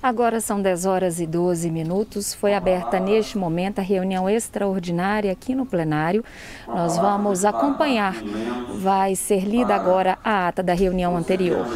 Agora são 10 horas e 12 minutos. Foi aberta neste momento a reunião extraordinária aqui no plenário. Nós vamos acompanhar. Vai ser lida agora a ata da reunião anterior.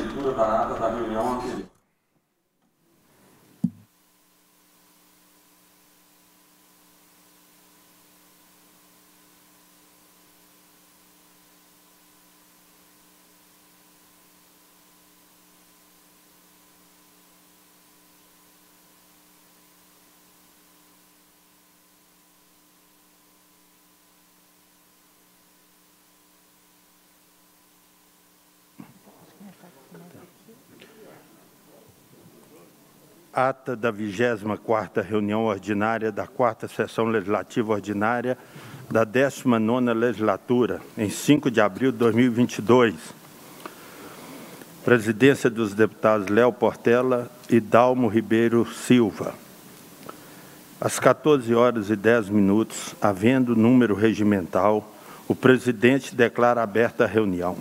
Ata da 24ª reunião ordinária da quarta sessão legislativa ordinária da 19ª legislatura, em 5 de abril de 2022. Presidência dos deputados Léo Portela e Dalmo Ribeiro Silva. Às 14 horas e 10 minutos, havendo número regimental, o presidente declara aberta a reunião.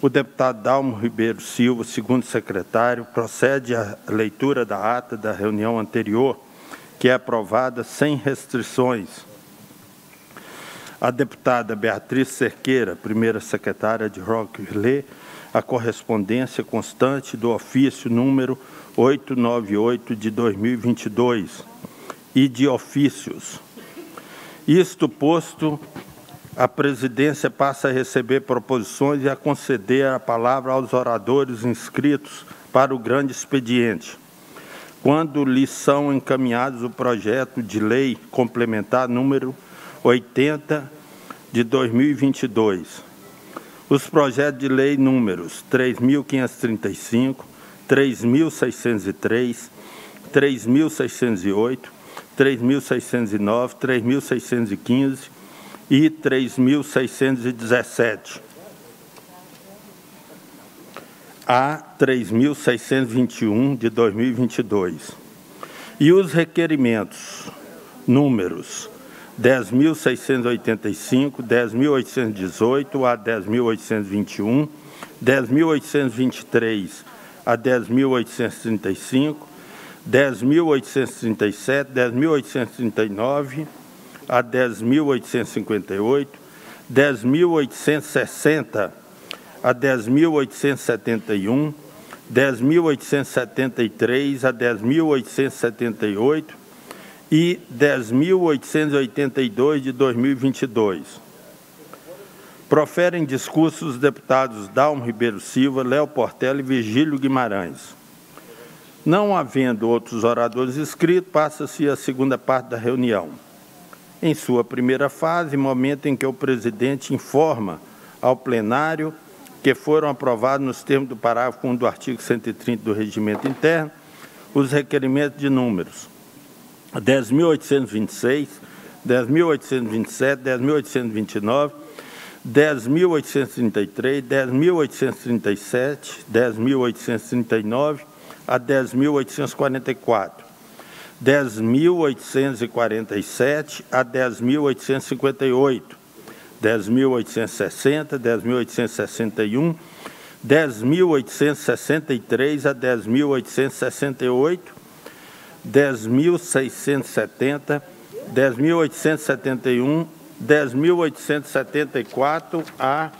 O deputado Dalmo Ribeiro Silva, segundo secretário, procede à leitura da ata da reunião anterior, que é aprovada sem restrições. A deputada Beatriz Cerqueira, primeira secretária de Roqueville, a correspondência constante do ofício número 898 de 2022 e de ofícios. Isto posto, a presidência passa a receber proposições e a conceder a palavra aos oradores inscritos para o grande expediente. Quando lhes são encaminhados o projeto de lei complementar número 80 de 2022. Os projetos de lei números 3.535, 3.603, 3.608, 3.609, 3.615 e 3.617. A 3.621 de 2022. E os requerimentos, números 10.685, 10.818 a 10.821, 10.823 a 10.835, 10.837, 10.839 a 10.858, 10.860 a 10.871, 10.873 a 10.878 e 10.882 de 2022. Proferem discursos os deputados Dalmo Ribeiro Silva, Léo Portela e Virgílio Guimarães. Não havendo outros oradores inscritos, passa-se a segunda parte da reunião em sua primeira fase, momento em que o presidente informa ao plenário que foram aprovados nos termos do parágrafo 1 do artigo 130 do Regimento Interno os requerimentos de números 10.826, 10.827, 10.829, 10.833, 10.837, 10.839 a 10.844. 10.847 a 10.858, 10.860, 10.861, 10.863 a 10.868, 10.670, 10.871, 10.874 a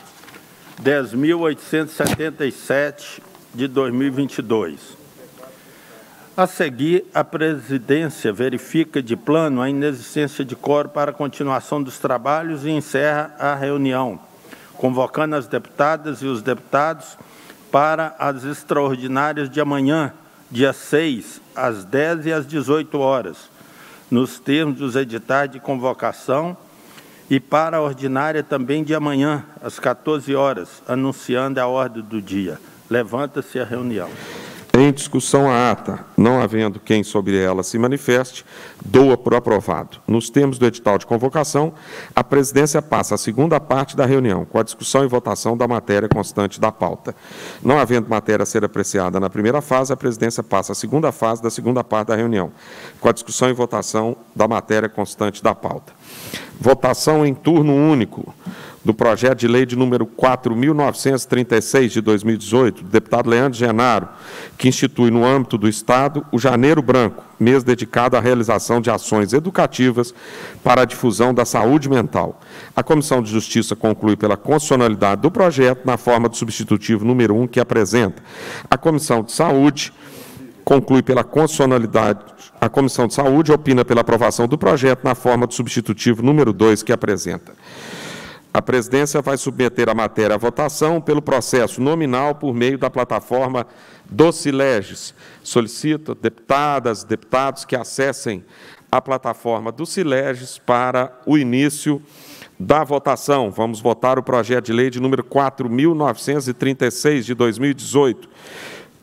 10.877 de 2022. A seguir, a presidência verifica de plano a inexistência de coro para a continuação dos trabalhos e encerra a reunião, convocando as deputadas e os deputados para as extraordinárias de amanhã, dia 6, às 10 e às 18 horas, nos termos dos editais de convocação, e para a ordinária também de amanhã, às 14 horas, anunciando a ordem do dia. Levanta-se a reunião. Em discussão a ata, não havendo quem sobre ela se manifeste, doa por aprovado. Nos termos do edital de convocação, a presidência passa a segunda parte da reunião, com a discussão e votação da matéria constante da pauta. Não havendo matéria a ser apreciada na primeira fase, a presidência passa a segunda fase da segunda parte da reunião, com a discussão e votação da matéria constante da pauta. Votação em turno único do projeto de lei de número 4.936 de 2018, do deputado Leandro Genaro, que institui no âmbito do Estado o Janeiro Branco, mês dedicado à realização de ações educativas para a difusão da saúde mental. A Comissão de Justiça conclui pela constitucionalidade do projeto na forma do substitutivo número 1 que apresenta. A Comissão de Saúde conclui pela constitucionalidade. A Comissão de Saúde opina pela aprovação do projeto na forma do substitutivo número 2 que apresenta. A presidência vai submeter a matéria à votação pelo processo nominal por meio da plataforma do Sileges. Solicito deputadas, deputados que acessem a plataforma do Sileges para o início da votação. Vamos votar o projeto de lei de número 4.936 de 2018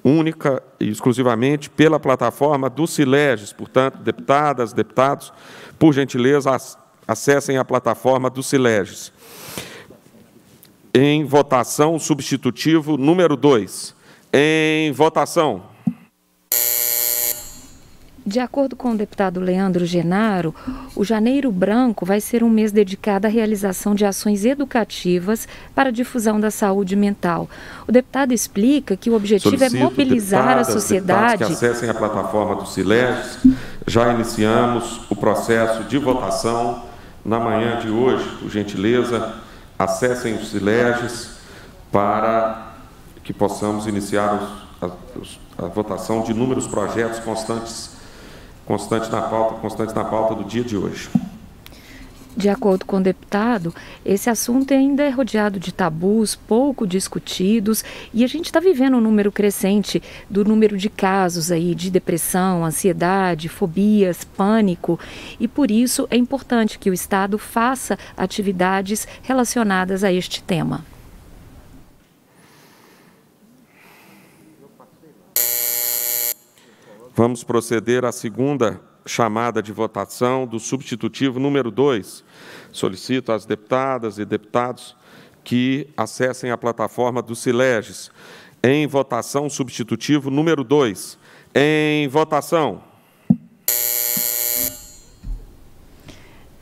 única e exclusivamente pela plataforma do Sileges. Portanto, deputadas, deputados, por gentileza, acessem a plataforma do Sileges. Em votação, substitutivo número 2. Em votação. De acordo com o deputado Leandro Genaro, o Janeiro Branco vai ser um mês dedicado à realização de ações educativas para a difusão da saúde mental. O deputado explica que o objetivo é Solicito é mobilizar a sociedade. Que acessem a plataforma do Sileges. Já iniciamos o processo de votação na manhã de hoje. Por gentileza, acessem o Sileges para que possamos iniciar os, a, a votação de inúmeros projetos constantes constante na pauta, constante na pauta do dia de hoje. De acordo com o deputado, esse assunto ainda é rodeado de tabus pouco discutidos e a gente está vivendo um número crescente do número de casos aí de depressão, ansiedade, fobias, pânico e por isso é importante que o Estado faça atividades relacionadas a este tema. Vamos proceder à segunda chamada de votação do substitutivo número 2. Solicito às deputadas e deputados que acessem a plataforma do Sileges. Em votação, substitutivo número 2. Em votação.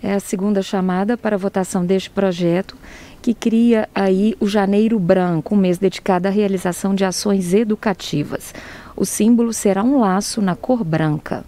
É a segunda chamada para a votação deste projeto, que cria aí o Janeiro Branco, um mês dedicado à realização de ações educativas. O símbolo será um laço na cor branca.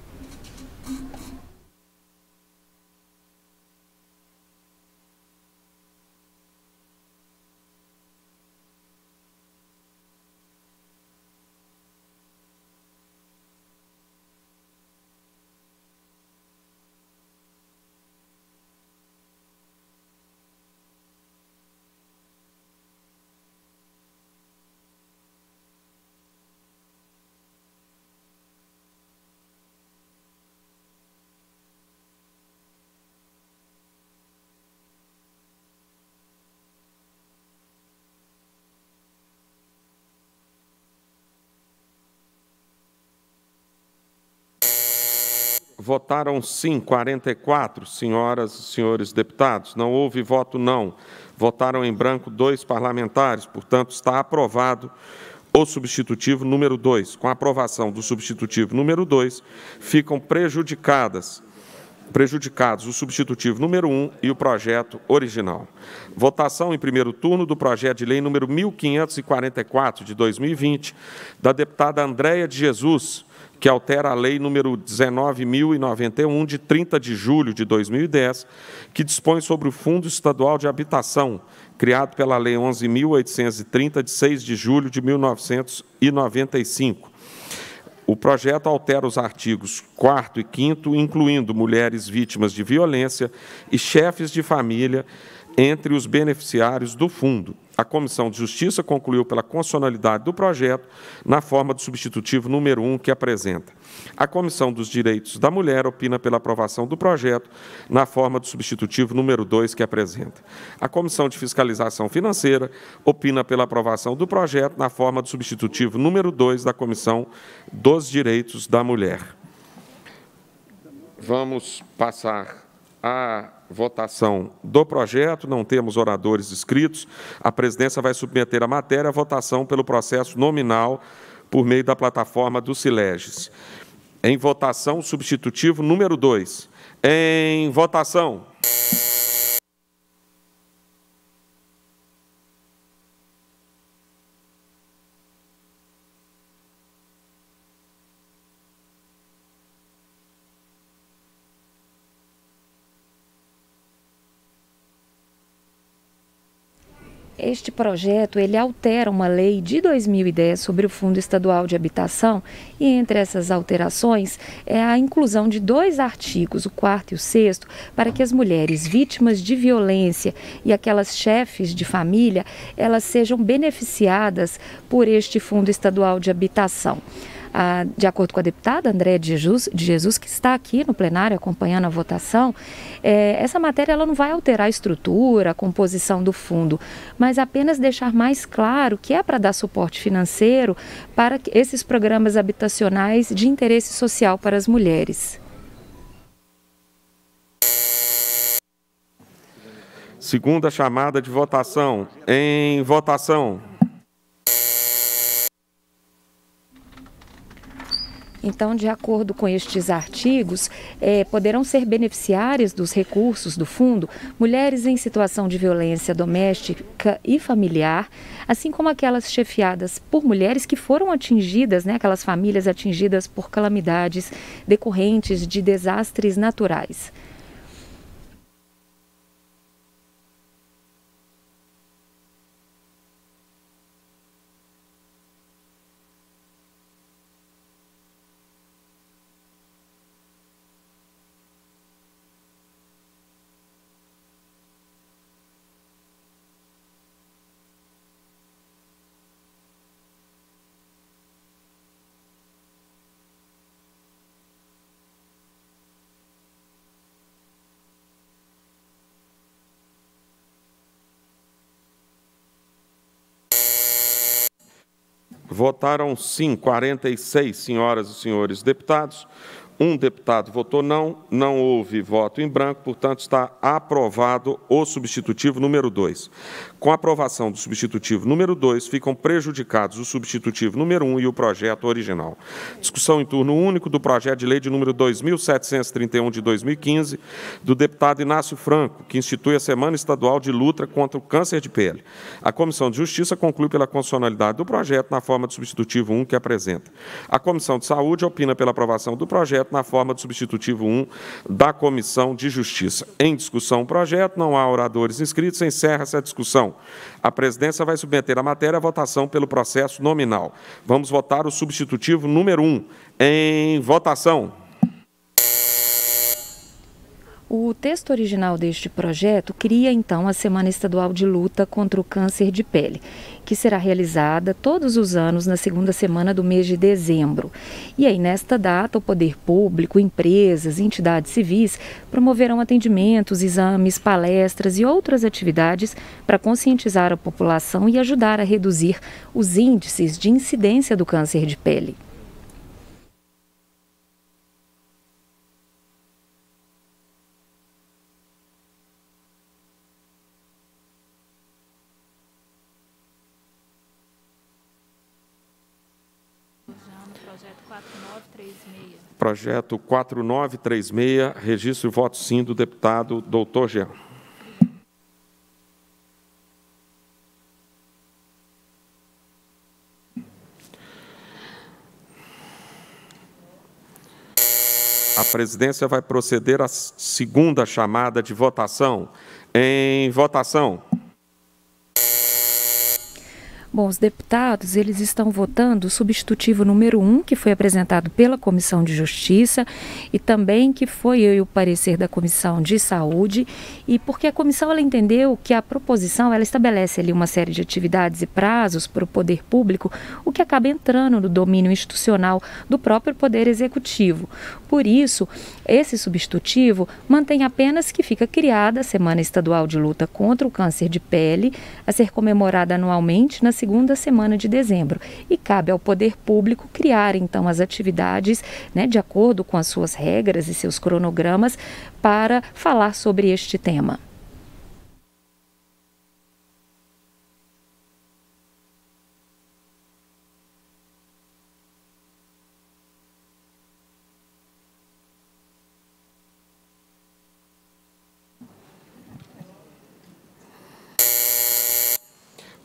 Votaram sim 44 senhoras e senhores deputados. Não houve voto não. Votaram em branco dois parlamentares. Portanto, está aprovado o substitutivo número 2. Com a aprovação do substitutivo número 2, ficam prejudicadas prejudicados o substitutivo número 1 um e o projeto original. Votação em primeiro turno do projeto de lei número 1544 de 2020 da deputada Andréia de Jesus, que altera a lei número 19.091, de 30 de julho de 2010, que dispõe sobre o Fundo Estadual de Habitação, criado pela Lei 11.830, de 6 de julho de 1995. O projeto altera os artigos 4 e 5, incluindo mulheres vítimas de violência e chefes de família entre os beneficiários do fundo a Comissão de Justiça concluiu pela constitucionalidade do projeto na forma do substitutivo número 1 que apresenta. A Comissão dos Direitos da Mulher opina pela aprovação do projeto na forma do substitutivo número 2 que apresenta. A Comissão de Fiscalização Financeira opina pela aprovação do projeto na forma do substitutivo número 2 da Comissão dos Direitos da Mulher. Vamos passar a votação do projeto, não temos oradores inscritos. A presidência vai submeter a matéria à votação pelo processo nominal por meio da plataforma do Sileges. Em votação, substitutivo número 2. Em votação. Este projeto ele altera uma lei de 2010 sobre o Fundo Estadual de Habitação e entre essas alterações é a inclusão de dois artigos, o quarto e o sexto, para que as mulheres vítimas de violência e aquelas chefes de família elas sejam beneficiadas por este Fundo Estadual de Habitação de acordo com a deputada Andréa de Jesus, de Jesus, que está aqui no plenário acompanhando a votação, é, essa matéria ela não vai alterar a estrutura, a composição do fundo, mas apenas deixar mais claro que é para dar suporte financeiro para esses programas habitacionais de interesse social para as mulheres. Segunda chamada de votação. Em votação. Então, de acordo com estes artigos, é, poderão ser beneficiárias dos recursos do fundo mulheres em situação de violência doméstica e familiar, assim como aquelas chefiadas por mulheres que foram atingidas, né, aquelas famílias atingidas por calamidades decorrentes de desastres naturais. Votaram sim 46 senhoras e senhores deputados. Um deputado votou não, não houve voto em branco, portanto, está aprovado o substitutivo número 2. Com a aprovação do substitutivo número 2, ficam prejudicados o substitutivo número 1 um e o projeto original. Discussão em turno único do projeto de lei de número 2731 de 2015, do deputado Inácio Franco, que institui a Semana Estadual de Luta contra o Câncer de Pele. A Comissão de Justiça conclui pela constitucionalidade do projeto na forma do substitutivo 1 que apresenta. A Comissão de Saúde opina pela aprovação do projeto projeto na forma do substitutivo 1 da Comissão de Justiça. Em discussão o projeto, não há oradores inscritos, encerra-se a discussão. A presidência vai submeter a matéria à votação pelo processo nominal. Vamos votar o substitutivo número 1. Em votação. O texto original deste projeto cria então a Semana Estadual de Luta contra o Câncer de Pele, que será realizada todos os anos na segunda semana do mês de dezembro. E aí, nesta data, o poder público, empresas, entidades civis promoverão atendimentos, exames, palestras e outras atividades para conscientizar a população e ajudar a reduzir os índices de incidência do câncer de pele. Projeto 4936, registro e voto sim do deputado doutor Jean. A presidência vai proceder à segunda chamada de votação. Em votação. Bom, os deputados, eles estão votando o substitutivo número 1, um, que foi apresentado pela Comissão de Justiça e também que foi o parecer da Comissão de Saúde, e porque a comissão ela entendeu que a proposição, ela estabelece ali uma série de atividades e prazos para o poder público, o que acaba entrando no domínio institucional do próprio poder executivo. Por isso, esse substitutivo mantém apenas que fica criada a Semana Estadual de Luta contra o Câncer de Pele, a ser comemorada anualmente na segunda semana de dezembro. E cabe ao poder público criar, então, as atividades né, de acordo com as suas regras e seus cronogramas para falar sobre este tema.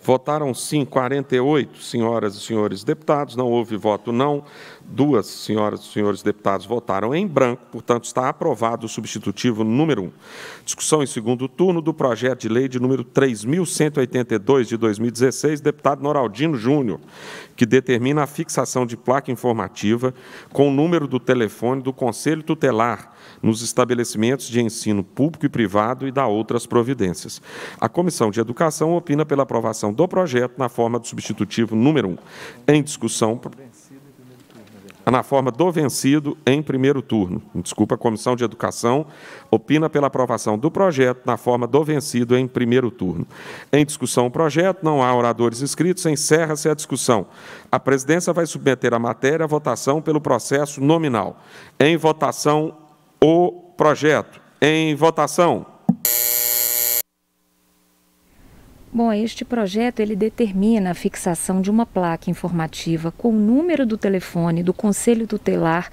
Votaram sim 48 senhoras e senhores deputados, não houve voto não. Duas senhoras e senhores deputados votaram em branco, portanto, está aprovado o substitutivo número 1. Discussão em segundo turno do projeto de lei de número 3.182 de 2016, deputado Noraldino Júnior, que determina a fixação de placa informativa com o número do telefone do Conselho Tutelar nos estabelecimentos de ensino público e privado e da outras providências. A Comissão de Educação opina pela aprovação do projeto na forma do substitutivo número 1. Em discussão na forma do vencido em primeiro turno. Desculpa, a Comissão de Educação opina pela aprovação do projeto na forma do vencido em primeiro turno. Em discussão o projeto, não há oradores inscritos, encerra-se a discussão. A presidência vai submeter a matéria à votação pelo processo nominal. Em votação, o projeto. Em votação. Bom, este projeto ele determina a fixação de uma placa informativa com o número do telefone do Conselho Tutelar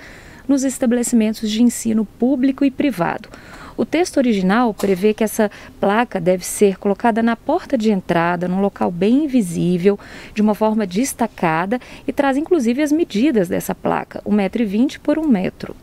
nos estabelecimentos de ensino público e privado. O texto original prevê que essa placa deve ser colocada na porta de entrada, num local bem visível, de uma forma destacada e traz inclusive as medidas dessa placa, 1,20m por 1 metro.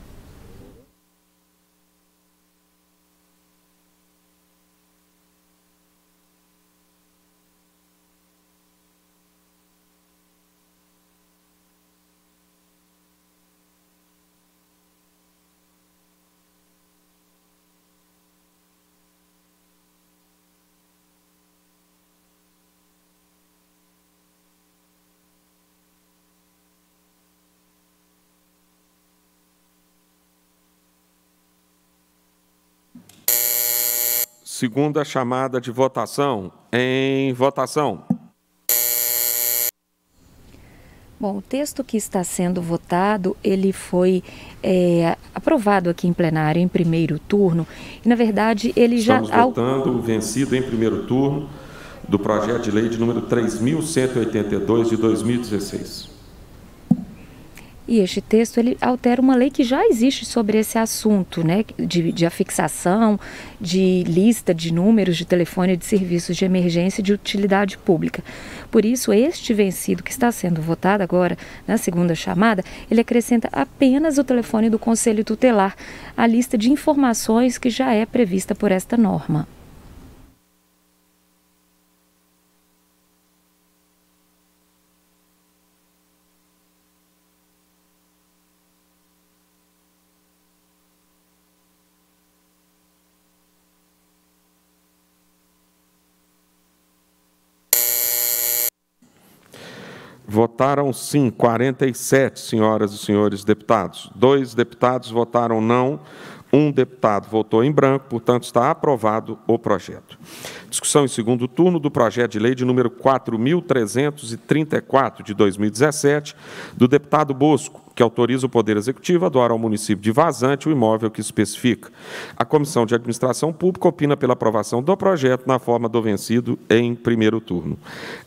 Segunda chamada de votação. Em votação. Bom, o texto que está sendo votado, ele foi é, aprovado aqui em plenário em primeiro turno. E, na verdade, ele Estamos já... votando o vencido em primeiro turno do projeto de lei de número 3.182 de 2016. E este texto ele altera uma lei que já existe sobre esse assunto, né, de, de afixação, de lista de números de telefone de serviços de emergência de utilidade pública. Por isso, este vencido que está sendo votado agora na segunda chamada, ele acrescenta apenas o telefone do Conselho Tutelar à lista de informações que já é prevista por esta norma. Votaram sim 47 senhoras e senhores deputados. Dois deputados votaram não, um deputado votou em branco, portanto está aprovado o projeto. Discussão em segundo turno do projeto de lei de número 4.334 de 2017, do deputado Bosco, que autoriza o Poder Executivo a doar ao município de Vazante o imóvel que especifica. A Comissão de Administração Pública opina pela aprovação do projeto na forma do vencido em primeiro turno.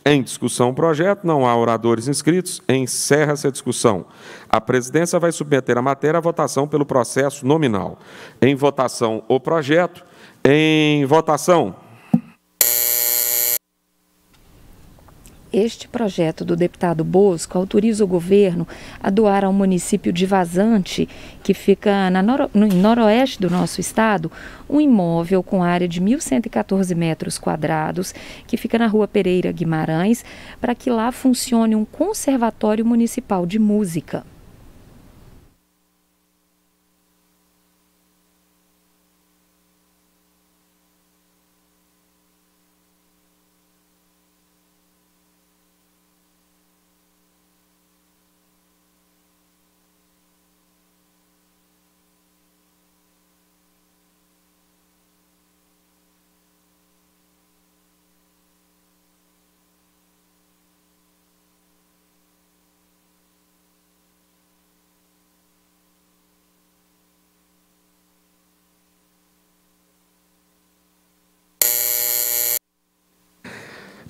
Em discussão o projeto, não há oradores inscritos, encerra-se a discussão. A presidência vai submeter a matéria à votação pelo processo nominal. Em votação o projeto. Em votação. Este projeto do deputado Bosco autoriza o governo a doar ao município de Vazante, que fica na noro, no noroeste do nosso estado, um imóvel com área de 1.114 metros quadrados, que fica na rua Pereira Guimarães, para que lá funcione um conservatório municipal de música.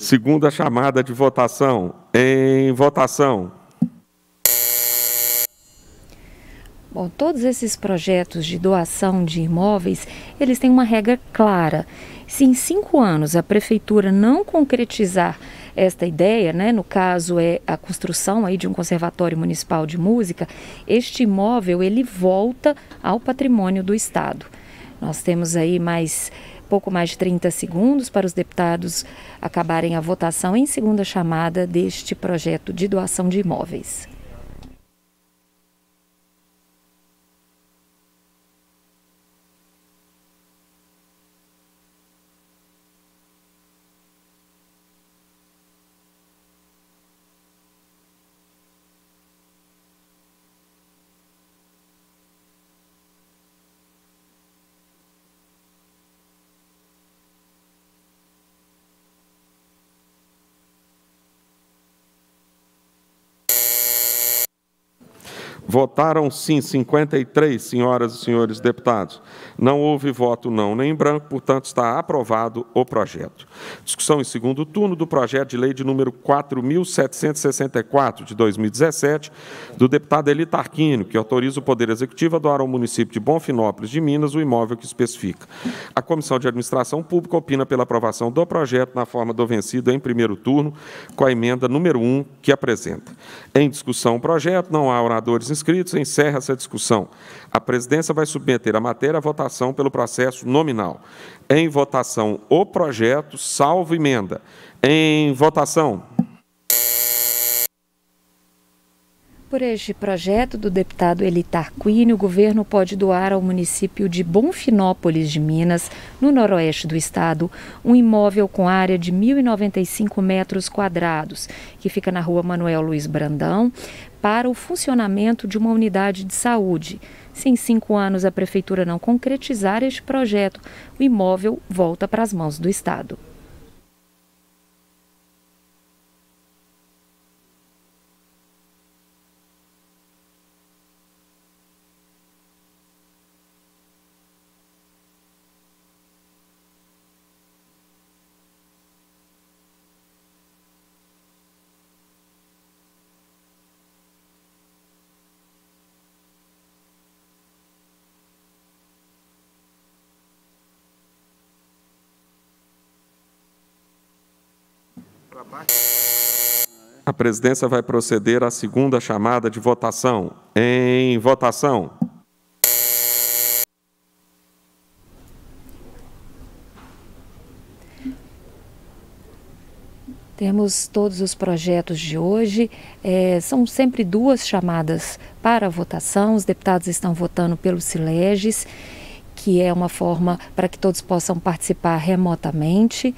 Segunda chamada de votação. Em votação. Bom, todos esses projetos de doação de imóveis, eles têm uma regra clara. Se em cinco anos a prefeitura não concretizar esta ideia, né, no caso é a construção aí de um conservatório municipal de música, este imóvel ele volta ao patrimônio do Estado. Nós temos aí mais pouco mais de 30 segundos para os deputados acabarem a votação em segunda chamada deste projeto de doação de imóveis. Votaram sim 53 senhoras e senhores deputados. Não houve voto não nem em branco, portanto está aprovado o projeto. Discussão em segundo turno do projeto de lei de número 4764 de 2017 do deputado Eli Tarquino, que autoriza o Poder Executivo a doar ao município de Bonfinópolis de Minas o imóvel que especifica. A Comissão de Administração Pública opina pela aprovação do projeto na forma do vencido em primeiro turno, com a emenda número 1 que apresenta. Em discussão o projeto, não há oradores inscritos, encerra essa discussão. A presidência vai submeter a matéria à votação pelo processo nominal. Em votação, o projeto, salvo emenda. Em votação. Por este projeto do deputado Elitar Quini, o governo pode doar ao município de Bonfinópolis de Minas, no noroeste do estado, um imóvel com área de 1.095 metros quadrados, que fica na rua Manuel Luiz Brandão, para o funcionamento de uma unidade de saúde. Se em cinco anos a prefeitura não concretizar este projeto, o imóvel volta para as mãos do estado. Presidência vai proceder à segunda chamada de votação. Em votação. Temos todos os projetos de hoje. É, são sempre duas chamadas para votação. Os deputados estão votando pelo Sileges, que é uma forma para que todos possam participar remotamente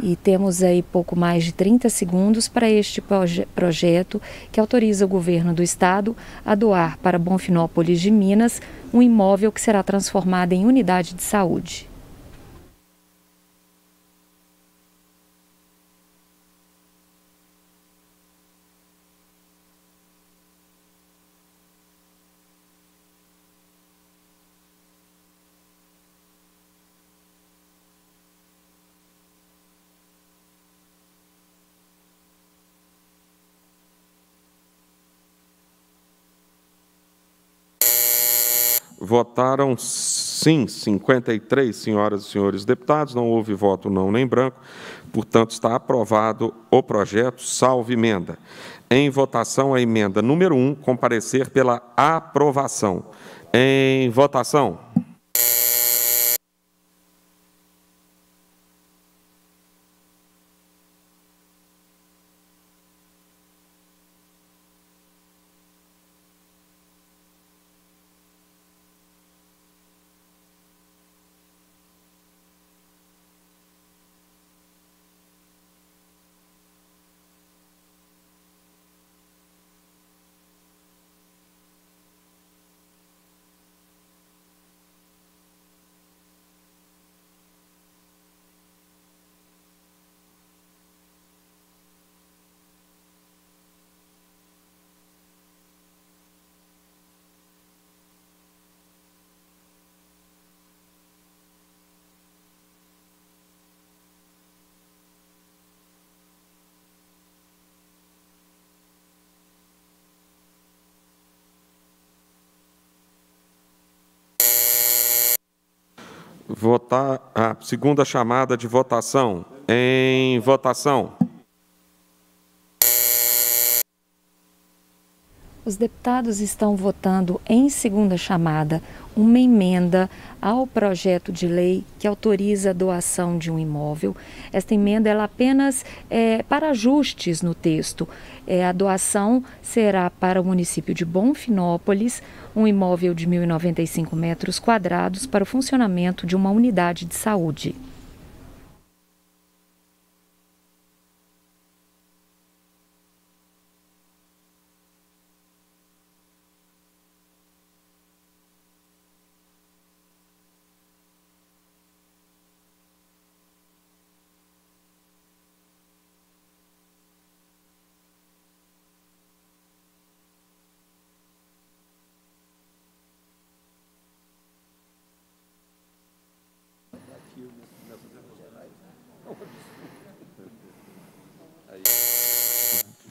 e temos aí pouco mais de 30 segundos para este proje projeto que autoriza o governo do estado a doar para Bonfinópolis de Minas um imóvel que será transformado em unidade de saúde. Votaram sim 53 senhoras e senhores deputados, não houve voto não nem branco, portanto está aprovado o projeto, salvo emenda. Em votação, a emenda número 1, comparecer pela aprovação. Em votação. votar a segunda chamada de votação. Em votação. Os deputados estão votando em segunda chamada uma emenda ao projeto de lei que autoriza a doação de um imóvel. Esta emenda ela apenas é para ajustes no texto. É, a doação será para o município de Bonfinópolis, um imóvel de 1.095 metros quadrados para o funcionamento de uma unidade de saúde.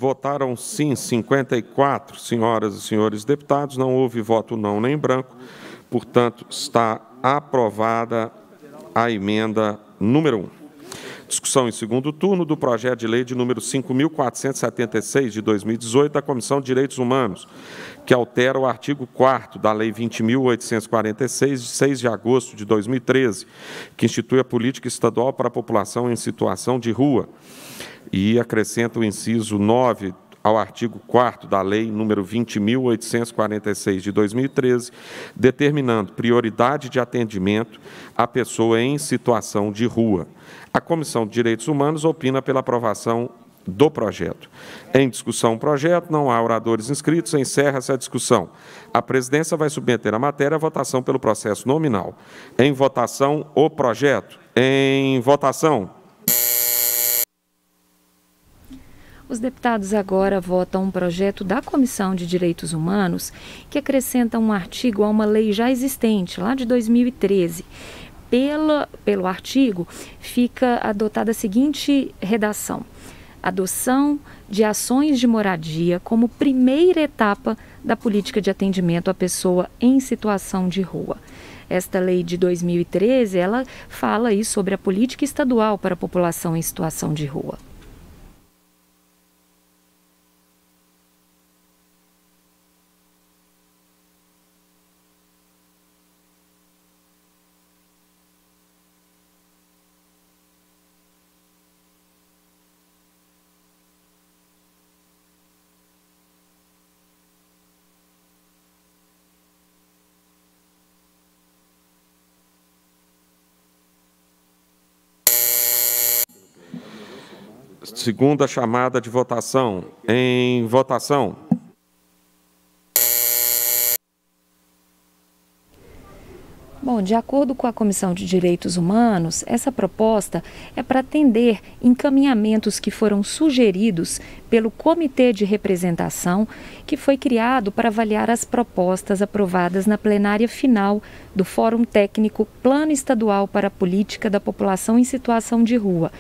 Votaram sim 54 senhoras e senhores deputados, não houve voto não nem branco, portanto, está aprovada a emenda número 1. Discussão em segundo turno do projeto de lei de número 5.476 de 2018 da Comissão de Direitos Humanos, que altera o artigo 4 da Lei 20.846, de 6 de agosto de 2013, que institui a política estadual para a população em situação de rua e acrescenta o inciso 9 ao artigo 4 da Lei número 20.846 de 2013, determinando prioridade de atendimento à pessoa em situação de rua. A Comissão de Direitos Humanos opina pela aprovação do projeto. Em discussão o projeto, não há oradores inscritos, encerra-se a discussão. A presidência vai submeter a matéria à votação pelo processo nominal. Em votação, o projeto. Em votação. Os deputados agora votam um projeto da Comissão de Direitos Humanos que acrescenta um artigo a uma lei já existente, lá de 2013. Pela, pelo artigo, fica adotada a seguinte redação: adoção de ações de moradia como primeira etapa da política de atendimento à pessoa em situação de rua. Esta lei de 2013, ela fala aí sobre a política estadual para a população em situação de rua. Segunda chamada de votação. Em votação. Bom, de acordo com a Comissão de Direitos Humanos, essa proposta é para atender encaminhamentos que foram sugeridos pelo Comitê de Representação, que foi criado para avaliar as propostas aprovadas na plenária final do Fórum Técnico Plano Estadual para a Política da População em Situação de Rua.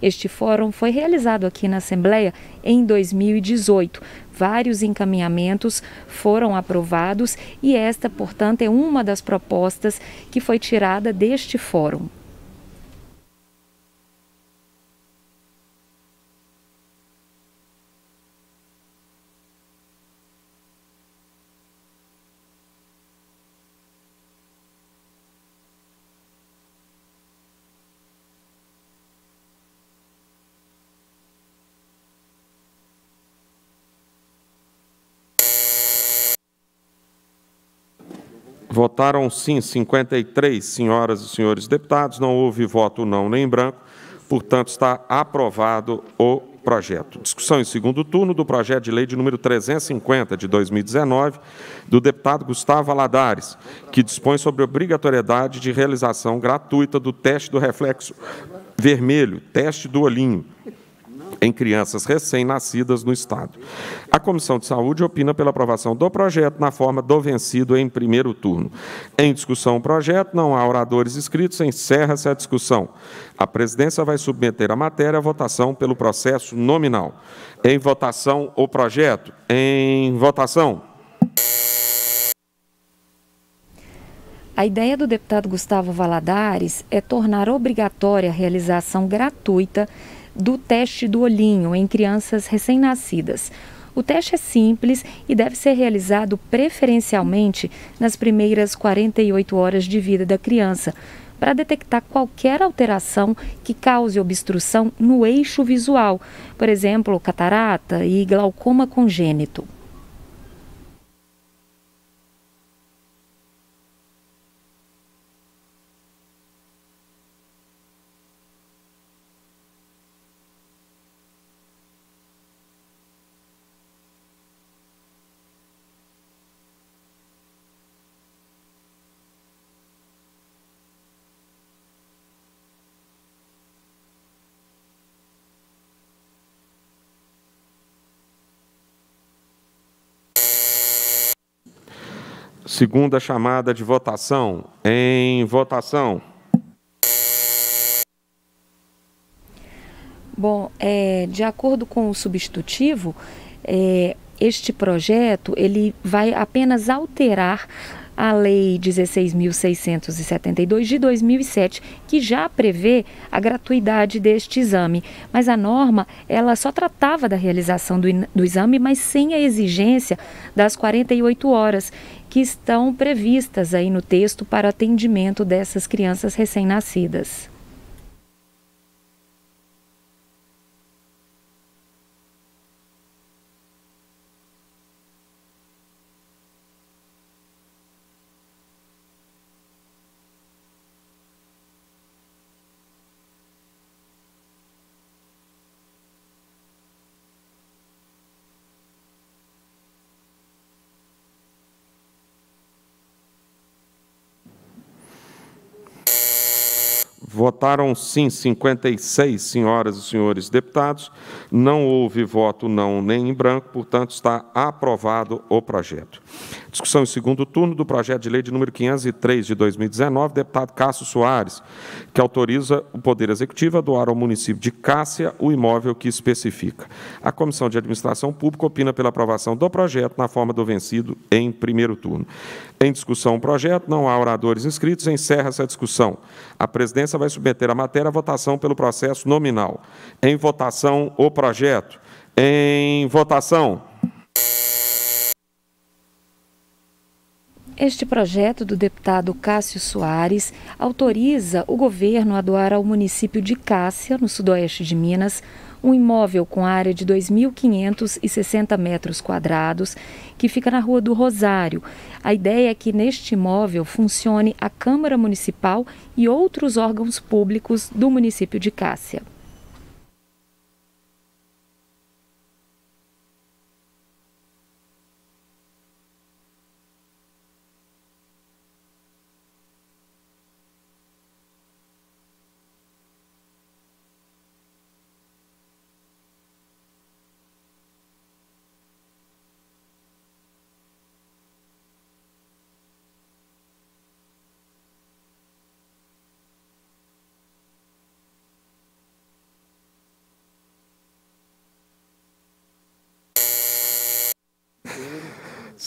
Este fórum foi realizado aqui na Assembleia em 2018 vários encaminhamentos foram aprovados e esta, portanto, é uma das propostas que foi tirada deste fórum. Votaram sim 53 senhoras e senhores deputados, não houve voto não nem branco, portanto está aprovado o projeto. Discussão em segundo turno do projeto de lei de número 350 de 2019 do deputado Gustavo Aladares, que dispõe sobre obrigatoriedade de realização gratuita do teste do reflexo vermelho, teste do olhinho, em crianças recém-nascidas no Estado. A Comissão de Saúde opina pela aprovação do projeto na forma do vencido em primeiro turno. Em discussão o projeto, não há oradores inscritos, encerra-se a discussão. A presidência vai submeter a matéria à votação pelo processo nominal. Em votação, o projeto. Em votação. A ideia do deputado Gustavo Valadares é tornar obrigatória a realização gratuita do teste do olhinho em crianças recém-nascidas. O teste é simples e deve ser realizado preferencialmente nas primeiras 48 horas de vida da criança, para detectar qualquer alteração que cause obstrução no eixo visual, por exemplo, catarata e glaucoma congênito. Segunda chamada de votação. Em votação. Bom, é, de acordo com o substitutivo, é, este projeto ele vai apenas alterar a Lei 16.672 de 2007, que já prevê a gratuidade deste exame. Mas a norma, ela só tratava da realização do, do exame, mas sem a exigência das 48 horas que estão previstas aí no texto para atendimento dessas crianças recém-nascidas. Votaram sim 56 senhoras e senhores deputados. Não houve voto não nem em branco, portanto, está aprovado o projeto. Discussão em segundo turno do projeto de lei de número 503 de 2019, deputado Cássio Soares, que autoriza o Poder Executivo a doar ao município de Cássia o imóvel que especifica. A Comissão de Administração Pública opina pela aprovação do projeto na forma do vencido em primeiro turno. Em discussão o projeto, não há oradores inscritos, encerra essa discussão. A presidência vai submeter a matéria à votação pelo processo nominal. Em votação, o projeto. Em votação. Este projeto do deputado Cássio Soares autoriza o governo a doar ao município de Cássia, no sudoeste de Minas, um imóvel com área de 2.560 metros quadrados, que fica na Rua do Rosário. A ideia é que neste imóvel funcione a Câmara Municipal e outros órgãos públicos do município de Cássia.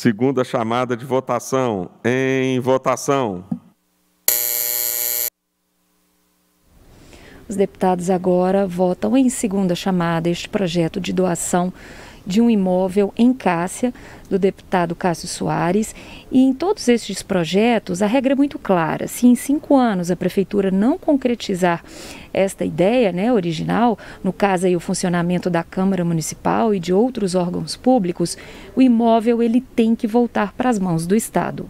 Segunda chamada de votação. Em votação. Os deputados agora votam em segunda chamada este projeto de doação de um imóvel em Cássia, do deputado Cássio Soares. E em todos estes projetos, a regra é muito clara: se em cinco anos a prefeitura não concretizar esta ideia né, original, no caso aí o funcionamento da Câmara Municipal e de outros órgãos públicos, o imóvel ele tem que voltar para as mãos do Estado.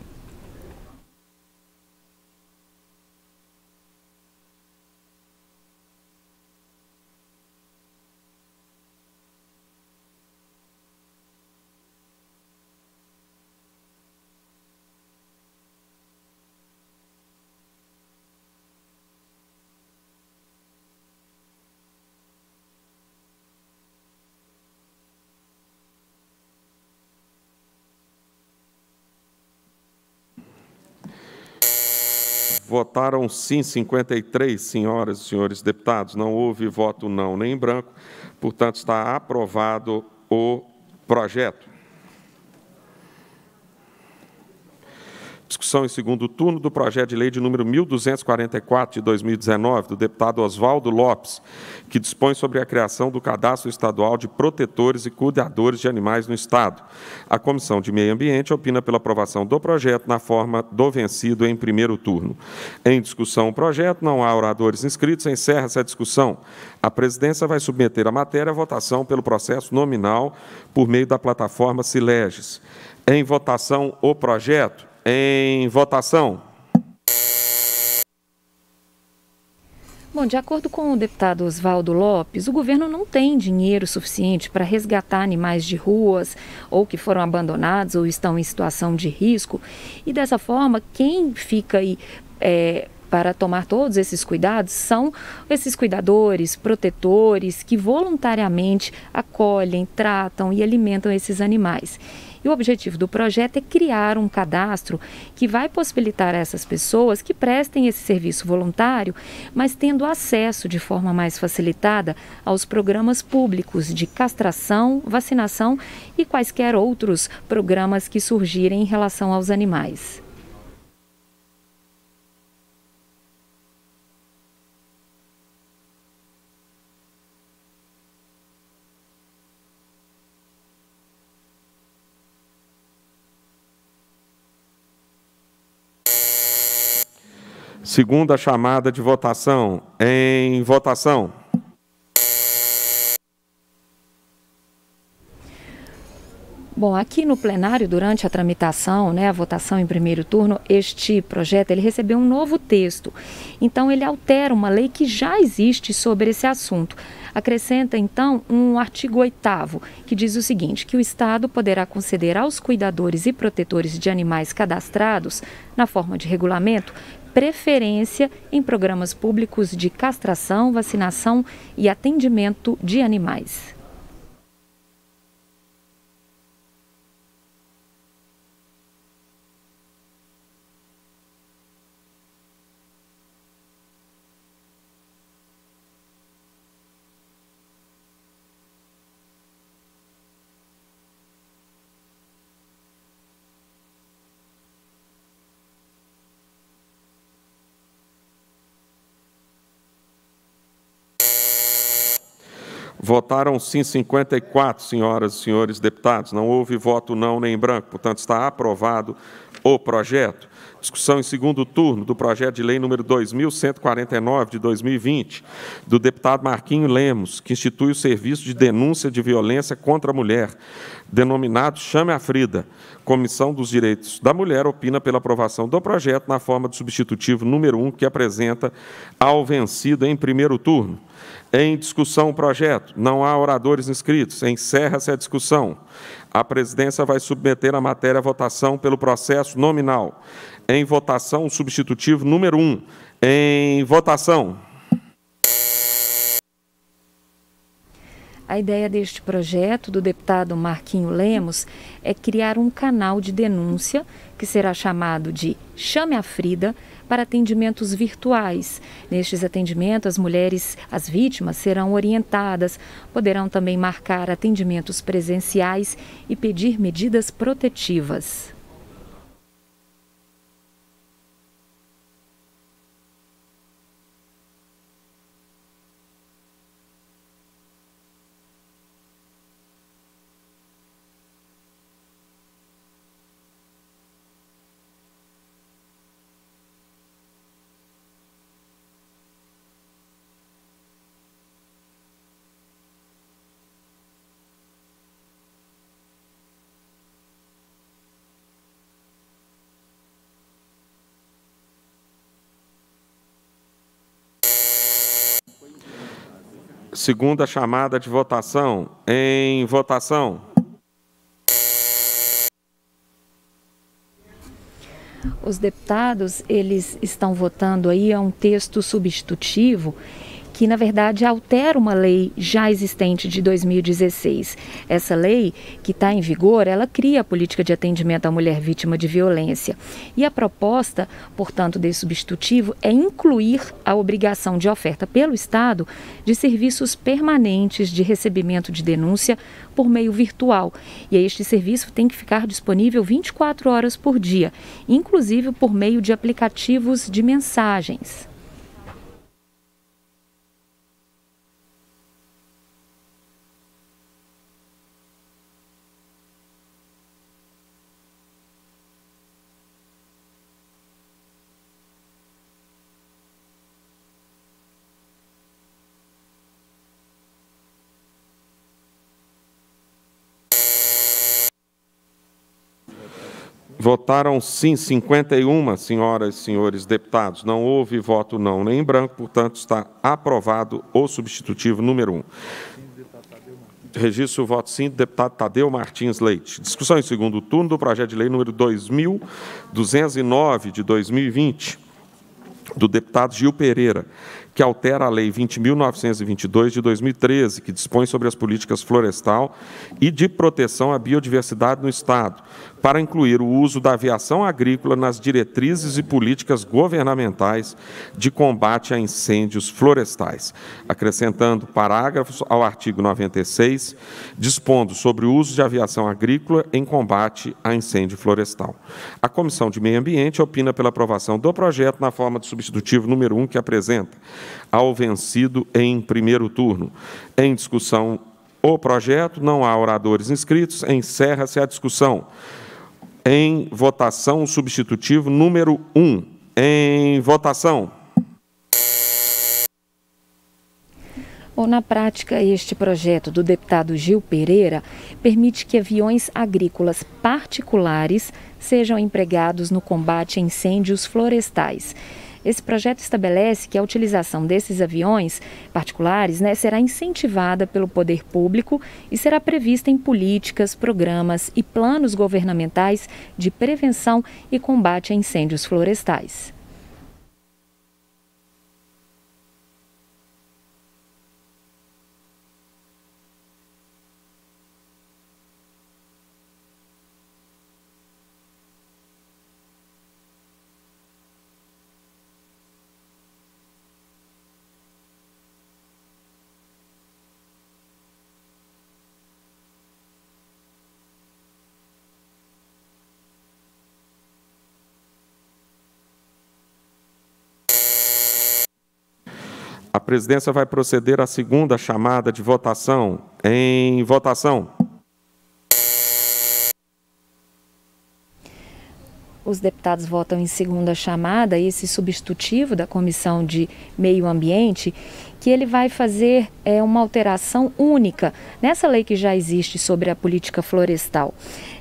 Votaram sim 53 senhoras e senhores deputados, não houve voto não nem em branco, portanto, está aprovado o projeto. Discussão em segundo turno do projeto de lei de número 1244 de 2019, do deputado Oswaldo Lopes, que dispõe sobre a criação do cadastro estadual de protetores e cuidadores de animais no Estado. A Comissão de Meio Ambiente opina pela aprovação do projeto na forma do vencido em primeiro turno. Em discussão o projeto, não há oradores inscritos, encerra-se a discussão. A presidência vai submeter a matéria à votação pelo processo nominal por meio da plataforma Sileges. Em votação o projeto. Em votação. Bom, de acordo com o deputado Oswaldo Lopes, o governo não tem dinheiro suficiente para resgatar animais de ruas ou que foram abandonados ou estão em situação de risco. E dessa forma, quem fica aí é, para tomar todos esses cuidados são esses cuidadores, protetores que voluntariamente acolhem, tratam e alimentam esses animais. E o objetivo do projeto é criar um cadastro que vai possibilitar a essas pessoas que prestem esse serviço voluntário, mas tendo acesso de forma mais facilitada aos programas públicos de castração, vacinação e quaisquer outros programas que surgirem em relação aos animais. Segunda chamada de votação. Em votação. Bom, aqui no plenário, durante a tramitação, né, a votação em primeiro turno, este projeto ele recebeu um novo texto. Então, ele altera uma lei que já existe sobre esse assunto. Acrescenta, então, um artigo 8 que diz o seguinte: que o Estado poderá conceder aos cuidadores e protetores de animais cadastrados, na forma de regulamento, preferência em programas públicos de castração, vacinação e atendimento de animais. Votaram sim 54, senhoras e senhores deputados. Não houve voto não nem branco, portanto, está aprovado o projeto. Discussão em segundo turno do projeto de lei número 2149 de 2020, do deputado Marquinho Lemos, que institui o serviço de denúncia de violência contra a mulher, denominado Chame a Frida. Comissão dos Direitos da Mulher opina pela aprovação do projeto na forma de substitutivo número 1, que apresenta ao vencido em primeiro turno. Em discussão o projeto. Não há oradores inscritos. Encerra-se a discussão. A presidência vai submeter a matéria à votação pelo processo nominal. Em votação, o substitutivo número 1. Em votação. A ideia deste projeto do deputado Marquinho Lemos é criar um canal de denúncia que será chamado de Chame a Frida para atendimentos virtuais. Nestes atendimentos, as mulheres, as vítimas, serão orientadas, poderão também marcar atendimentos presenciais e pedir medidas protetivas. Segunda chamada de votação. Em votação. Os deputados, eles estão votando aí a um texto substitutivo que na verdade altera uma lei já existente de 2016. Essa lei que está em vigor, ela cria a política de atendimento à mulher vítima de violência. E a proposta, portanto, desse substitutivo é incluir a obrigação de oferta pelo Estado de serviços permanentes de recebimento de denúncia por meio virtual. E este serviço tem que ficar disponível 24 horas por dia, inclusive por meio de aplicativos de mensagens. Votaram sim 51 senhoras e senhores deputados. Não houve voto não nem em branco, portanto, está aprovado o substitutivo número 1. Registro o voto sim do deputado Tadeu Martins Leite. Discussão em segundo turno do projeto de lei número 2209 de 2020, do deputado Gil Pereira, que altera a Lei 20.922 de 2013, que dispõe sobre as políticas florestal e de proteção à biodiversidade no Estado, para incluir o uso da aviação agrícola nas diretrizes e políticas governamentais de combate a incêndios florestais, acrescentando parágrafos ao artigo 96, dispondo sobre o uso de aviação agrícola em combate a incêndio florestal. A Comissão de Meio Ambiente opina pela aprovação do projeto na forma de substitutivo número 1 que apresenta ao vencido em primeiro turno. Em discussão o projeto, não há oradores inscritos, encerra-se a discussão. Em votação, o substitutivo número 1. Em votação. Bom, na prática, este projeto do deputado Gil Pereira permite que aviões agrícolas particulares sejam empregados no combate a incêndios florestais. Esse projeto estabelece que a utilização desses aviões particulares né, será incentivada pelo poder público e será prevista em políticas, programas e planos governamentais de prevenção e combate a incêndios florestais. Presidência vai proceder à segunda chamada de votação. Em votação. Os deputados votam em segunda chamada esse substitutivo da Comissão de Meio Ambiente, que ele vai fazer é, uma alteração única nessa lei que já existe sobre a política florestal.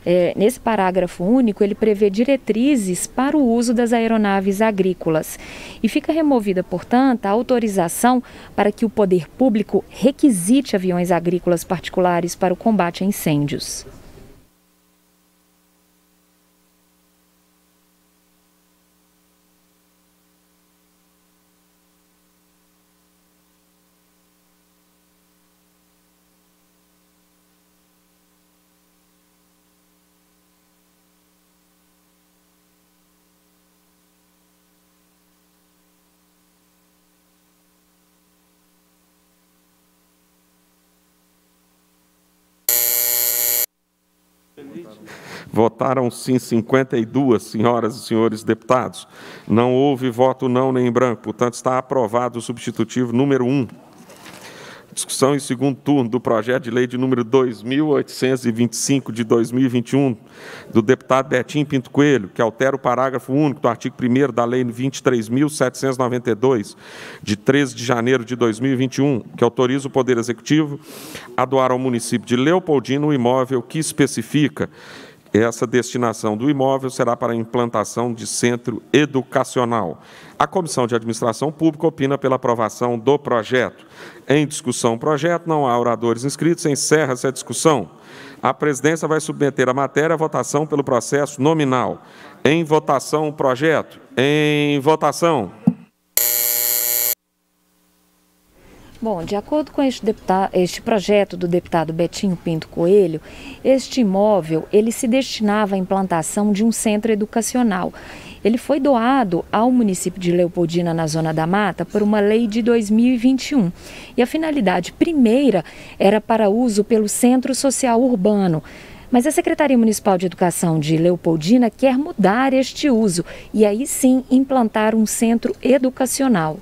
É, nesse parágrafo único, ele prevê diretrizes para o uso das aeronaves agrícolas. E fica removida, portanto, a autorização para que o poder público requisite aviões agrícolas particulares para o combate a incêndios. Votaram sim 52 senhoras e senhores deputados. Não houve voto não nem em branco, portanto está aprovado o substitutivo número 1. Discussão em segundo turno do projeto de lei de número 2.825 de 2021, do deputado Betinho Pinto Coelho, que altera o parágrafo único do artigo 1 da Lei 23.792, de 13 de janeiro de 2021, que autoriza o Poder Executivo a doar ao município de Leopoldino um imóvel que especifica essa destinação do imóvel será para a implantação de centro educacional. A Comissão de Administração Pública opina pela aprovação do projeto. Em discussão projeto, não há oradores inscritos, encerra-se a discussão. A presidência vai submeter a matéria à votação pelo processo nominal. Em votação, o projeto. Em votação. Bom, de acordo com este, deputado, este, projeto do deputado Betinho Pinto Coelho, este imóvel ele se destinava à implantação de um centro educacional. Ele foi doado ao município de Leopoldina, na Zona da Mata, por uma lei de 2021. E a finalidade primeira era para uso pelo Centro Social Urbano. Mas a Secretaria Municipal de Educação de Leopoldina quer mudar este uso e aí sim implantar um centro educacional.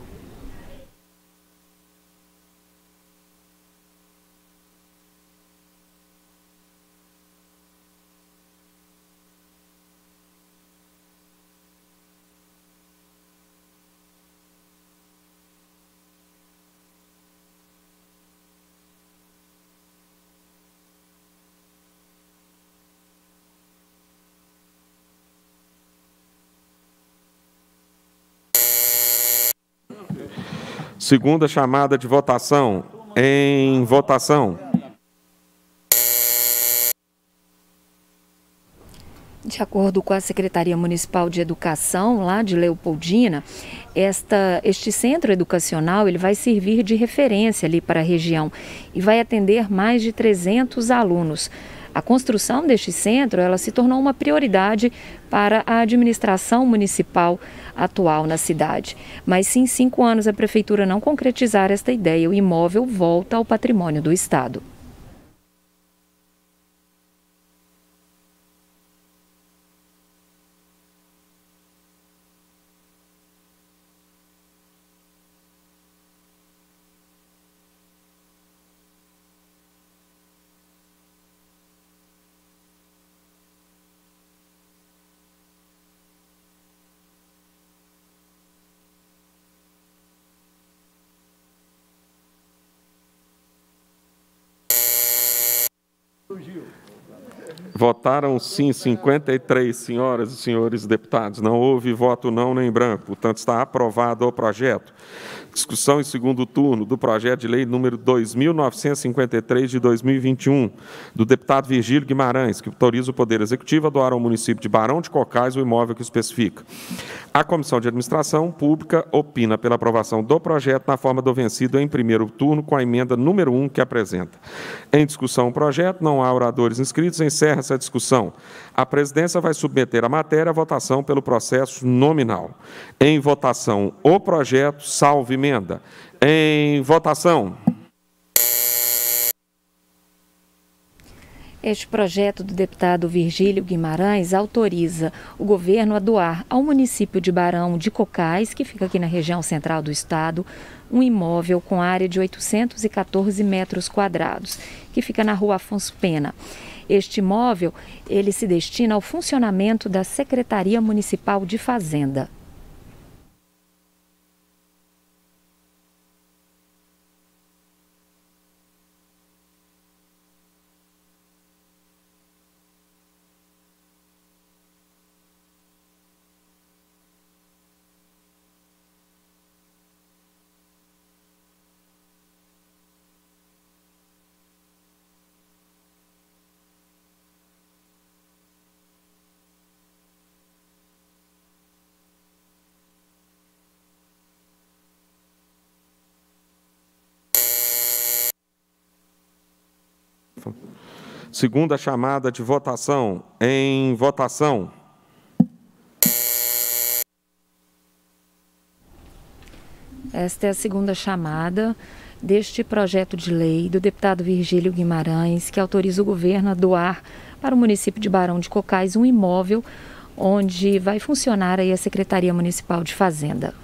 Segunda chamada de votação. Em votação. De acordo com a Secretaria Municipal de Educação, lá de Leopoldina, esta, este centro educacional ele vai servir de referência ali para a região e vai atender mais de 300 alunos. A construção deste centro ela se tornou uma prioridade para a administração municipal atual na cidade. Mas se em cinco anos a prefeitura não concretizar esta ideia, o imóvel volta ao patrimônio do Estado. Votaram sim 53 senhoras e senhores deputados. Não houve voto não nem branco. Portanto, está aprovado o projeto. Discussão em segundo turno do projeto de lei número 2.953 de 2021, do deputado Virgílio Guimarães, que autoriza o Poder Executivo a doar ao município de Barão de Cocais o imóvel que especifica. A Comissão de Administração Pública opina pela aprovação do projeto na forma do vencido em primeiro turno, com a emenda número 1 que apresenta. Em discussão o projeto, não há oradores inscritos, encerra essa discussão. A presidência vai submeter a matéria à votação pelo processo nominal. Em votação, o projeto, salvo emenda. Em votação. Este projeto do deputado Virgílio Guimarães autoriza o governo a doar ao município de Barão de Cocais, que fica aqui na região central do estado, um imóvel com área de 814 metros quadrados, que fica na rua Afonso Pena. Este imóvel, ele se destina ao funcionamento da Secretaria Municipal de Fazenda. Segunda chamada de votação. Em votação. Esta é a segunda chamada deste projeto de lei do deputado Virgílio Guimarães, que autoriza o governo a doar para o município de Barão de Cocais um imóvel onde vai funcionar aí a Secretaria Municipal de Fazenda.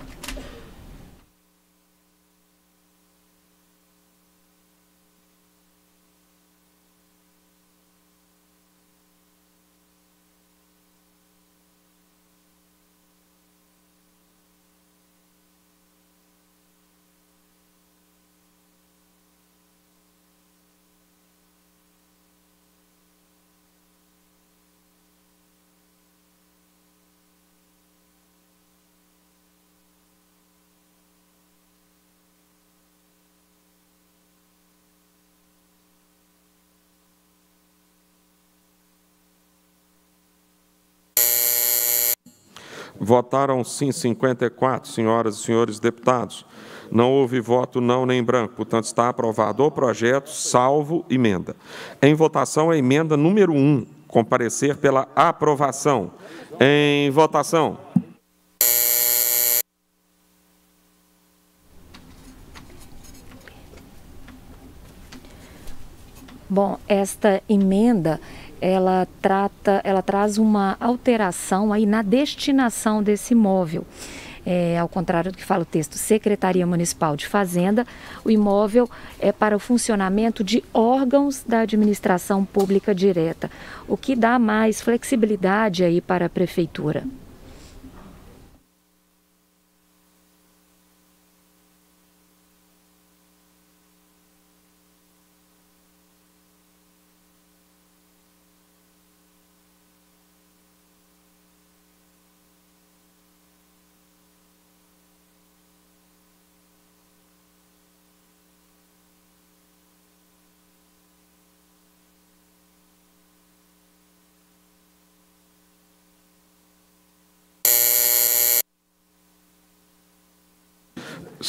Votaram sim 54, senhoras e senhores deputados. Não houve voto não nem branco, portanto está aprovado o projeto, salvo emenda. Em votação, a emenda número 1, comparecer pela aprovação. Em votação. Bom, esta emenda ela trata, ela traz uma alteração aí na destinação desse imóvel. É, ao contrário do que fala o texto, Secretaria Municipal de Fazenda, o imóvel é para o funcionamento de órgãos da administração pública direta, o que dá mais flexibilidade aí para a prefeitura.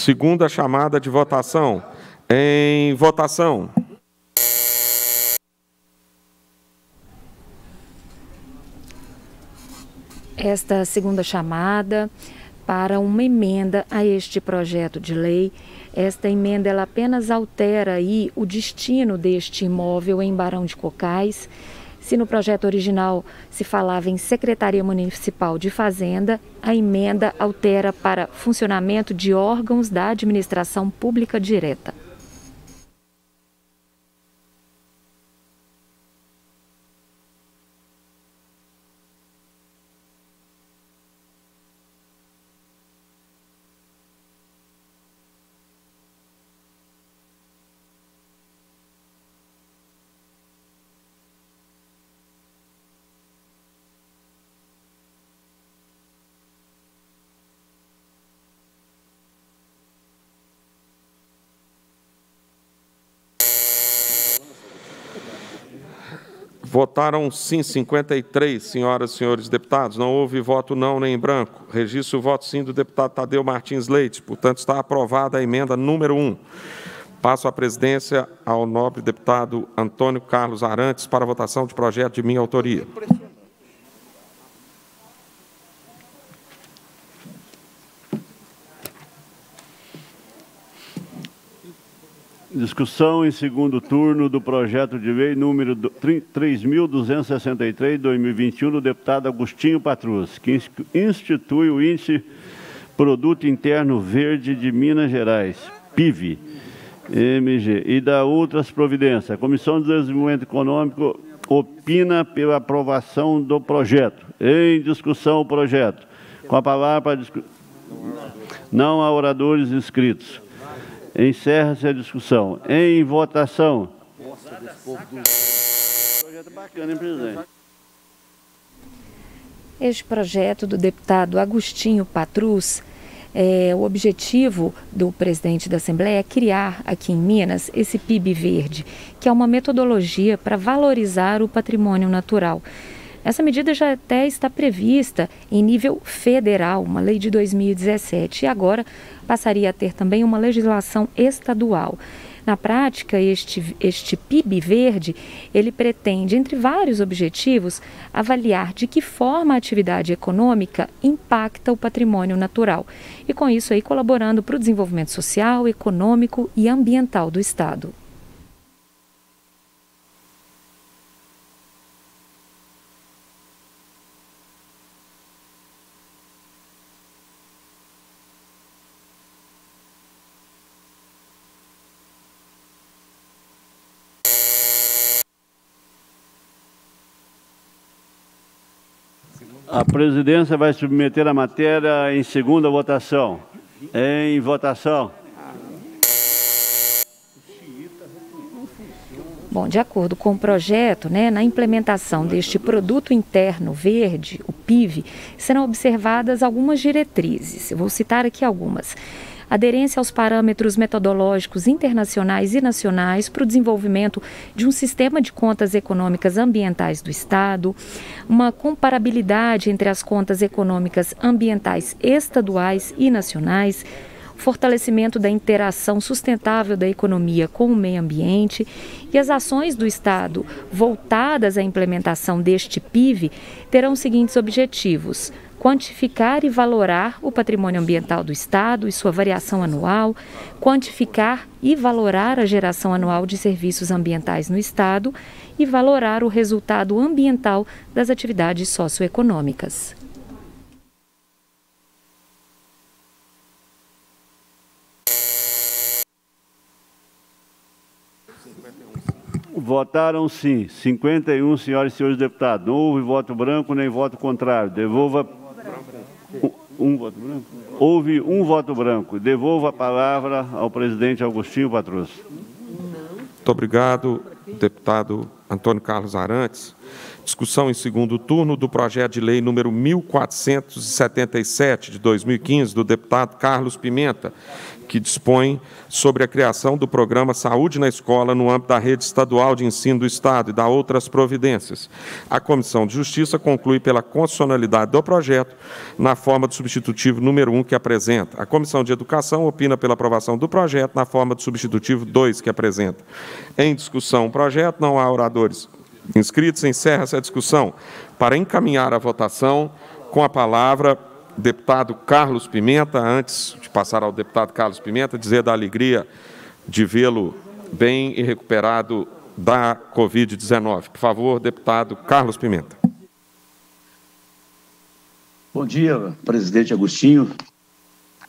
Segunda chamada de votação. Em votação. Esta segunda chamada para uma emenda a este projeto de lei. Esta emenda ela apenas altera aí o destino deste imóvel em Barão de Cocais se no projeto original se falava em Secretaria Municipal de Fazenda, a emenda altera para funcionamento de órgãos da administração pública direta. Votaram sim 53, senhoras e senhores deputados. Não houve voto não nem em branco. Registro o voto sim do deputado Tadeu Martins Leite. Portanto, está aprovada a emenda número 1. Passo a presidência ao nobre deputado Antônio Carlos Arantes para a votação de projeto de minha autoria. Discussão em segundo turno do projeto de lei número 3.263-2021 do deputado Agostinho Patrus, que institui o Índice Produto Interno Verde de Minas Gerais, PIV, MG, e da outras providências. A Comissão de Desenvolvimento Econômico opina pela aprovação do projeto. Em discussão o projeto. Com a palavra para. Não há oradores inscritos. Encerra-se a discussão. Em votação. Projeto bacana, hein, presidente? Este projeto do deputado Agostinho Patrus, é, o objetivo do presidente da Assembleia é criar aqui em Minas esse PIB verde, que é uma metodologia para valorizar o patrimônio natural. Essa medida já até está prevista em nível federal, uma lei de 2017, e agora passaria a ter também uma legislação estadual. Na prática, este, este PIB verde, ele pretende, entre vários objetivos, avaliar de que forma a atividade econômica impacta o patrimônio natural e, com isso, aí, colaborando para o desenvolvimento social, econômico e ambiental do Estado. A presidência vai submeter a matéria em segunda votação. Em votação. Bom, de acordo com o projeto, né, na implementação deste produto interno verde, o PIV, serão observadas algumas diretrizes. Eu vou citar aqui algumas aderência aos parâmetros metodológicos internacionais e nacionais para o desenvolvimento de um sistema de contas econômicas ambientais do Estado, uma comparabilidade entre as contas econômicas ambientais estaduais e nacionais, fortalecimento da interação sustentável da economia com o meio ambiente e as ações do Estado voltadas à implementação deste PIV terão os seguintes objetivos: quantificar e valorar o patrimônio ambiental do Estado e sua variação anual, quantificar e valorar a geração anual de serviços ambientais no Estado e valorar o resultado ambiental das atividades socioeconômicas. Votaram sim, 51 senhoras e senhores deputados. Não houve voto branco nem voto contrário. Devolva um, voto branco? Houve um voto branco. Devolvo a palavra ao presidente Agostinho Patrus. Muito obrigado, deputado Antônio Carlos Arantes. Discussão em segundo turno do projeto de lei número 1477 de 2015 do deputado Carlos Pimenta, que dispõe sobre a criação do programa Saúde na Escola no âmbito da rede estadual de ensino do Estado e da outras providências. A Comissão de Justiça conclui pela constitucionalidade do projeto na forma do substitutivo número 1 que apresenta. A Comissão de Educação opina pela aprovação do projeto na forma do substitutivo 2 que apresenta. Em discussão o projeto, não há oradores inscritos. Encerra essa discussão. Para encaminhar a votação, com a palavra deputado Carlos Pimenta, antes de passar ao deputado Carlos Pimenta, dizer da alegria de vê-lo bem e recuperado da Covid-19. Por favor, deputado Carlos Pimenta. Bom dia, presidente Agostinho.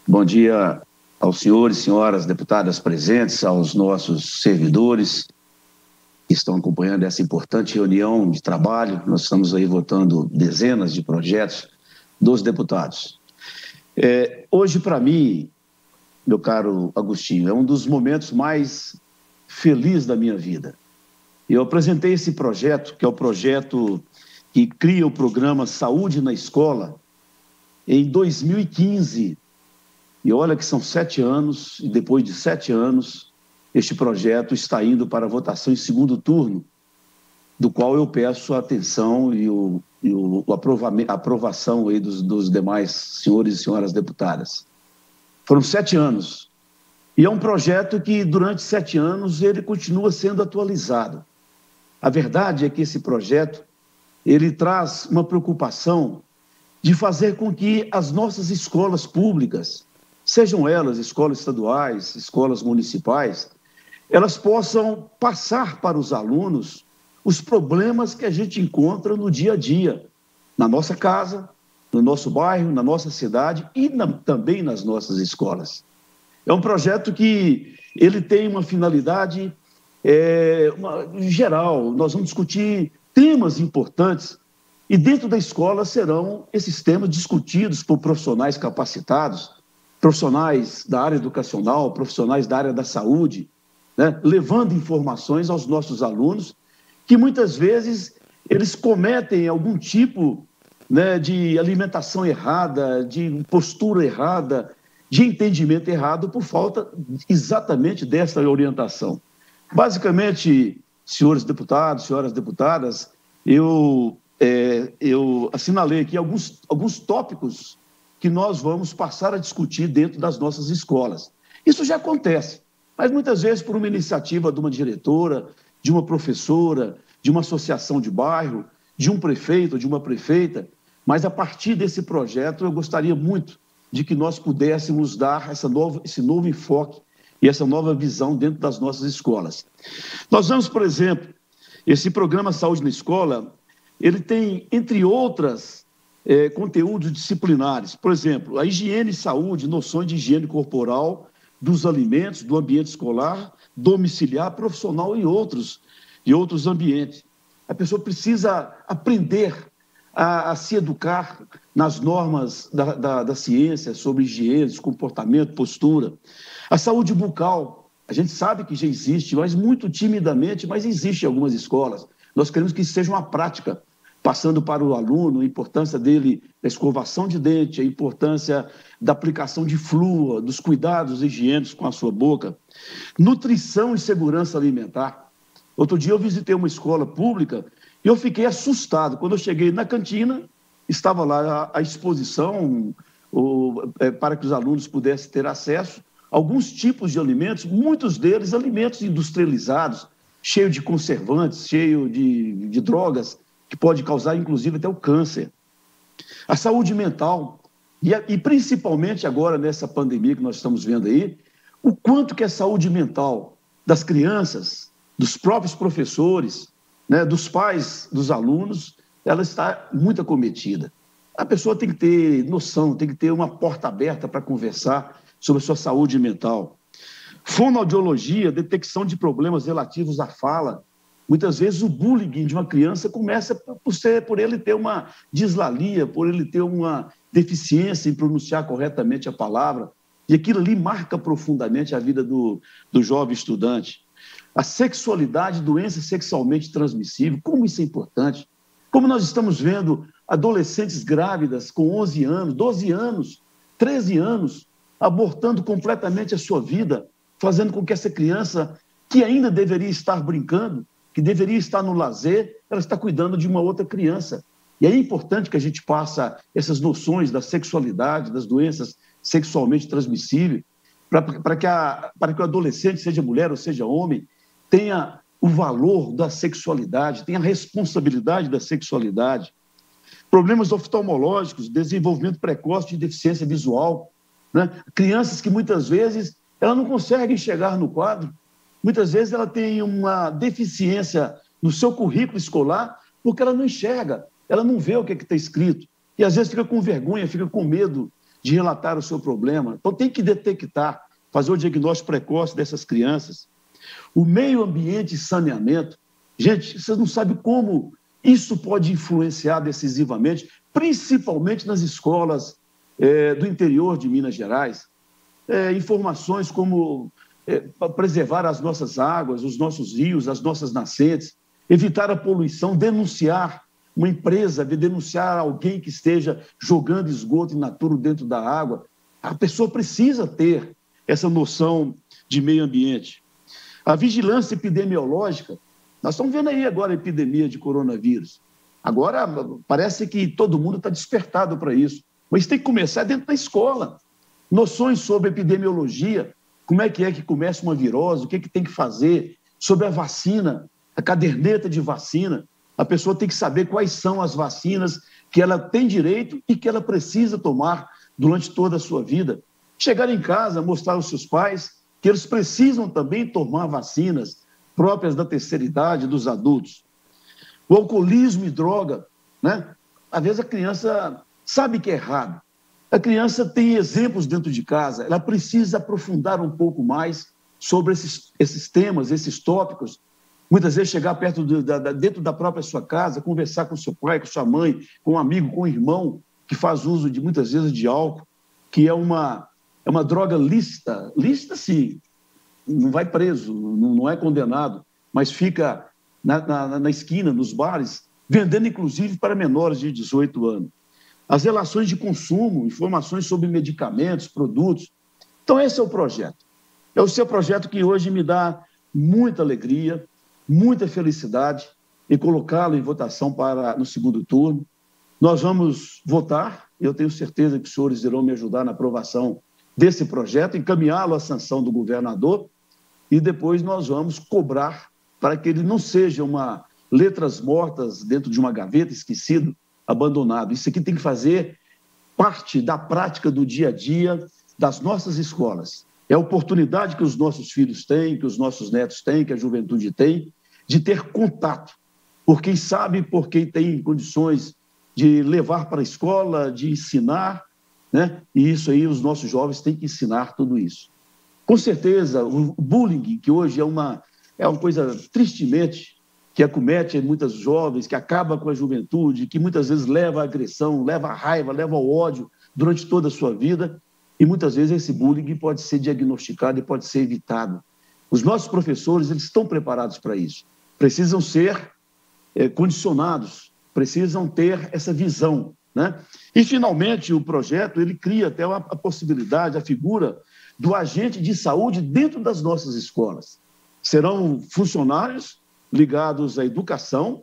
Bom dia aos senhores e senhoras deputadas presentes, aos nossos servidores que estão acompanhando essa importante reunião de trabalho. Nós estamos aí votando dezenas de projetos dos deputados. É, hoje, para mim, meu caro Agostinho, é um dos momentos mais felizes da minha vida. Eu apresentei esse projeto, que é o projeto que cria o programa Saúde na Escola, em 2015. E olha que são sete anos, e depois de sete anos, este projeto está indo para votação em segundo turno do qual eu peço a atenção e, o, e o, a aprovação aí dos, dos demais senhores e senhoras deputadas. Foram sete anos. E é um projeto que, durante sete anos, ele continua sendo atualizado. A verdade é que esse projeto ele traz uma preocupação de fazer com que as nossas escolas públicas, sejam elas escolas estaduais, escolas municipais, elas possam passar para os alunos os problemas que a gente encontra no dia a dia, na nossa casa, no nosso bairro, na nossa cidade e na, também nas nossas escolas. É um projeto que ele tem uma finalidade é, uma, geral. Nós vamos discutir temas importantes e dentro da escola serão esses temas discutidos por profissionais capacitados, profissionais da área educacional, profissionais da área da saúde, né, levando informações aos nossos alunos que muitas vezes eles cometem algum tipo né, de alimentação errada, de postura errada, de entendimento errado por falta exatamente dessa orientação. Basicamente, senhores deputados, senhoras deputadas, eu, é, eu assinalei aqui alguns, alguns tópicos que nós vamos passar a discutir dentro das nossas escolas. Isso já acontece, mas muitas vezes por uma iniciativa de uma diretora, de uma professora, de uma associação de bairro, de um prefeito, de uma prefeita, mas a partir desse projeto eu gostaria muito de que nós pudéssemos dar essa nova, esse novo enfoque e essa nova visão dentro das nossas escolas. Nós vamos, por exemplo, esse programa Saúde na Escola, ele tem, entre outras, é, conteúdos disciplinares. Por exemplo, a higiene e saúde, noções de higiene corporal, dos alimentos, do ambiente escolar, domiciliar, profissional e outros, e outros ambientes. A pessoa precisa aprender a, a se educar nas normas da, da, da ciência sobre higiene, comportamento, postura. A saúde bucal, a gente sabe que já existe, mas muito timidamente, mas existe em algumas escolas. Nós queremos que isso seja uma prática, passando para o aluno a importância dele da escovação de dente, a importância da aplicação de flúor, dos cuidados higiênicos com a sua boca. Nutrição e segurança alimentar. Outro dia eu visitei uma escola pública e eu fiquei assustado. Quando eu cheguei na cantina, estava lá a, exposição, é, para que os alunos pudessem ter acesso a alguns tipos de alimentos, muitos deles alimentos industrializados, cheio de conservantes, cheio de, de drogas, que pode causar, inclusive, até o câncer. A saúde mental, e, e principalmente agora nessa pandemia que nós estamos vendo aí, o quanto que a saúde mental das crianças, dos próprios professores, né, dos pais, dos alunos, ela está muito acometida. A pessoa tem que ter noção, tem que ter uma porta aberta para conversar sobre a sua saúde mental. Fonoaudiologia, detecção de problemas relativos à fala. Muitas vezes o bullying de uma criança começa por, ser, por ele ter uma dislalia, por ele ter uma deficiência em pronunciar corretamente a palavra. E aquilo ali marca profundamente a vida do, do jovem estudante. A sexualidade, doença sexualmente transmissível, como isso é importante. Como nós estamos vendo adolescentes grávidas com 11 anos, 12 anos, 13 anos, abortando completamente a sua vida fazendo com que essa criança, que ainda deveria estar brincando, que deveria estar no lazer, ela está cuidando de uma outra criança. E é importante que a gente passe essas noções da sexualidade, das doenças sexualmente transmissíveis, para que, que o adolescente, seja mulher ou seja homem, tenha o valor da sexualidade, tenha a responsabilidade da sexualidade. Problemas oftalmológicos, desenvolvimento precoce de deficiência visual, né? crianças que muitas vezes ela não consegue chegar no quadro. Muitas vezes ela tem uma deficiência no seu currículo escolar porque ela não enxerga, ela não vê o que é está escrito. E às vezes fica com vergonha, fica com medo de relatar o seu problema. Então tem que detectar, fazer o diagnóstico precoce dessas crianças. O meio ambiente e saneamento. Gente, vocês não sabem como isso pode influenciar decisivamente, principalmente nas escolas é, do interior de Minas Gerais é, informações como preservar as nossas águas, os nossos rios, as nossas nascentes, evitar a poluição, denunciar uma empresa, denunciar alguém que esteja jogando esgoto in natura dentro da água. A pessoa precisa ter essa noção de meio ambiente. A vigilância epidemiológica, nós estamos vendo aí agora a epidemia de coronavírus. Agora parece que todo mundo está despertado para isso, mas tem que começar dentro da escola noções sobre epidemiologia, como é que é que começa uma virose, o que, é que tem que fazer, sobre a vacina, a caderneta de vacina. A pessoa tem que saber quais são as vacinas que ela tem direito e que ela precisa tomar durante toda a sua vida. Chegar em casa, mostrar aos seus pais que eles precisam também tomar vacinas próprias da terceira idade, dos adultos. O alcoolismo e droga, né? Às vezes a criança sabe que é errado, a criança tem exemplos dentro de casa, ela precisa aprofundar um pouco mais sobre esses, esses temas, esses tópicos. Muitas vezes chegar perto da, dentro da própria sua casa, conversar com seu pai, com sua mãe, com um amigo, com um irmão que faz uso de muitas vezes de álcool, que é uma, é uma droga lícita, lícita sim, não vai preso, não, não é condenado, mas fica na, na, na esquina, nos bares, vendendo inclusive para menores de 18 anos as relações de consumo, informações sobre medicamentos, produtos. Então, esse é o projeto. É o seu projeto que hoje me dá muita alegria, muita felicidade em colocá-lo em votação para no segundo turno. Nós vamos votar, eu tenho certeza que os senhores irão me ajudar na aprovação desse projeto, encaminhá-lo à sanção do governador e depois nós vamos cobrar para que ele não seja uma letras mortas dentro de uma gaveta esquecido, abandonado. Isso aqui tem que fazer parte da prática do dia a dia das nossas escolas. É a oportunidade que os nossos filhos têm, que os nossos netos têm, que a juventude tem, de ter contato. Por quem sabe, por quem tem condições de levar para a escola, de ensinar, né? E isso aí os nossos jovens têm que ensinar tudo isso. Com certeza, o bullying, que hoje é uma, é uma coisa tristemente que acomete muitas jovens, que acaba com a juventude, que muitas vezes leva à agressão, leva à raiva, leva ao ódio durante toda a sua vida. E muitas vezes esse bullying pode ser diagnosticado e pode ser evitado. Os nossos professores eles estão preparados para isso. Precisam ser é, condicionados, precisam ter essa visão. Né? E, finalmente, o projeto ele cria até a possibilidade, a figura do agente de saúde dentro das nossas escolas. Serão funcionários ligados à educação,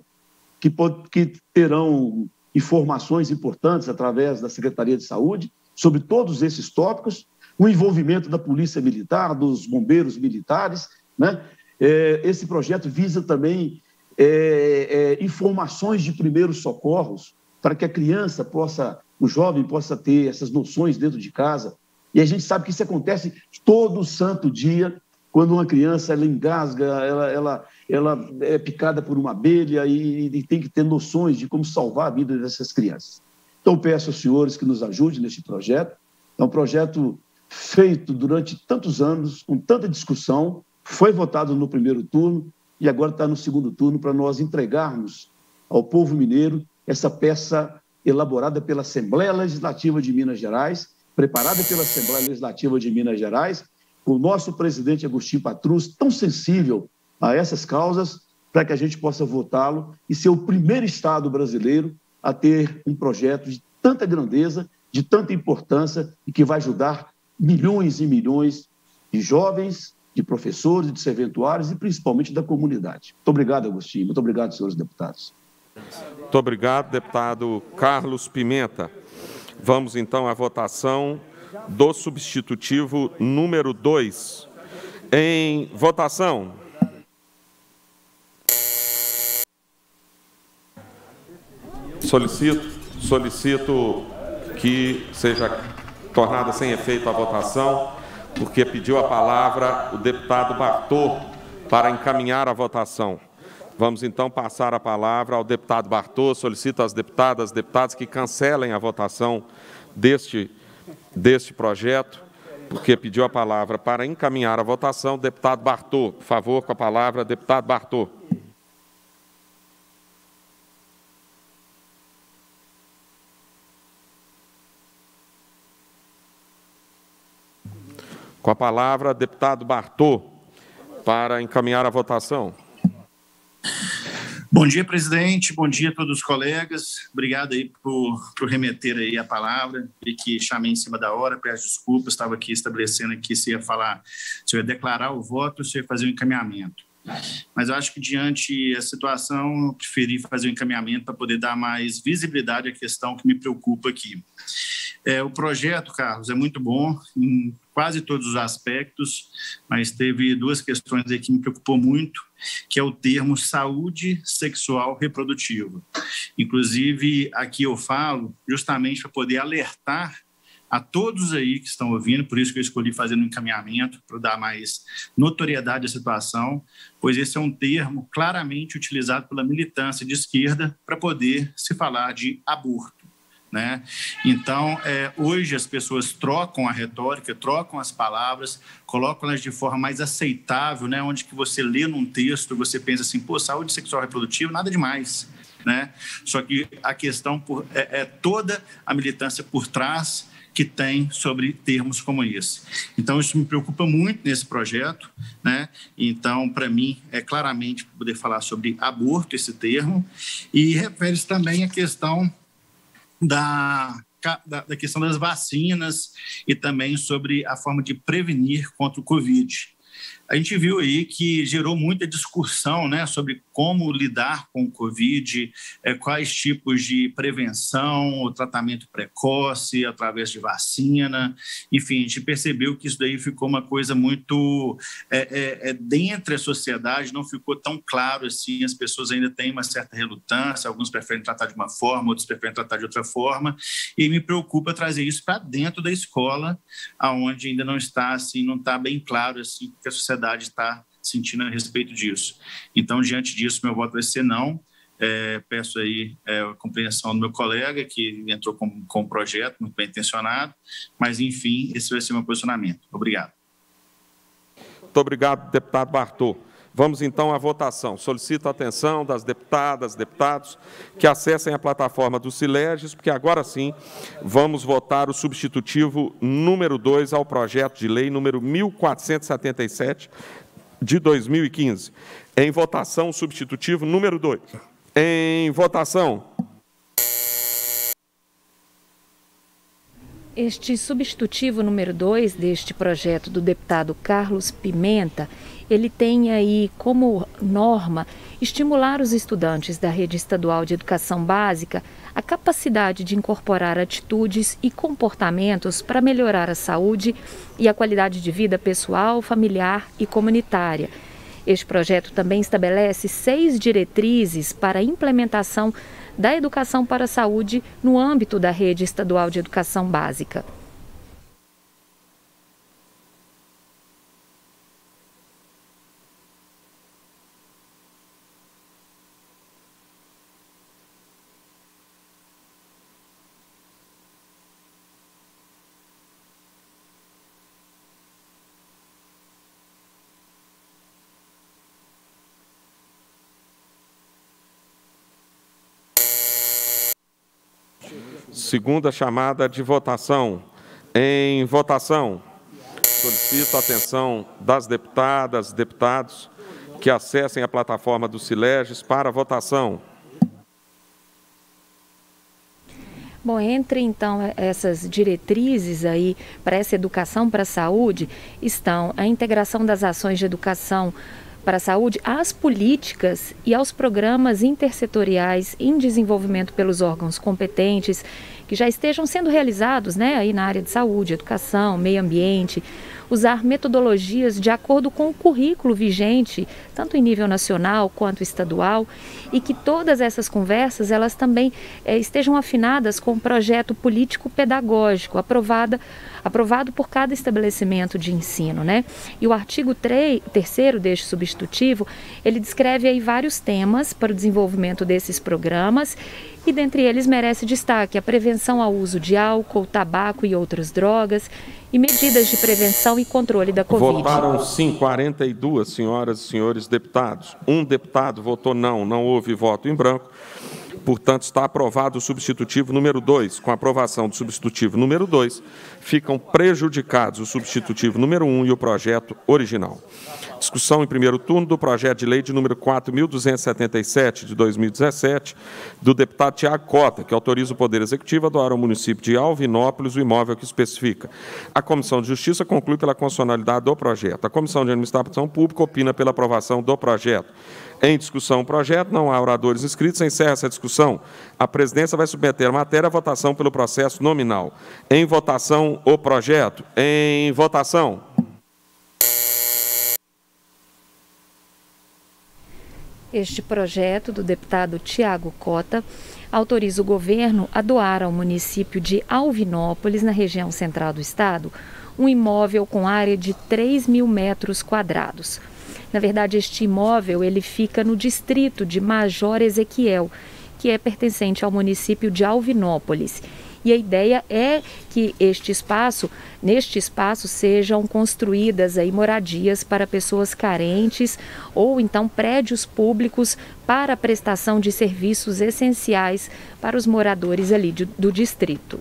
que, que terão informações importantes através da Secretaria de Saúde, sobre todos esses tópicos, o envolvimento da Polícia Militar, dos bombeiros militares. Né? É, esse projeto visa também é, é, informações de primeiros socorros para que a criança possa, o jovem possa ter essas noções dentro de casa. E a gente sabe que isso acontece todo santo dia, quando uma criança ela engasga, ela, ela, ela é picada por uma abelha e, e tem que ter noções de como salvar a vida dessas crianças. Então, peço aos senhores que nos ajudem neste projeto. É um projeto feito durante tantos anos, com tanta discussão, foi votado no primeiro turno e agora está no segundo turno para nós entregarmos ao povo mineiro essa peça elaborada pela Assembleia Legislativa de Minas Gerais, preparada pela Assembleia Legislativa de Minas Gerais, com o nosso presidente Agostinho Patrus, tão sensível a essas causas, para que a gente possa votá-lo e ser o primeiro Estado brasileiro a ter um projeto de tanta grandeza, de tanta importância e que vai ajudar milhões e milhões de jovens, de professores, de serventuários e principalmente da comunidade. Muito obrigado, Agostinho. Muito obrigado, senhores deputados. Muito obrigado, deputado Carlos Pimenta. Vamos então à votação do substitutivo número 2. Em votação. Solicito, solicito que seja tornada sem efeito a votação, porque pediu a palavra o deputado Bartô para encaminhar a votação. Vamos então passar a palavra ao deputado Bartô. Solicito às deputadas, deputados que cancelem a votação deste, deste projeto, porque pediu a palavra para encaminhar a votação. Deputado Bartô, por favor, com a palavra, deputado Bartô. Com a palavra, deputado Bartô, para encaminhar a votação. Bom dia, presidente. Bom dia a todos os colegas. Obrigado aí por, por remeter aí a palavra e que chamei em cima da hora. Peço desculpas, estava aqui estabelecendo aqui se ia falar, se ia declarar o voto, se ia fazer o encaminhamento. Mas eu acho que diante da situação, eu preferi fazer o encaminhamento para poder dar mais visibilidade à questão que me preocupa aqui. É, o projeto, Carlos, é muito bom em quase todos os aspectos, mas teve duas questões aí que me preocupou muito, que é o termo saúde sexual reprodutiva. Inclusive, aqui eu falo justamente para poder alertar a todos aí que estão ouvindo, por isso que eu escolhi fazer um encaminhamento para dar mais notoriedade à situação, pois esse é um termo claramente utilizado pela militância de esquerda para poder se falar de aborto. Né? Então, é, hoje as pessoas trocam a retórica, trocam as palavras, colocam-las de forma mais aceitável, né? onde que você lê num texto, você pensa assim, pô, saúde sexual reprodutiva, nada demais. Né? Só que a questão por, é, é toda a militância por trás que tem sobre termos como esse. Então, isso me preocupa muito nesse projeto. Né? Então, para mim, é claramente poder falar sobre aborto, esse termo, e refere-se também à questão da, da, da, questão das vacinas e também sobre a forma de prevenir contra o Covid a gente viu aí que gerou muita discussão né, sobre como lidar com o Covid, é, quais tipos de prevenção, o tratamento precoce através de vacina. Enfim, a gente percebeu que isso daí ficou uma coisa muito é, é, é dentro da sociedade, não ficou tão claro assim. As pessoas ainda têm uma certa relutância, alguns preferem tratar de uma forma, outros preferem tratar de outra forma. E me preocupa trazer isso para dentro da escola, aonde ainda não está assim, não está bem claro assim que a sociedade sociedade está sentindo a respeito disso. Então, diante disso, meu voto vai ser não. É, peço aí é, a compreensão do meu colega, que entrou com, com um projeto muito bem intencionado, mas, enfim, esse vai ser o meu posicionamento. Obrigado. Muito obrigado, deputado Bartô. Vamos então à votação. Solicito a atenção das deputadas, deputados, que acessem a plataforma do Sileges, porque agora sim vamos votar o substitutivo número 2 ao projeto de lei número 1477 de 2015. Em votação, substitutivo número 2. Em votação. Este substitutivo número 2 deste projeto do deputado Carlos Pimenta, ele tem aí como norma estimular os estudantes da rede estadual de educação básica a capacidade de incorporar atitudes e comportamentos para melhorar a saúde e a qualidade de vida pessoal, familiar e comunitária. Este projeto também estabelece seis diretrizes para a implementação da educação para a saúde no âmbito da rede estadual de educação básica. Segunda chamada de votação. Em votação, solicito a atenção das deputadas, deputados que acessem a plataforma do Sileges para votação. Bom, entre então essas diretrizes aí para essa educação para a saúde estão a integração das ações de educação para a saúde às políticas e aos programas intersetoriais em desenvolvimento pelos órgãos competentes que já estejam sendo realizados né, aí na área de saúde, educação, meio ambiente, usar metodologias de acordo com o currículo vigente, tanto em nível nacional quanto estadual, e que todas essas conversas elas também é, estejam afinadas com o projeto político pedagógico aprovada aprovado por cada estabelecimento de ensino, né? E o artigo 3 terceiro deste substitutivo, ele descreve aí vários temas para o desenvolvimento desses programas e dentre eles merece destaque a prevenção ao uso de álcool, tabaco e outras drogas e medidas de prevenção e controle da Covid. Votaram sim 42 senhoras e senhores deputados. Um deputado votou não, não houve voto em branco. Portanto, está aprovado o substitutivo número 2. Com a aprovação do substitutivo número 2, ficam prejudicados o substitutivo número 1 um e o projeto original. Discussão em primeiro turno do projeto de lei de número 4.277 de 2017, do deputado Tiago Cota, que autoriza o Poder Executivo a doar ao município de Alvinópolis o imóvel que especifica. A Comissão de Justiça conclui pela constitucionalidade do projeto. A Comissão de Administração Pública opina pela aprovação do projeto. Em discussão o projeto, não há oradores inscritos, encerra essa discussão. A presidência vai submeter a matéria à votação pelo processo nominal. Em votação, o projeto. Em votação. Este projeto do deputado Tiago Cota autoriza o governo a doar ao município de Alvinópolis, na região central do estado, um imóvel com área de 3 mil metros quadrados. Na verdade, este imóvel ele fica no distrito de Major Ezequiel, que é pertencente ao município de Alvinópolis. E a ideia é que este espaço, neste espaço, sejam construídas aí moradias para pessoas carentes ou então prédios públicos para a prestação de serviços essenciais para os moradores ali do, do distrito.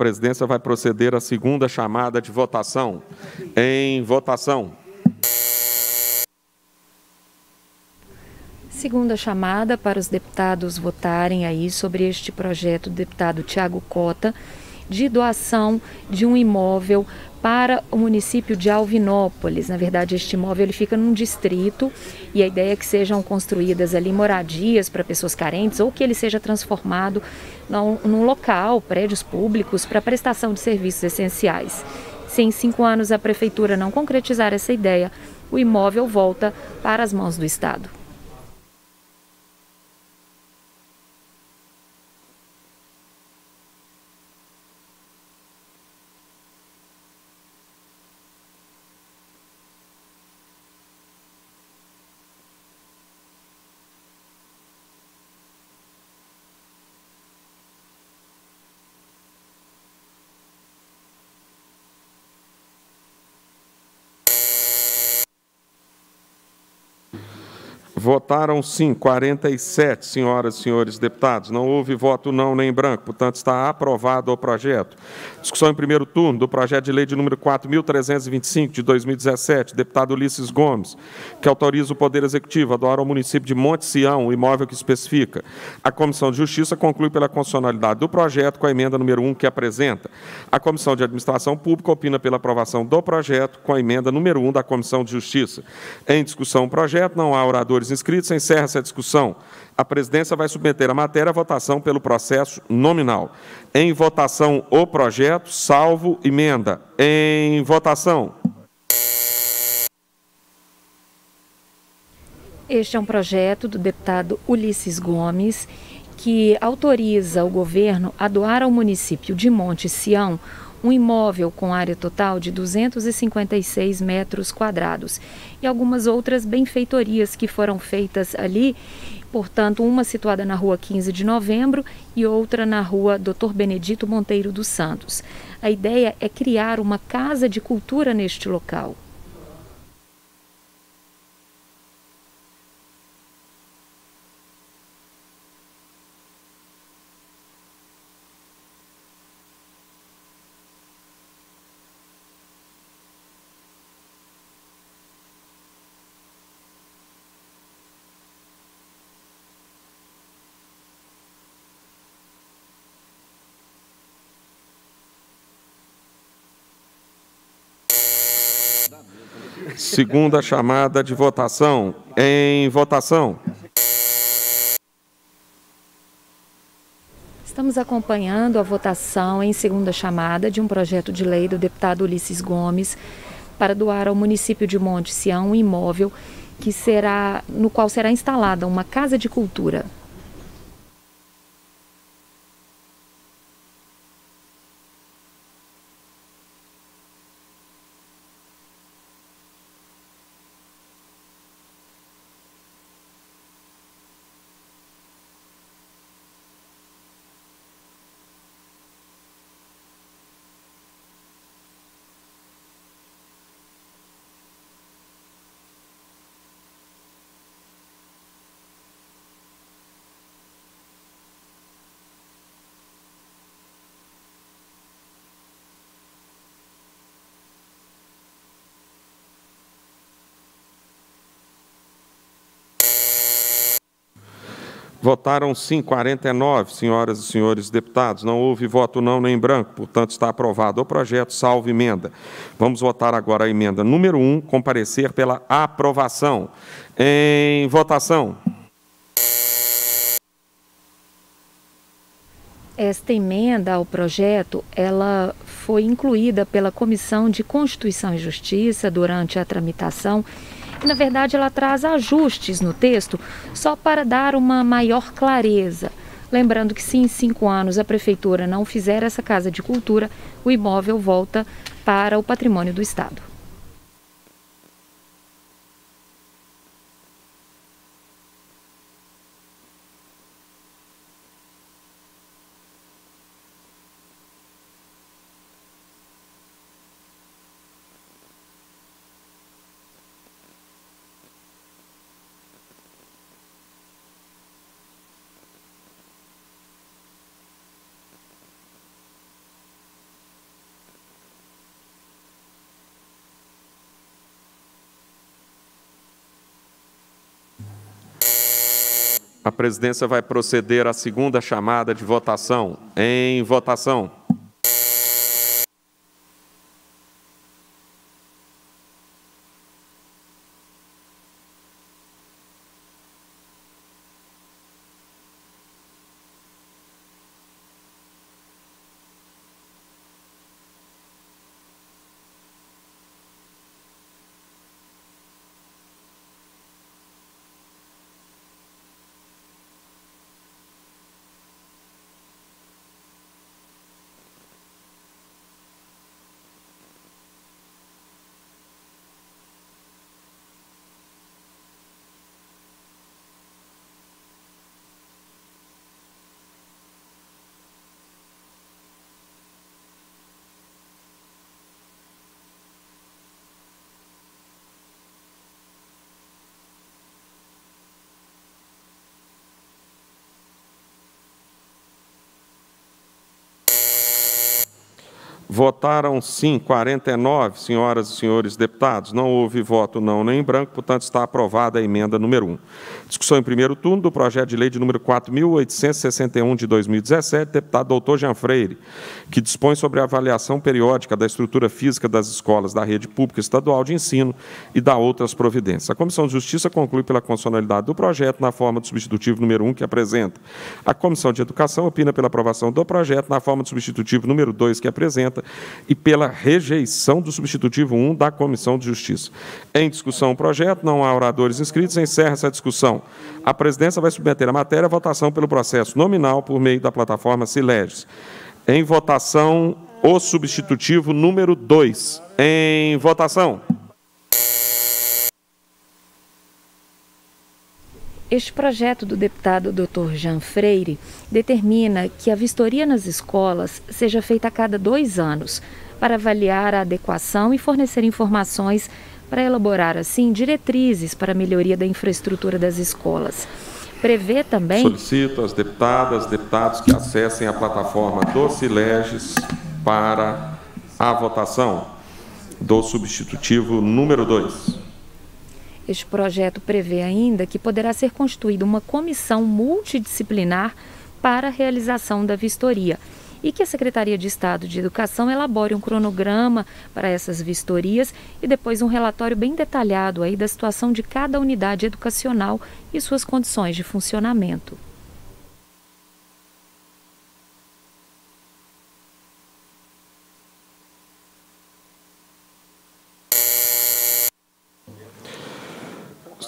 Presidência vai proceder à segunda chamada de votação. Em votação. Segunda chamada para os deputados votarem aí sobre este projeto do deputado Tiago Cota de doação de um imóvel para o município de Alvinópolis. Na verdade, este imóvel ele fica num distrito e a ideia é que sejam construídas ali moradias para pessoas carentes ou que ele seja transformado num, local, prédios públicos para prestação de serviços essenciais. Se em cinco anos a prefeitura não concretizar essa ideia, o imóvel volta para as mãos do Estado. Votaram sim 47 senhoras e senhores deputados. Não houve voto não nem branco, portanto está aprovado o projeto. Discussão em primeiro turno do projeto de lei de número 4325 de 2017, deputado Ulisses Gomes, que autoriza o Poder Executivo a doar ao município de Monte Sião o imóvel que especifica. A Comissão de Justiça conclui pela constitucionalidade do projeto com a emenda número 1 que apresenta. A Comissão de Administração Pública opina pela aprovação do projeto com a emenda número 1 da Comissão de Justiça. Em discussão o projeto, não há oradores inscritos, encerra-se a discussão. A presidência vai submeter a matéria à votação pelo processo nominal. Em votação, o projeto, salvo emenda. Em votação. Este é um projeto do deputado Ulisses Gomes que autoriza o governo a doar ao município de Monte Sião um imóvel com área total de 256 metros quadrados e algumas outras benfeitorias que foram feitas ali. Portanto, uma situada na rua 15 de novembro e outra na rua Dr. Benedito Monteiro dos Santos. A ideia é criar uma casa de cultura neste local. Segunda chamada de votação. Em votação. Estamos acompanhando a votação em segunda chamada de um projeto de lei do deputado Ulisses Gomes para doar ao município de Monte Sião um imóvel que será, no qual será instalada uma casa de cultura. Votaram sim 49, senhoras e senhores deputados. Não houve voto não nem branco, portanto está aprovado o projeto, salvo emenda. Vamos votar agora a emenda número 1, comparecer pela aprovação. Em votação. Esta emenda ao projeto, ela foi incluída pela Comissão de Constituição e Justiça durante a tramitação na verdade, ela traz ajustes no texto só para dar uma maior clareza. Lembrando que se em cinco anos a prefeitura não fizer essa casa de cultura, o imóvel volta para o patrimônio do Estado. Presidência vai proceder à segunda chamada de votação. Em votação. Votaram sim 49 senhoras e senhores deputados. Não houve voto não nem em branco, portanto está aprovada a emenda número 1. Discussão em primeiro turno do projeto de lei de número 4.861 de 2017, deputado doutor Jean Freire, que dispõe sobre a avaliação periódica da estrutura física das escolas da rede pública estadual de ensino e da outras providências. A Comissão de Justiça conclui pela constitucionalidade do projeto na forma do substitutivo número 1 que apresenta. A Comissão de Educação opina pela aprovação do projeto na forma do substitutivo número 2 que apresenta e pela rejeição do substitutivo 1 da Comissão de Justiça. Em discussão o projeto, não há oradores inscritos, encerra essa discussão. A presidência vai submeter a matéria à votação pelo processo nominal por meio da plataforma Sileges. Em votação, o substitutivo número 2. Em votação. Este projeto do deputado Dr. Jean Freire determina que a vistoria nas escolas seja feita a cada dois anos, para avaliar a adequação e fornecer informações para elaborar, assim, diretrizes para a melhoria da infraestrutura das escolas. Prevê também. Solicito às deputadas, deputados que acessem a plataforma do Sileges para a votação do substitutivo número 2. Este projeto prevê ainda que poderá ser constituída uma comissão multidisciplinar para a realização da vistoria e que a Secretaria de Estado de Educação elabore um cronograma para essas vistorias e depois um relatório bem detalhado aí da situação de cada unidade educacional e suas condições de funcionamento.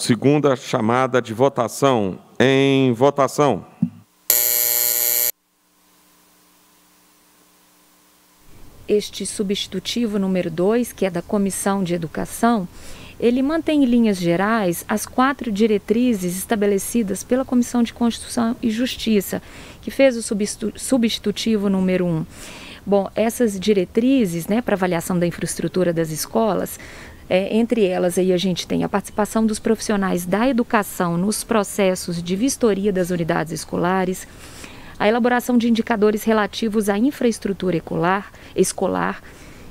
Segunda chamada de votação. Em votação. Este substitutivo número 2, que é da Comissão de Educação, ele mantém em linhas gerais as quatro diretrizes estabelecidas pela Comissão de Constituição e Justiça, que fez o substitutivo número 1. Um. Bom, essas diretrizes né, para avaliação da infraestrutura das escolas é, entre elas, aí a gente tem a participação dos profissionais da educação nos processos de vistoria das unidades escolares, a elaboração de indicadores relativos à infraestrutura escolar, escolar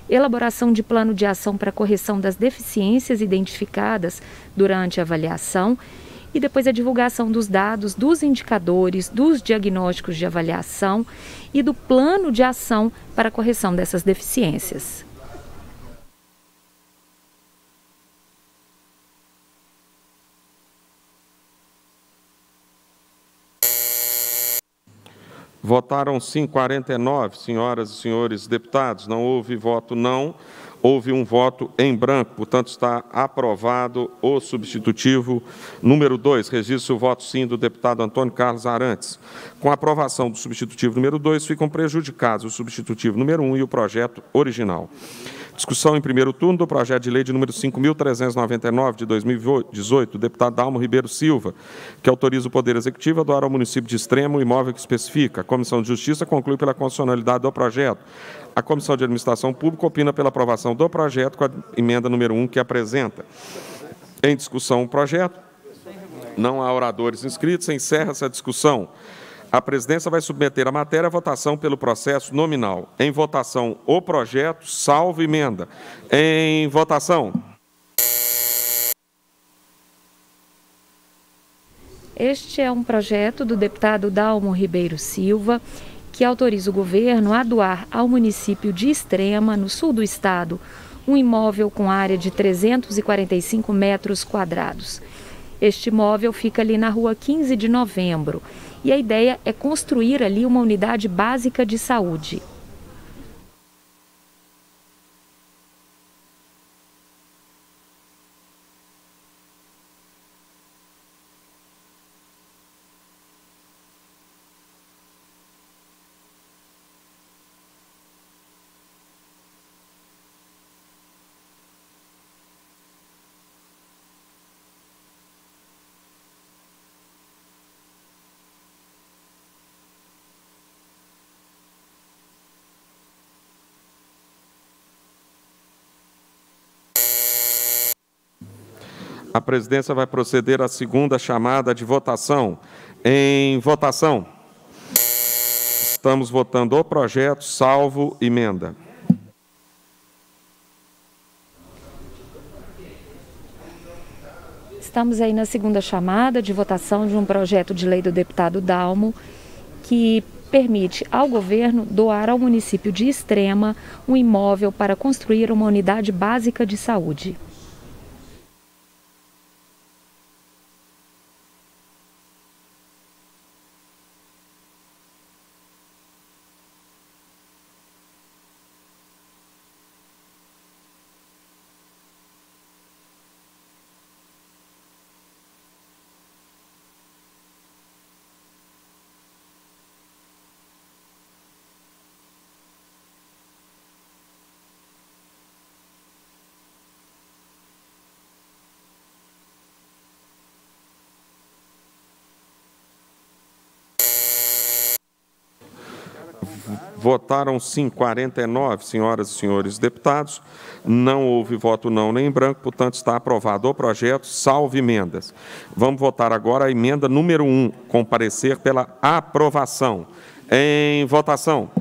elaboração de plano de ação para correção das deficiências identificadas durante a avaliação e depois a divulgação dos dados, dos indicadores, dos diagnósticos de avaliação e do plano de ação para a correção dessas deficiências. Votaram sim 49, senhoras e senhores deputados. Não houve voto não, houve um voto em branco. Portanto, está aprovado o substitutivo número 2. Registro o voto sim do deputado Antônio Carlos Arantes. Com a aprovação do substitutivo número 2, ficam prejudicados o substitutivo número 1 um e o projeto original. Discussão em primeiro turno do projeto de lei de número 5.399 de 2018, do deputado Dalmo Ribeiro Silva, que autoriza o Poder Executivo a doar ao município de Extremo o imóvel que especifica. A Comissão de Justiça conclui pela constitucionalidade do projeto. A Comissão de Administração Pública opina pela aprovação do projeto com a emenda número 1 que apresenta. Em discussão o projeto. Não há oradores inscritos. Encerra essa discussão. A presidência vai submeter a matéria à votação pelo processo nominal. Em votação, o projeto, salvo emenda. Em votação. Este é um projeto do deputado Dalmo Ribeiro Silva, que autoriza o governo a doar ao município de Extrema, no sul do estado, um imóvel com área de 345 metros quadrados. Este imóvel fica ali na rua 15 de novembro e a ideia é construir ali uma unidade básica de saúde. presidência vai proceder à segunda chamada de votação. Em votação. Estamos votando o projeto, salvo emenda. Estamos aí na segunda chamada de votação de um projeto de lei do deputado Dalmo que permite ao governo doar ao município de Extrema um imóvel para construir uma unidade básica de saúde. Votaram sim 49, senhoras e senhores deputados. Não houve voto não nem em branco, portanto está aprovado o projeto, salvo emendas. Vamos votar agora a emenda número 1, comparecer pela aprovação. Em votação.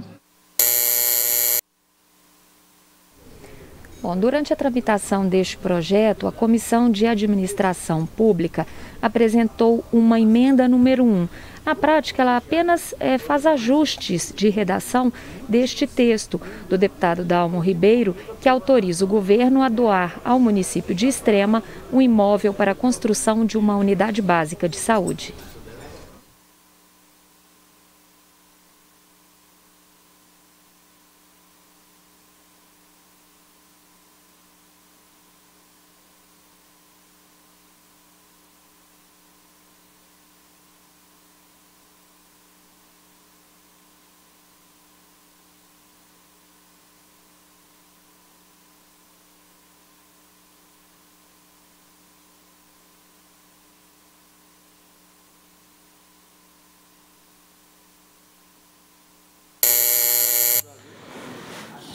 Bom, durante a tramitação deste projeto, a Comissão de Administração Pública apresentou uma emenda número 1, na prática, ela apenas é, faz ajustes de redação deste texto do deputado Dalmo Ribeiro, que autoriza o governo a doar ao município de Extrema um imóvel para a construção de uma unidade básica de saúde.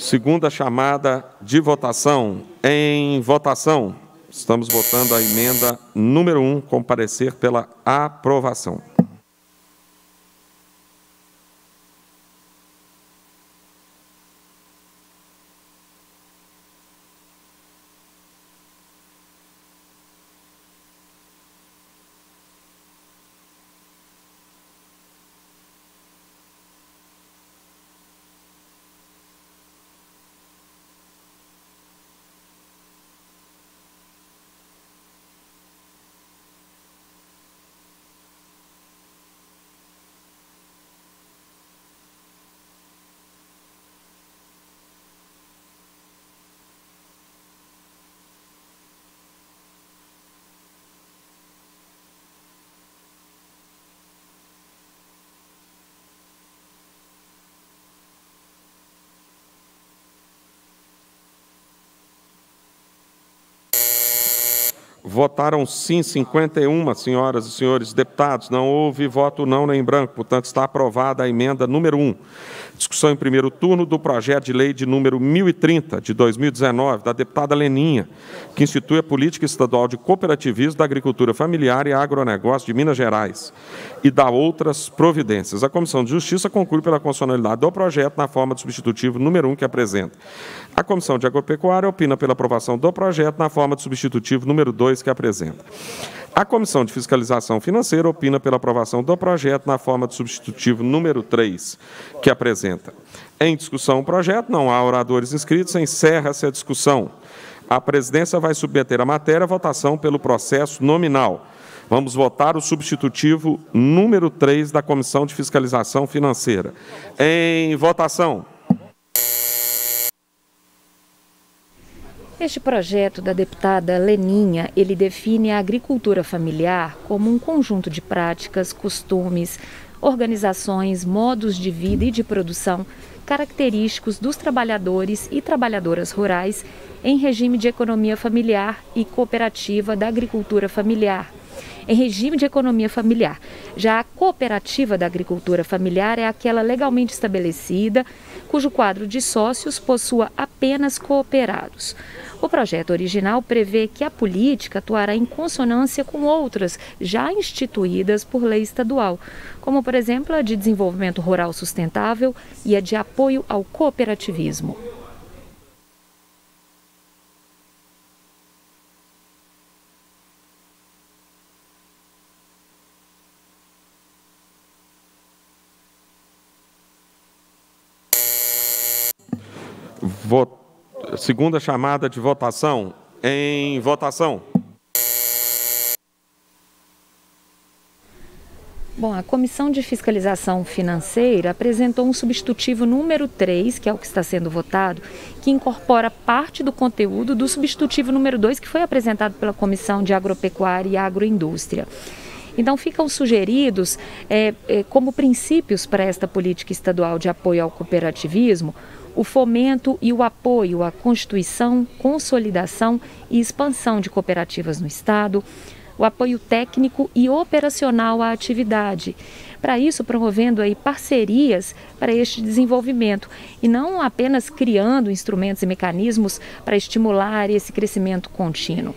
Segunda chamada de votação. Em votação, estamos votando a emenda número 1, comparecer pela aprovação. Votaram sim 51 senhoras e senhores deputados. Não houve voto não nem branco, portanto está aprovada a emenda número 1. Discussão em primeiro turno do projeto de lei de número 1030 de 2019 da deputada Leninha, que institui a política estadual de cooperativismo da agricultura familiar e agronegócio de Minas Gerais e dá outras providências. A Comissão de Justiça conclui pela constitucionalidade do projeto na forma do substitutivo número 1 que apresenta. A Comissão de Agropecuária opina pela aprovação do projeto na forma do substitutivo número 2 que apresenta. A Comissão de Fiscalização Financeira opina pela aprovação do projeto na forma do substitutivo número 3 que apresenta. Em discussão o projeto, não há oradores inscritos, encerra-se a discussão. A presidência vai submeter a matéria à votação pelo processo nominal. Vamos votar o substitutivo número 3 da Comissão de Fiscalização Financeira. Em votação. Este projeto da deputada Leninha, ele define a agricultura familiar como um conjunto de práticas, costumes, organizações, modos de vida e de produção característicos dos trabalhadores e trabalhadoras rurais em regime de economia familiar e cooperativa da agricultura familiar, em regime de economia familiar. Já a cooperativa da agricultura familiar é aquela legalmente estabelecida, cujo quadro de sócios possua apenas cooperados. O projeto original prevê que a política atuará em consonância com outras já instituídas por lei estadual, como, por exemplo, a de desenvolvimento rural sustentável e a de apoio ao cooperativismo. Voto Segunda chamada de votação. Em votação. Bom, a Comissão de Fiscalização Financeira apresentou um substitutivo número 3, que é o que está sendo votado, que incorpora parte do conteúdo do substitutivo número 2, que foi apresentado pela Comissão de Agropecuária e Agroindústria. Então, ficam sugeridos é, como princípios para esta política estadual de apoio ao cooperativismo o fomento e o apoio à constituição, consolidação e expansão de cooperativas no Estado, o apoio técnico e operacional à atividade. Para isso, promovendo aí parcerias para este desenvolvimento e não apenas criando instrumentos e mecanismos para estimular esse crescimento contínuo.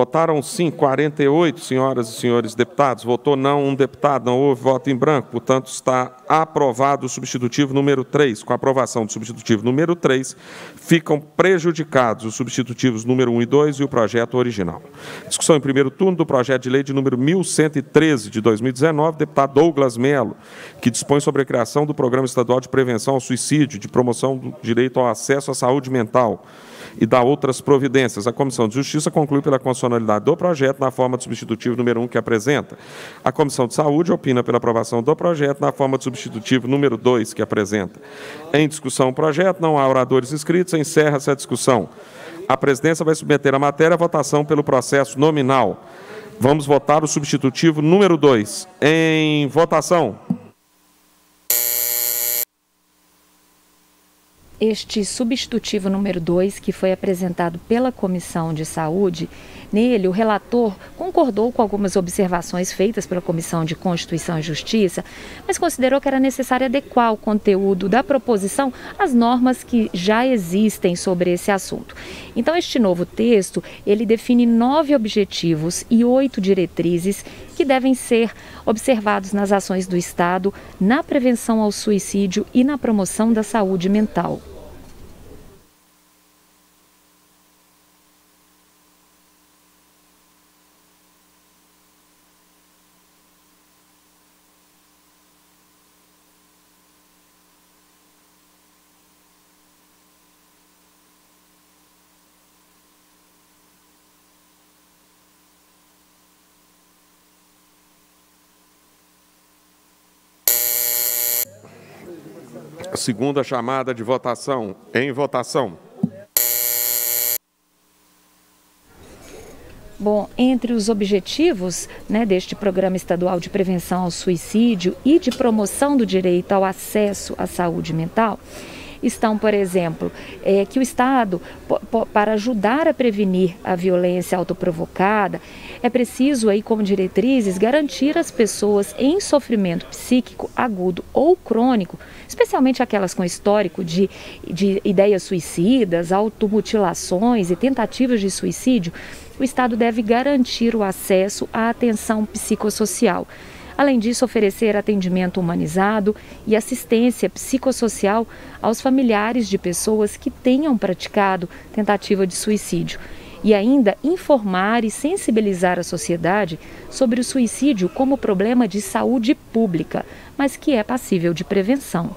Votaram sim 48 senhoras e senhores deputados, votou não um deputado, não houve voto em branco, portanto está aprovado o substitutivo número 3. Com a aprovação do substitutivo número 3, ficam prejudicados os substitutivos número 1 e 2 e o projeto original. Discussão em primeiro turno do projeto de lei de número 1113 de 2019, deputado Douglas Melo, que dispõe sobre a criação do Programa Estadual de Prevenção ao Suicídio, de promoção do direito ao acesso à saúde mental e da outras providências. A Comissão de Justiça conclui pela constitucionalidade do projeto na forma de substitutivo número 1 que apresenta. A Comissão de Saúde opina pela aprovação do projeto na forma de substitutivo número 2 que apresenta. Em discussão o projeto, não há oradores inscritos, encerra-se a discussão. A presidência vai submeter a matéria à votação pelo processo nominal. Vamos votar o substitutivo número 2. Em votação. Este substitutivo número 2, que foi apresentado pela Comissão de Saúde, nele o relator concordou com algumas observações feitas pela Comissão de Constituição e Justiça, mas considerou que era necessário adequar o conteúdo da proposição às normas que já existem sobre esse assunto. Então, este novo texto, ele define nove objetivos e oito diretrizes que devem ser observados nas ações do Estado na prevenção ao suicídio e na promoção da saúde mental. Segunda chamada de votação. Em votação. Bom, entre os objetivos né, deste Programa Estadual de Prevenção ao Suicídio e de promoção do direito ao acesso à saúde mental, estão, por exemplo, é, que o Estado, para ajudar a prevenir a violência autoprovocada, é preciso, aí, como diretrizes, garantir às pessoas em sofrimento psíquico agudo ou crônico, especialmente aquelas com histórico de, de ideias suicidas, automutilações e tentativas de suicídio, o Estado deve garantir o acesso à atenção psicossocial. Além disso, oferecer atendimento humanizado e assistência psicossocial aos familiares de pessoas que tenham praticado tentativa de suicídio. E ainda informar e sensibilizar a sociedade sobre o suicídio como problema de saúde pública, mas que é passível de prevenção.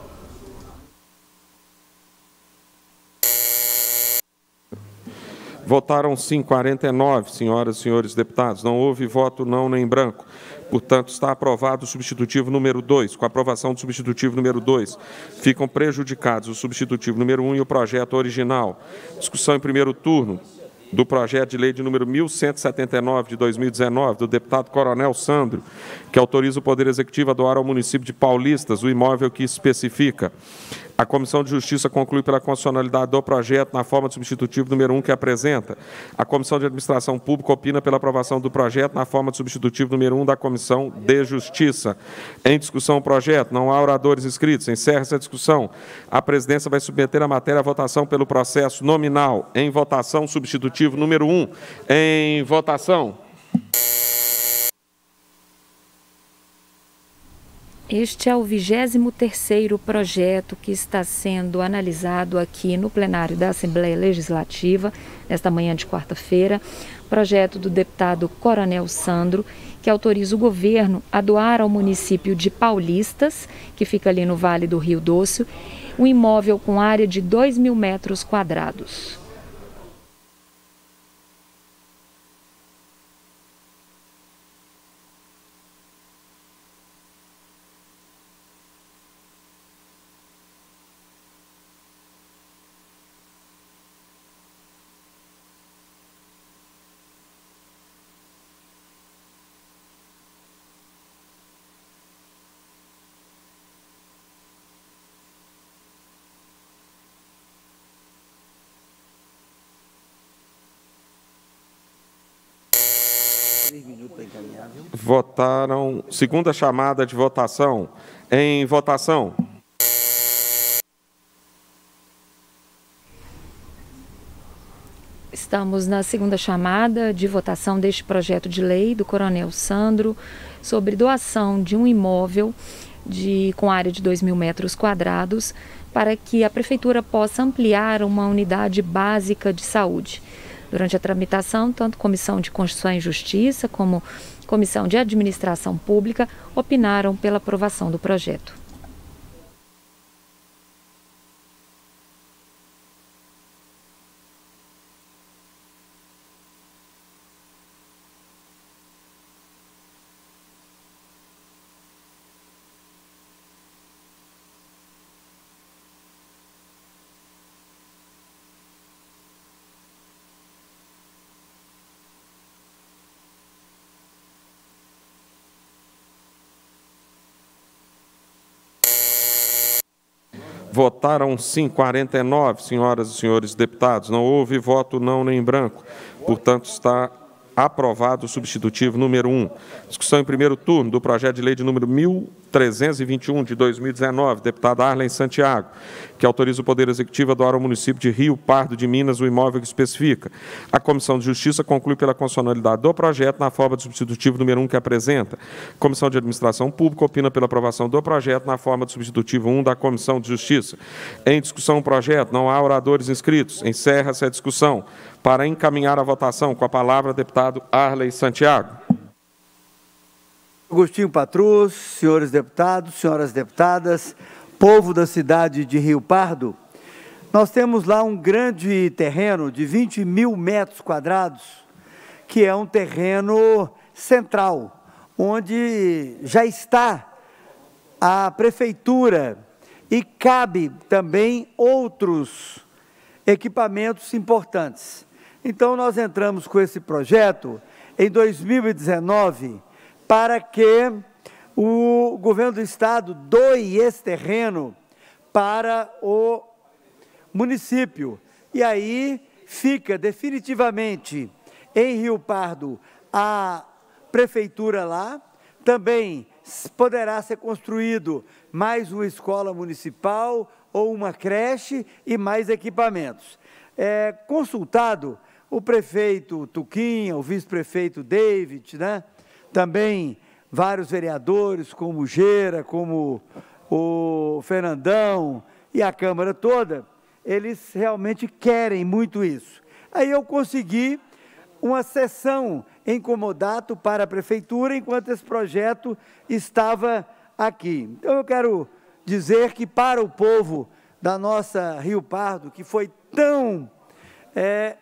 Votaram sim 49, senhoras e senhores deputados. Não houve voto não nem branco. Portanto, está aprovado o substitutivo número 2. Com a aprovação do substitutivo número 2, ficam prejudicados o substitutivo número 1 um e o projeto original. Discussão em primeiro turno do projeto de lei de número 1179 de 2019, do deputado Coronel Sandro, que autoriza o Poder Executivo a doar ao município de Paulistas o imóvel que especifica. A Comissão de Justiça conclui pela constitucionalidade do projeto na forma de substitutivo número 1 que apresenta. A Comissão de Administração Pública opina pela aprovação do projeto na forma de substitutivo número 1 da Comissão de Justiça. Em discussão o projeto, não há oradores inscritos. Encerra essa discussão. A presidência vai submeter a matéria à votação pelo processo nominal. Em votação, substitutivo número 1. Em votação. Este é o 23º projeto que está sendo analisado aqui no plenário da Assembleia Legislativa, nesta manhã de quarta-feira. Projeto do deputado Coronel Sandro, que autoriza o governo a doar ao município de Paulistas, que fica ali no Vale do Rio Doce, um imóvel com área de 2 mil metros quadrados. Votaram. Segunda chamada de votação. Em votação. Estamos na segunda chamada de votação deste projeto de lei do Coronel Sandro sobre doação de um imóvel de, com área de 2 mil metros quadrados para que a Prefeitura possa ampliar uma unidade básica de saúde. Durante a tramitação, tanto Comissão de Constituição e Justiça como Comissão de Administração Pública opinaram pela aprovação do projeto. Votaram sim 49, senhoras e senhores deputados. Não houve voto não nem branco. Portanto, está aprovado o substitutivo número 1. Discussão em primeiro turno do projeto de lei de número 1321 de 2019, deputado Arlen Santiago, que autoriza o Poder Executivo a doar ao município de Rio Pardo de Minas o imóvel que especifica. A Comissão de Justiça conclui pela constitucionalidade do projeto na forma do substitutivo número 1 que apresenta. A Comissão de Administração Pública opina pela aprovação do projeto na forma do substitutivo 1 da Comissão de Justiça. Em discussão o projeto, não há oradores inscritos. Encerra-se a discussão. Para encaminhar a votação, com a palavra, deputado Arley Santiago. Agostinho Patrus, senhores deputados, senhoras deputadas, povo da cidade de Rio Pardo, nós temos lá um grande terreno de 20 mil metros quadrados, que é um terreno central, onde já está a prefeitura e cabe também outros equipamentos importantes. Então, nós entramos com esse projeto em 2019 para que o governo do estado doe esse terreno para o município. E aí fica definitivamente em Rio Pardo a prefeitura lá, também poderá ser construído mais uma escola municipal ou uma creche e mais equipamentos. É, consultado o prefeito Tuquinha, o vice-prefeito David, né? também vários vereadores, como Gera, como o Fernandão e a Câmara toda, eles realmente querem muito isso. Aí eu consegui uma sessão em comodato para a prefeitura enquanto esse projeto estava aqui. Então eu quero dizer que para o povo da nossa Rio Pardo, que foi tão é,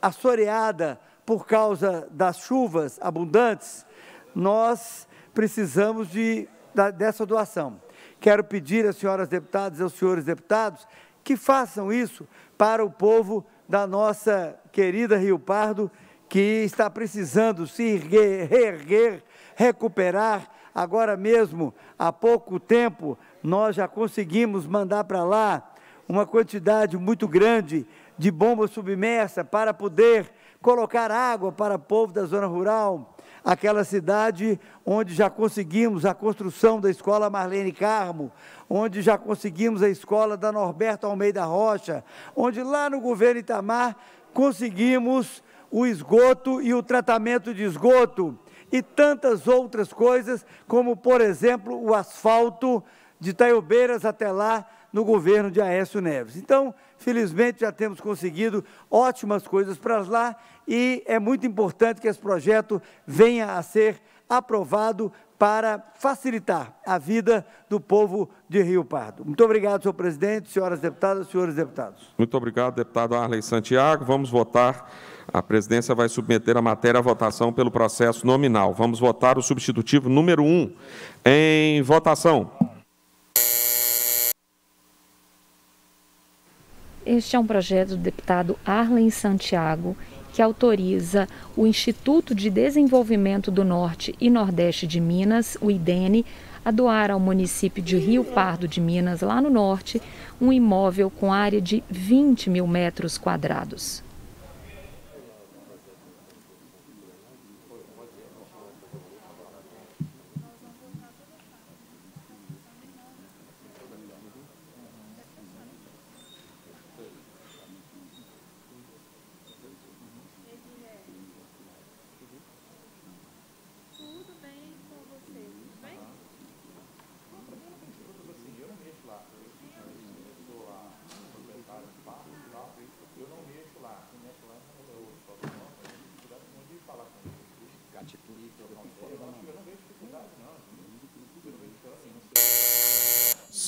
assoreada por causa das chuvas abundantes, nós precisamos de, dessa doação. Quero pedir às senhoras deputadas e aos senhores deputados que façam isso para o povo da nossa querida Rio Pardo, que está precisando se erguer, reerguer, recuperar. Agora mesmo, há pouco tempo, nós já conseguimos mandar para lá uma quantidade muito grande de bomba submersa para poder colocar água para o povo da zona rural, aquela cidade onde já conseguimos a construção da escola Marlene Carmo, onde já conseguimos a escola da Norberto Almeida Rocha, onde lá no governo Itamar conseguimos o esgoto e o tratamento de esgoto e tantas outras coisas, como, por exemplo, o asfalto de Taiobeiras até lá, no governo de Aécio Neves. Então, felizmente, já temos conseguido ótimas coisas para lá e é muito importante que esse projeto venha a ser aprovado para facilitar a vida do povo de Rio Pardo. Muito obrigado, senhor presidente, senhoras deputadas, senhores deputados. Muito obrigado, deputado Arley Santiago. Vamos votar. A presidência vai submeter a matéria à votação pelo processo nominal. Vamos votar o substitutivo número 1 um. em votação. Este é um projeto do deputado Arlen Santiago, que autoriza o Instituto de Desenvolvimento do Norte e Nordeste de Minas, o IDENE, a doar ao município de Rio Pardo de Minas, lá no norte, um imóvel com área de 20 mil metros quadrados.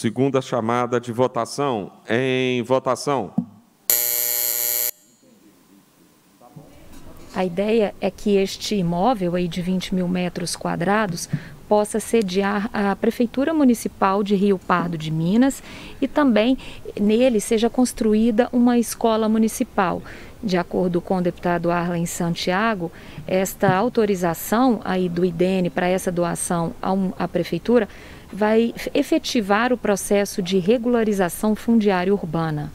Segunda chamada de votação. Em votação. A ideia é que este imóvel aí de 20 mil metros quadrados possa sediar a Prefeitura Municipal de Rio Pardo de Minas e também nele seja construída uma escola municipal. De acordo com o deputado Arlen Santiago, esta autorização aí do IDENE para essa doação à Prefeitura vai efetivar o processo de regularização fundiária urbana.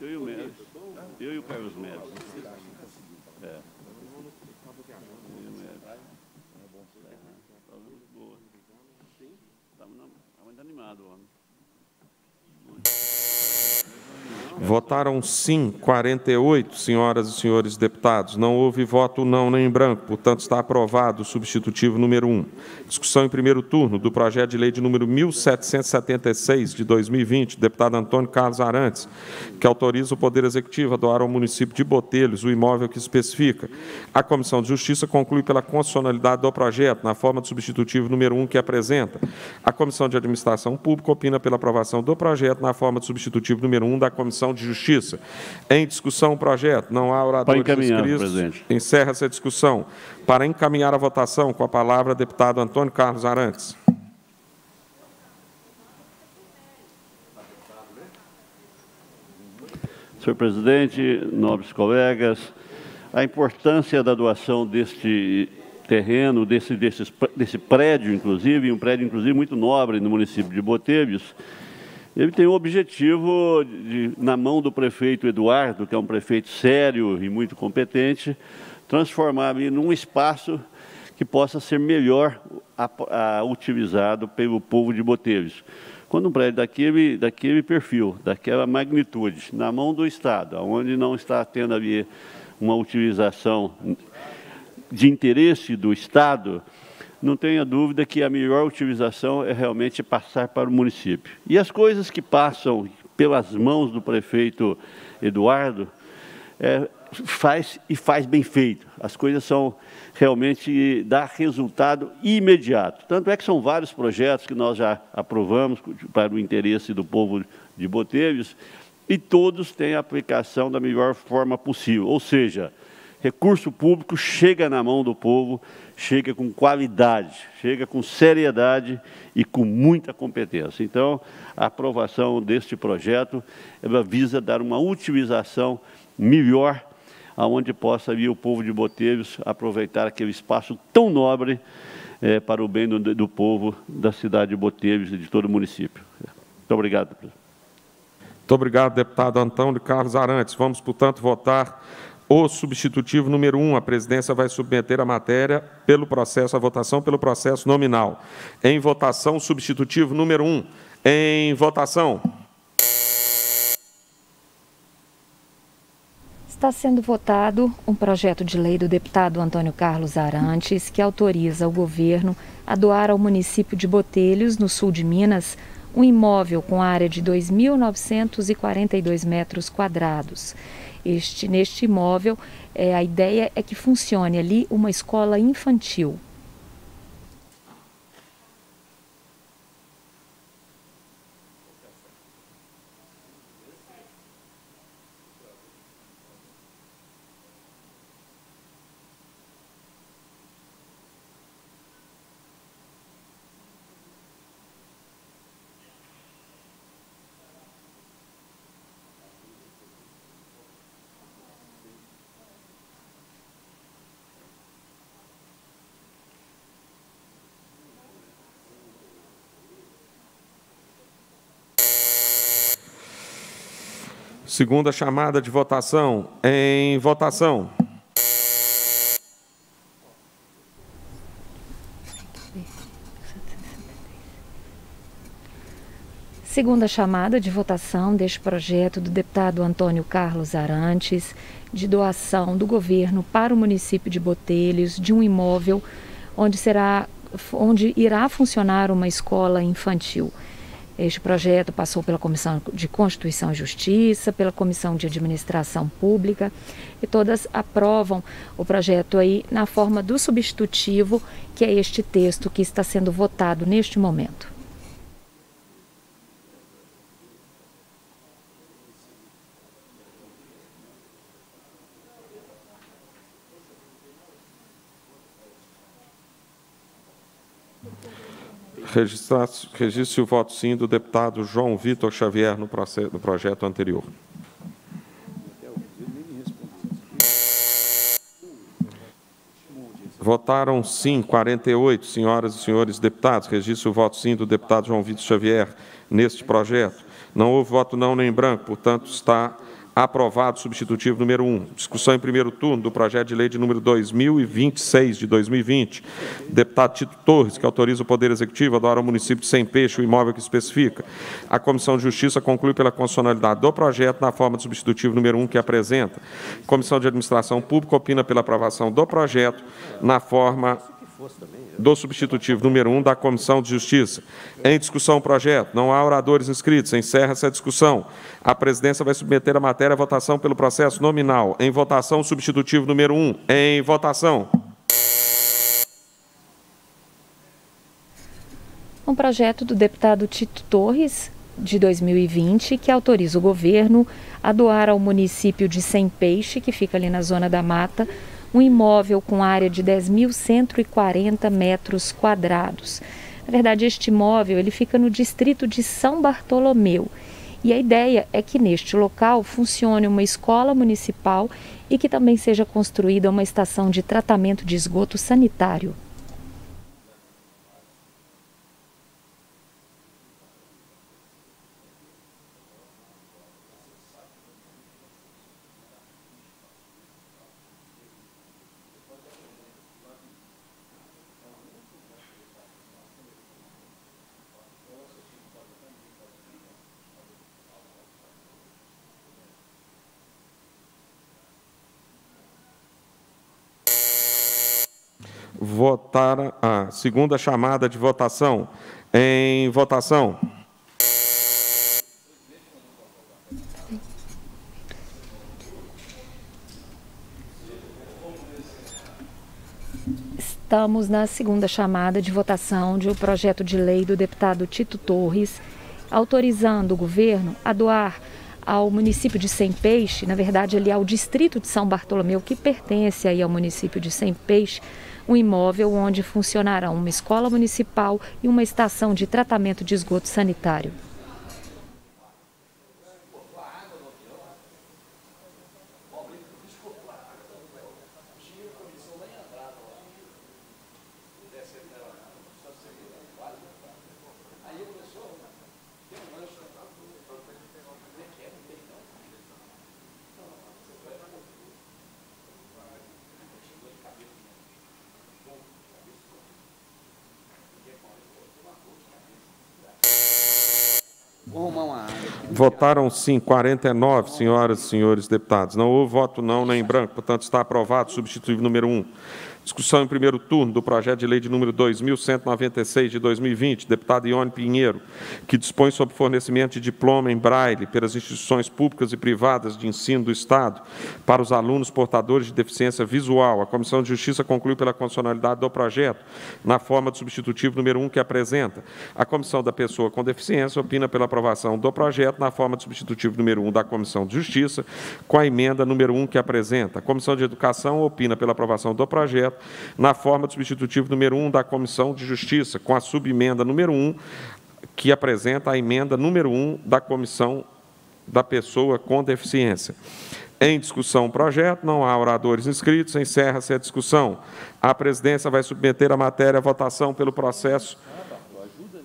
Eu e o Médici. Eu e o Carlos Médici. É. animado, homem. Votaram sim 48, senhoras e senhores deputados. Não houve voto não nem em branco, portanto está aprovado o substitutivo número 1. Discussão em primeiro turno do projeto de lei de número 1776 de 2020, deputado Antônio Carlos Arantes, que autoriza o Poder Executivo a doar ao município de Botelhos o imóvel que especifica. A Comissão de Justiça conclui pela constitucionalidade do projeto na forma do substitutivo número 1 que apresenta. A Comissão de Administração Pública opina pela aprovação do projeto na forma do substitutivo número 1 da Comissão de Justiça. Em discussão o projeto, não há oradores inscritos. Encerra essa discussão. Para encaminhar a votação, com a palavra, deputado Antônio Carlos Arantes. Senhor presidente, nobres colegas, a importância da doação deste terreno, desse, desse, desse prédio, inclusive, um prédio, inclusive, muito nobre no município de Botelhos, ele tem o objetivo, de, na mão do prefeito Eduardo, que é um prefeito sério e muito competente, transformar num espaço que possa ser melhor a, a, utilizado pelo povo de Boteiros. Quando um prédio daquele, daquele perfil, daquela magnitude, na mão do Estado, onde não está tendo ali uma utilização de interesse do Estado, não tenha dúvida que a melhor utilização é realmente passar para o município. E as coisas que passam pelas mãos do prefeito Eduardo, é, faz e faz bem feito. As coisas são realmente dá resultado imediato. Tanto é que são vários projetos que nós já aprovamos para o interesse do povo de Botelhos e todos têm aplicação da melhor forma possível. Ou seja, recurso público chega na mão do povo chega com qualidade, chega com seriedade e com muita competência. Então, a aprovação deste projeto ela visa dar uma utilização melhor aonde possa vir o povo de Boteiros aproveitar aquele espaço tão nobre é, para o bem do, do, povo da cidade de Boteiros e de todo o município. Muito obrigado. Muito obrigado, deputado Antônio Carlos Arantes. Vamos, portanto, votar o substitutivo número 1. A presidência vai submeter a matéria pelo processo, a votação pelo processo nominal. Em votação, substitutivo número 1. Em votação. Está sendo votado um projeto de lei do deputado Antônio Carlos Arantes que autoriza o governo a doar ao município de Botelhos, no sul de Minas, um imóvel com área de 2.942 metros quadrados. Este, neste imóvel, é, a ideia é que funcione ali uma escola infantil. Segunda chamada de votação. Em votação. Segunda chamada de votação deste projeto do deputado Antônio Carlos Arantes, de doação do governo para o município de Botelhos de um imóvel onde será onde irá funcionar uma escola infantil. Este projeto passou pela Comissão de Constituição e Justiça, pela Comissão de Administração Pública e todas aprovam o projeto aí na forma do substitutivo, que é este texto que está sendo votado neste momento. Registre o voto sim do deputado João Vitor Xavier no, processo, no projeto anterior. Votaram sim 48 senhoras e senhores deputados. Registre o voto sim do deputado João Vitor Xavier neste projeto. Não houve voto não nem branco, portanto, está Aprovado substitutivo número 1. Discussão em primeiro turno do projeto de lei de número 2026 de 2020. Deputado Tito Torres, que autoriza o Poder Executivo a doar ao município de Sem Peixe o imóvel que especifica. A Comissão de Justiça conclui pela constitucionalidade do projeto na forma de substitutivo número 1 que apresenta. Comissão de Administração Pública opina pela aprovação do projeto na forma do substitutivo número 1 da Comissão de Justiça. Em discussão o projeto. Não há oradores inscritos. Encerra essa discussão. A presidência vai submeter a matéria à votação pelo processo nominal. Em votação, substitutivo número 1. Em votação. Um projeto do deputado Tito Torres, de 2020, que autoriza o governo a doar ao município de Sem Peixe, que fica ali na zona da mata, um imóvel com área de 10.140 metros quadrados. Na verdade, este imóvel ele fica no distrito de São Bartolomeu. E a ideia é que neste local funcione uma escola municipal e que também seja construída uma estação de tratamento de esgoto sanitário. Votar a segunda chamada de votação. Em votação. Estamos na segunda chamada de votação de um projeto de lei do deputado Tito Torres, autorizando o governo a doar ao município de Sem Peixe, na verdade ali ao distrito de São Bartolomeu, que pertence aí ao município de Sem Peixe, um imóvel onde funcionarão uma escola municipal e uma estação de tratamento de esgoto sanitário. Votaram sim 49, senhoras e senhores deputados. Não houve voto não nem branco, portanto está aprovado. Substitutivo número 1. Discussão em primeiro turno do projeto de lei de número 2196 de 2020, deputado Ione Pinheiro, que dispõe sobre fornecimento de diploma em braille pelas instituições públicas e privadas de ensino do Estado para os alunos portadores de deficiência visual. A Comissão de Justiça concluiu pela condicionalidade do projeto na forma do substitutivo número 1 que apresenta. A Comissão da Pessoa com Deficiência opina pela aprovação do projeto na forma do substitutivo número 1 da Comissão de Justiça com a emenda número 1 que apresenta. A Comissão de Educação opina pela aprovação do projeto na forma do substitutivo número 1 da Comissão de Justiça, com a subemenda número 1, que apresenta a emenda número 1 da Comissão da Pessoa com Deficiência. Em discussão o projeto, não há oradores inscritos, encerra-se a discussão. A presidência vai submeter a matéria à votação pelo processo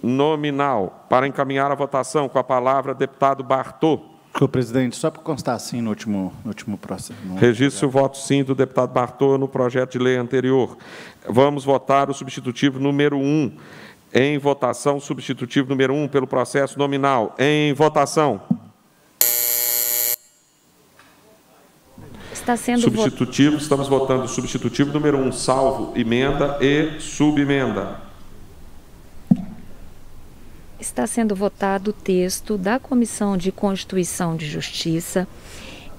nominal. Para encaminhar a votação, com a palavra, deputado Bartô. Senhor presidente, só para constar assim no último, no último processo. Registre o voto sim do deputado Bartô no projeto de lei anterior. Vamos votar o substitutivo número 1. Em votação, substitutivo número 1 pelo processo nominal. Em votação. Está sendo substitutivo, vot... estamos votando substitutivo número 1, salvo emenda e subemenda está sendo votado o texto da Comissão de Constituição de Justiça,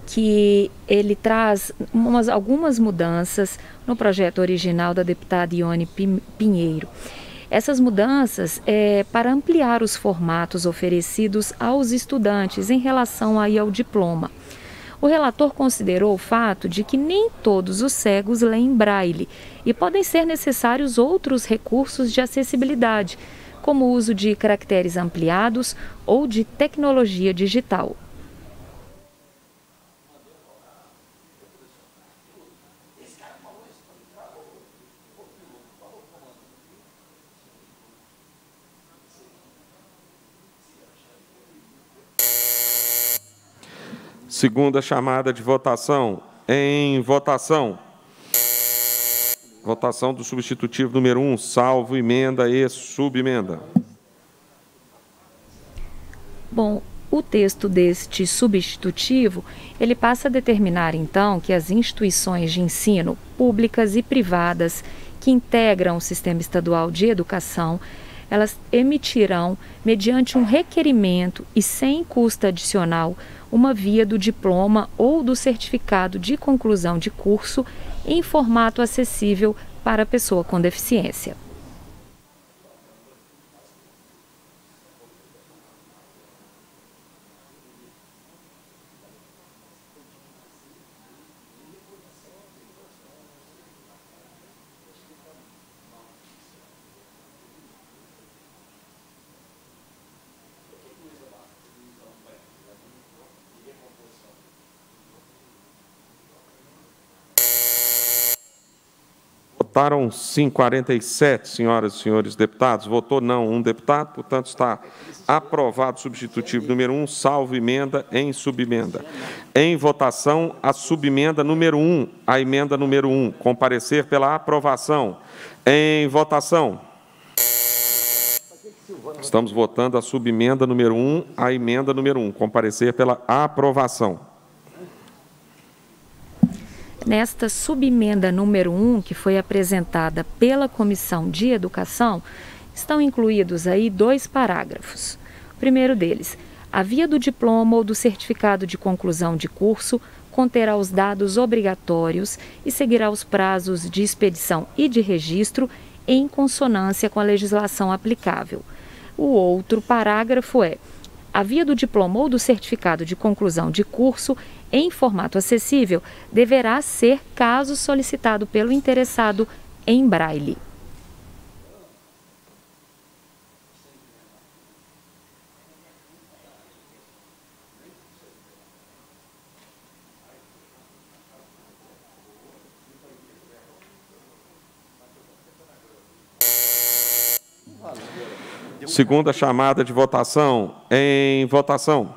que ele traz umas, algumas mudanças no projeto original da deputada Ione Pinheiro. Essas mudanças é para ampliar os formatos oferecidos aos estudantes em relação aí ao diploma. O relator considerou o fato de que nem todos os cegos leem braille e podem ser necessários outros recursos de acessibilidade, como o uso de caracteres ampliados ou de tecnologia digital. Segunda chamada de votação. Em votação. Votação do substitutivo número 1, salvo emenda e subemenda. Bom, o texto deste substitutivo, ele passa a determinar então que as instituições de ensino públicas e privadas que integram o sistema estadual de educação, elas emitirão, mediante um requerimento e sem custo adicional, uma via do diploma ou do certificado de conclusão de curso em formato acessível para a pessoa com deficiência. Votaram sim 47, senhoras e senhores deputados. Votou não um deputado, portanto está aprovado o substitutivo número 1, salvo emenda em subemenda. Em votação, a subemenda número 1, a emenda número 1, comparecer pela aprovação. Em votação. Estamos votando a subemenda número 1, a emenda número 1, comparecer pela aprovação. Nesta subemenda número 1, que foi apresentada pela Comissão de Educação, estão incluídos aí dois parágrafos. O primeiro deles, a via do diploma ou do certificado de conclusão de curso conterá os dados obrigatórios e seguirá os prazos de expedição e de registro em consonância com a legislação aplicável. O outro parágrafo é: a via do diploma ou do certificado de conclusão de curso em formato acessível deverá ser caso solicitado pelo interessado em braille. Segunda chamada de votação. Em votação.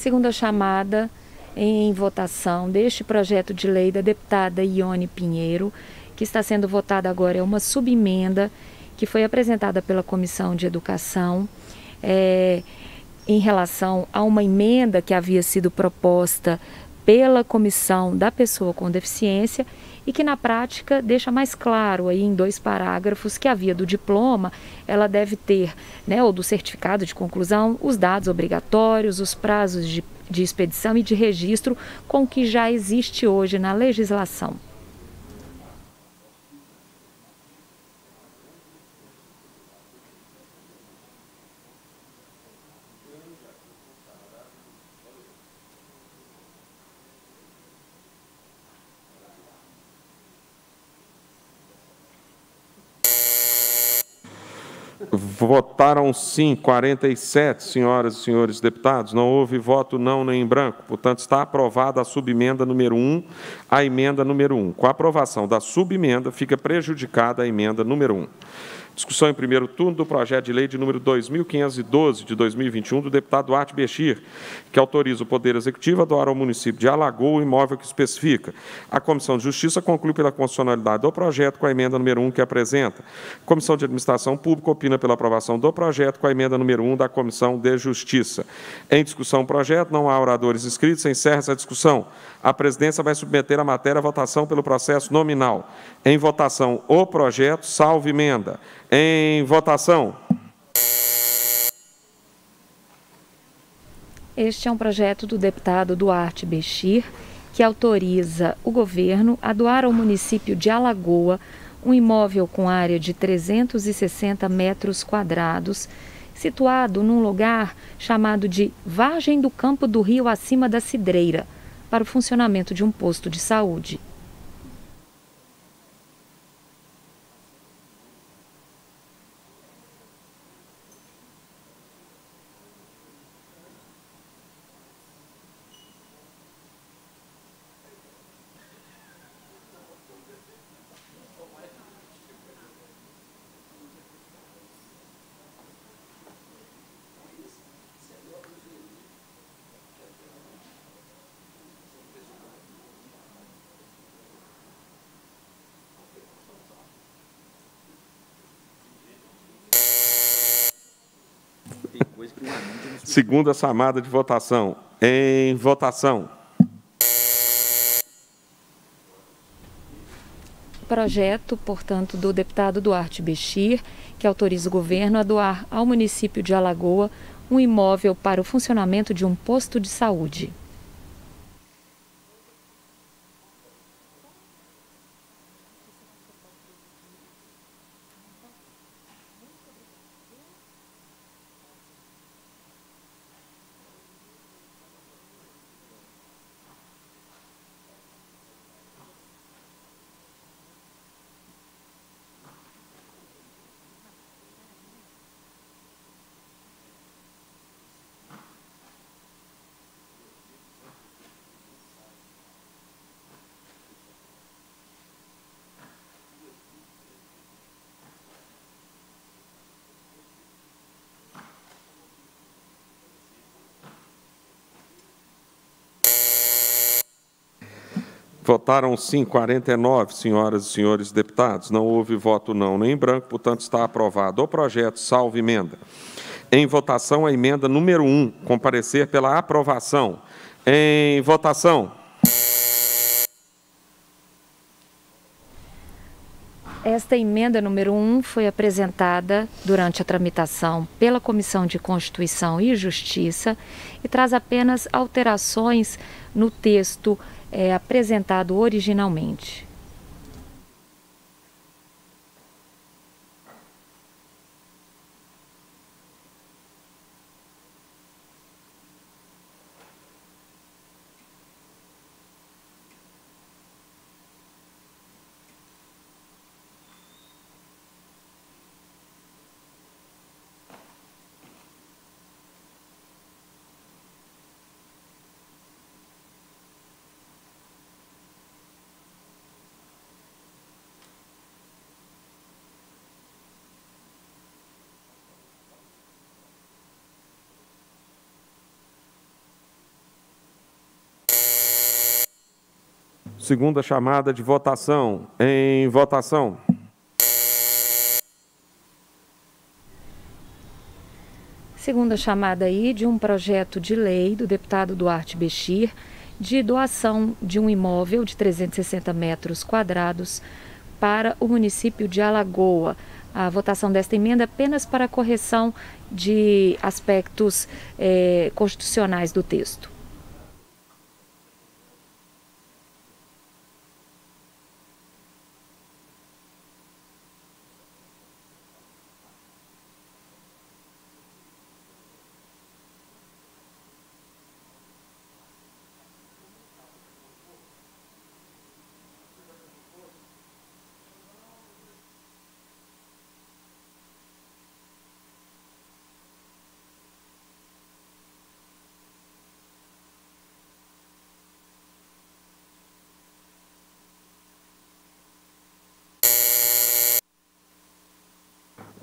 Segunda chamada em votação deste projeto de lei da deputada Ione Pinheiro, que está sendo votada agora. É uma subemenda que foi apresentada pela Comissão de Educação é, em relação a uma emenda que havia sido proposta pela Comissão da Pessoa com Deficiência e que na prática deixa mais claro aí em dois parágrafos que a via do diploma ela deve ter, né, ou do certificado de conclusão, os dados obrigatórios, os prazos de, de expedição e de registro com o que já existe hoje na legislação. Votaram sim 47 senhoras e senhores deputados, não houve voto não nem em branco, portanto está aprovada a subemenda número 1 a emenda número 1. Com a aprovação da subemenda, fica prejudicada a emenda número 1. Discussão em primeiro turno do projeto de lei de número 2512 de 2021 do deputado Duarte Bechir, que autoriza o Poder Executivo a doar ao município de Alagoa o imóvel que especifica. A Comissão de Justiça conclui pela constitucionalidade do projeto com a emenda número 1 que apresenta. A Comissão de Administração Pública opina pela aprovação do projeto com a emenda número 1 da Comissão de Justiça. Em discussão o projeto, não há oradores inscritos, encerra essa discussão. A presidência vai submeter a matéria à votação pelo processo nominal. Em votação, o projeto, salvo emenda. Em votação. Este é um projeto do deputado Duarte Bechir, que autoriza o governo a doar ao município de Alagoa um imóvel com área de 360 metros quadrados, situado num lugar chamado de Vargem do Campo do Rio acima da Cidreira, para o funcionamento de um posto de saúde. Segunda chamada de votação. Em votação. Projeto, portanto, do deputado Duarte Bechir, que autoriza o governo a doar ao município de Alagoa um imóvel para o funcionamento de um posto de saúde. Votaram sim 49 senhoras e senhores deputados. Não houve voto não nem em branco, portanto está aprovado o projeto, salvo emenda. Em votação, a emenda número 1, comparecer pela aprovação. Em votação. Esta emenda número 1 foi apresentada durante a tramitação pela Comissão de Constituição e Justiça e traz apenas alterações no texto é, apresentado originalmente. Segunda chamada de votação. Em votação. Segunda chamada aí de um projeto de lei do deputado Duarte Bechir de doação de um imóvel de 360 metros quadrados para o município de Alagoa. A votação desta emenda é apenas para correção de aspectos eh, constitucionais do texto.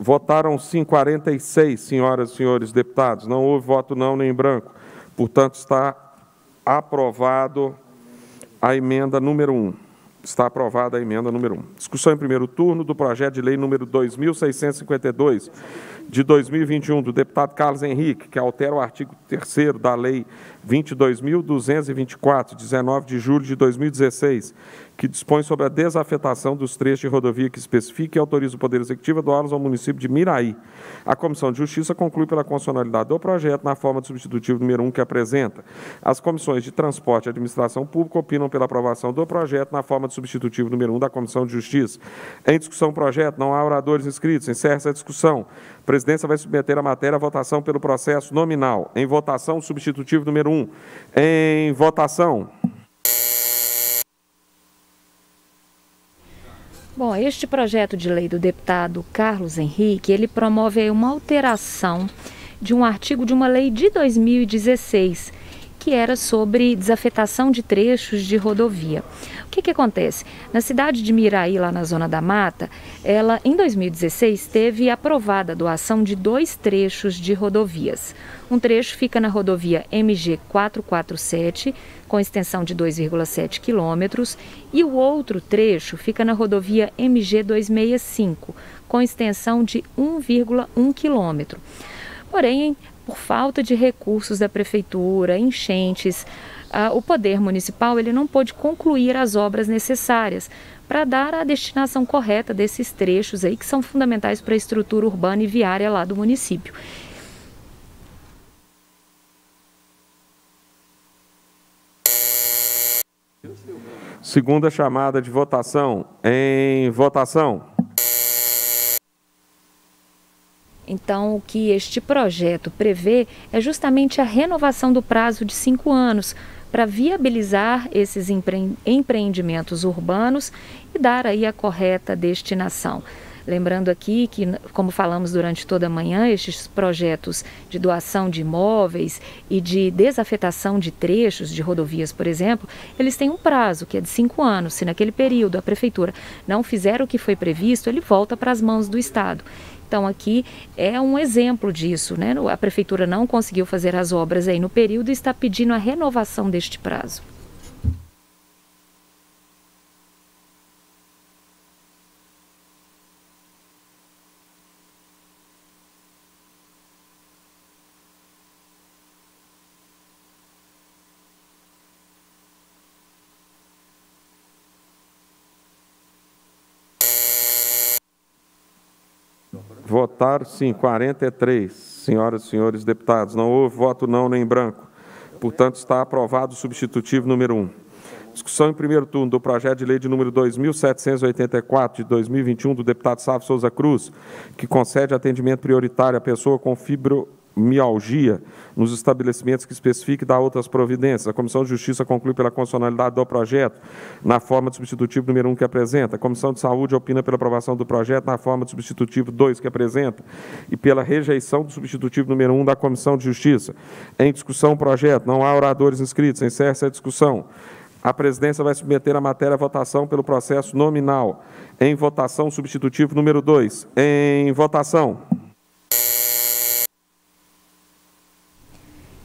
Votaram sim 46, senhoras e senhores deputados. Não houve voto não nem branco. Portanto, está aprovado a emenda número 1. Está aprovada a emenda número 1. Discussão em primeiro turno do projeto de lei número 2652 de 2021 do deputado Carlos Henrique, que altera o artigo 3 da lei 22.224, 19 de julho de 2016, que dispõe sobre a desafetação dos trechos de rodovia que especifica e autoriza o Poder Executivo a doá-los ao município de Miraí. A Comissão de Justiça conclui pela constitucionalidade do projeto na forma de substitutivo número 1 que apresenta. As comissões de Transporte e Administração Pública opinam pela aprovação do projeto na forma de substitutivo número 1 da Comissão de Justiça. Em discussão projeto, não há oradores inscritos. Encerra essa discussão. A presidência vai submeter a matéria à votação pelo processo nominal. Em votação, substitutivo número 1. Em votação. Bom, este projeto de lei do deputado Carlos Henrique, ele promove uma alteração de um artigo de uma lei de 2016, que era sobre desafetação de trechos de rodovia. O que, que acontece? Na cidade de Miraí, lá na Zona da Mata, ela em 2016 teve aprovada a doação de dois trechos de rodovias. Um trecho fica na rodovia MG 447, com extensão de 2,7 quilômetros, e o outro trecho fica na rodovia MG 265, com extensão de 1,1 quilômetro. Porém, por falta de recursos da prefeitura, enchentes, ah, o poder municipal ele não pôde concluir as obras necessárias para dar a destinação correta desses trechos aí que são fundamentais para a estrutura urbana e viária lá do município. Segunda chamada de votação. Em votação. Então, o que este projeto prevê é justamente a renovação do prazo de cinco anos para viabilizar esses empreendimentos urbanos e dar aí a correta destinação. Lembrando aqui que, como falamos durante toda a manhã, estes projetos de doação de imóveis e de desafetação de trechos de rodovias, por exemplo, eles têm um prazo, que é de cinco anos. Se naquele período a prefeitura não fizer o que foi previsto, ele volta para as mãos do Estado. Então aqui é um exemplo disso, né? A prefeitura não conseguiu fazer as obras aí no período e está pedindo a renovação deste prazo. Votaram sim 43, senhoras e senhores deputados. Não houve voto não nem branco. Portanto, está aprovado o substitutivo número 1. Discussão em primeiro turno do projeto de lei de número 2784 de 2021 do deputado Sávio Souza Cruz, que concede atendimento prioritário à pessoa com fibro mialgia nos estabelecimentos que especifique e dá outras providências. A Comissão de Justiça conclui pela constitucionalidade do projeto na forma de substitutivo número 1 que apresenta. A Comissão de Saúde opina pela aprovação do projeto na forma de substitutivo 2 que apresenta e pela rejeição do substitutivo número 1 da Comissão de Justiça. Em discussão o projeto, não há oradores inscritos. Encerra essa discussão. A presidência vai submeter a matéria à votação pelo processo nominal. Em votação, substitutivo número 2. Em votação.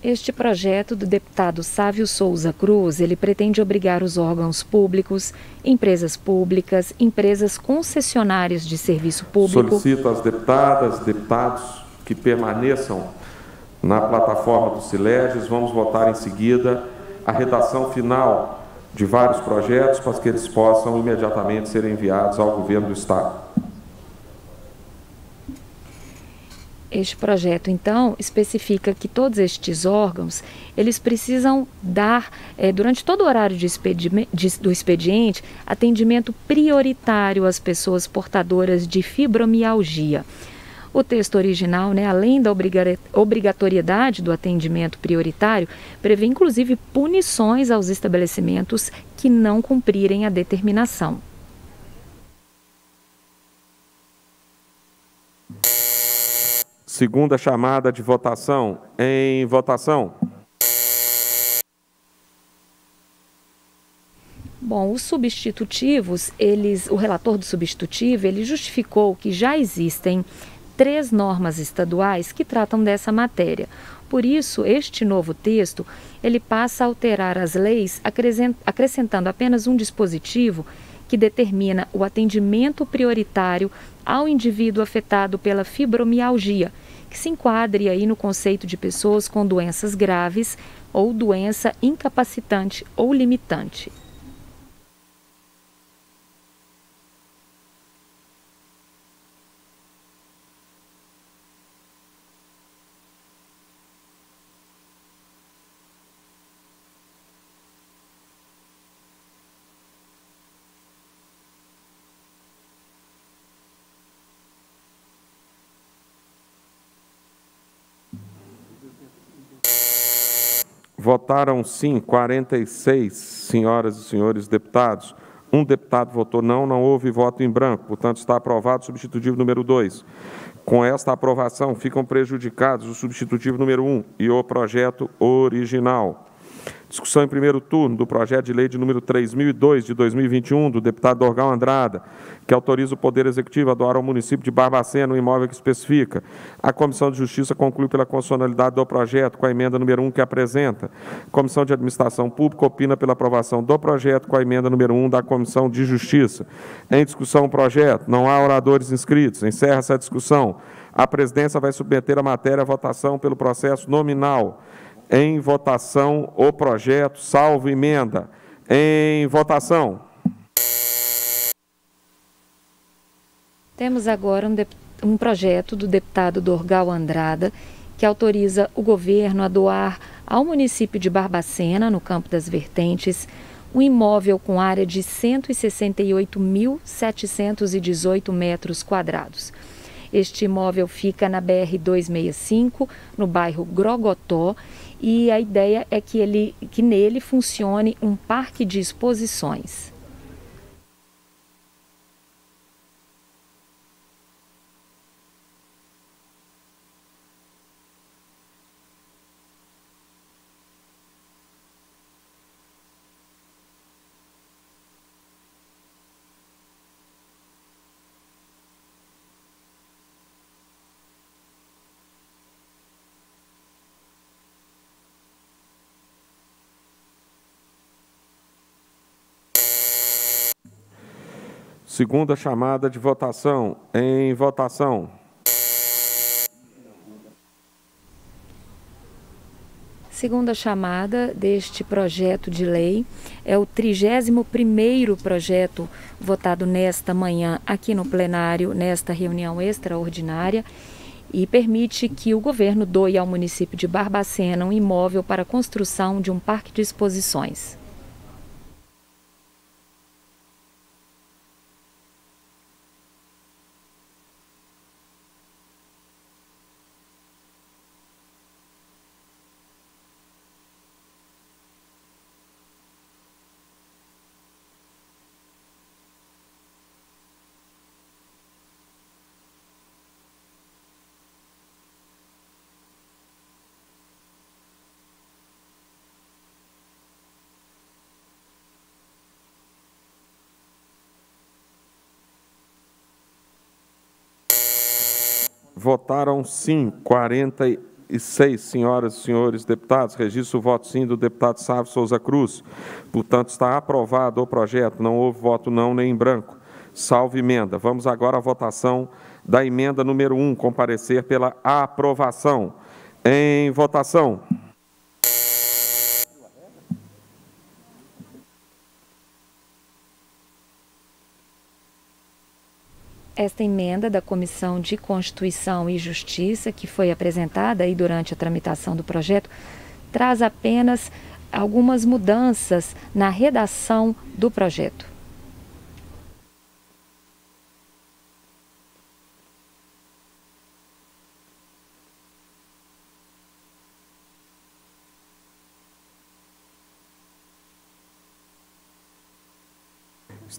Este projeto do deputado Sávio Souza Cruz, ele pretende obrigar os órgãos públicos, empresas públicas, empresas concessionárias de serviço público. Solicito às deputadas, deputados que permaneçam na plataforma do Sileges. Vamos votar em seguida a redação final de vários projetos para que eles possam imediatamente ser enviados ao governo do Estado. Este projeto, então, especifica que todos estes órgãos, eles precisam dar, é, durante todo o horário de de, do expediente, atendimento prioritário às pessoas portadoras de fibromialgia. O texto original, né, além da obrigatoriedade do atendimento prioritário, prevê inclusive punições aos estabelecimentos que não cumprirem a determinação. Segunda chamada de votação. Em votação. Bom, os substitutivos, eles, o relator do substitutivo, ele justificou que já existem três normas estaduais que tratam dessa matéria. Por isso, este novo texto, ele passa a alterar as leis, acrescentando apenas um dispositivo que determina o atendimento prioritário ao indivíduo afetado pela fibromialgia, que se enquadre aí no conceito de pessoas com doenças graves ou doença incapacitante ou limitante. Votaram sim 46 senhoras e senhores deputados. Um deputado votou não, não houve voto em branco. Portanto, está aprovado o substitutivo número 2. Com esta aprovação, ficam prejudicados o substitutivo número 1 um e o projeto original. Discussão em primeiro turno do projeto de lei de número 3002 de 2021 do deputado Dorgal Andrada, que autoriza o Poder Executivo a doar ao município de Barbacena um imóvel que especifica. A Comissão de Justiça conclui pela constitucionalidade do projeto com a emenda número 1 que apresenta. A Comissão de Administração Pública opina pela aprovação do projeto com a emenda número 1 da Comissão de Justiça. Em discussão o projeto, não há oradores inscritos. Encerra essa discussão. A presidência vai submeter a matéria à votação pelo processo nominal. Em votação o projeto, salvo emenda. Em votação. Temos agora um, um projeto do deputado Dorgal Andrada que autoriza o governo a doar ao município de Barbacena, no Campo das Vertentes, um imóvel com área de 168.718 metros quadrados. Este imóvel fica na BR 265, no bairro Grogotó, e a ideia é que, ele, que nele funcione um parque de exposições. Segunda chamada de votação. Em votação. Segunda chamada deste projeto de lei é o 31º projeto votado nesta manhã aqui no plenário, nesta reunião extraordinária, e permite que o governo doe ao município de Barbacena um imóvel para a construção de um parque de exposições. Votaram sim 46 36, senhoras e senhores deputados, registro o voto sim do deputado Sávio Souza Cruz. Portanto, está aprovado o projeto, não houve voto não nem em branco. Salve emenda. Vamos agora à votação da emenda número 1, comparecer pela aprovação. Em votação. Esta emenda da Comissão de Constituição e Justiça, que foi apresentada aí durante a tramitação do projeto, traz apenas algumas mudanças na redação do projeto.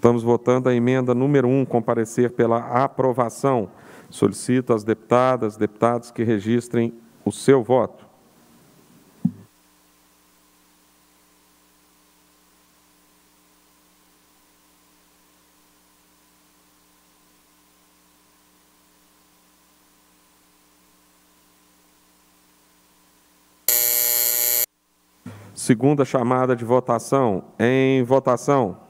Estamos votando a emenda número 1, comparecer pela aprovação. Solicito às deputadas, deputados que registrem o seu voto. Segunda chamada de votação. Em votação.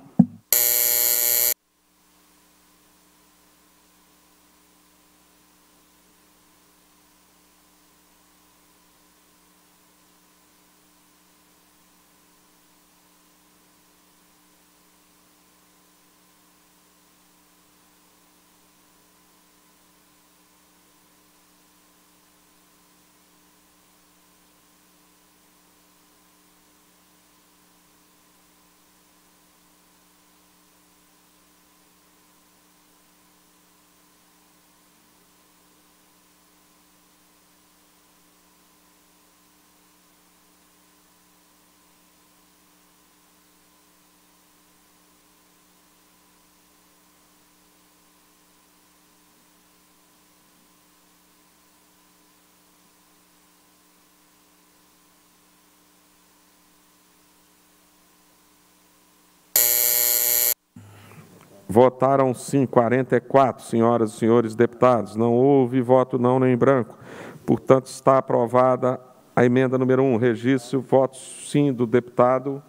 Votaram sim 44, senhoras e senhores deputados. Não houve voto não nem branco. Portanto, está aprovada a emenda número 1. Registro voto sim do deputado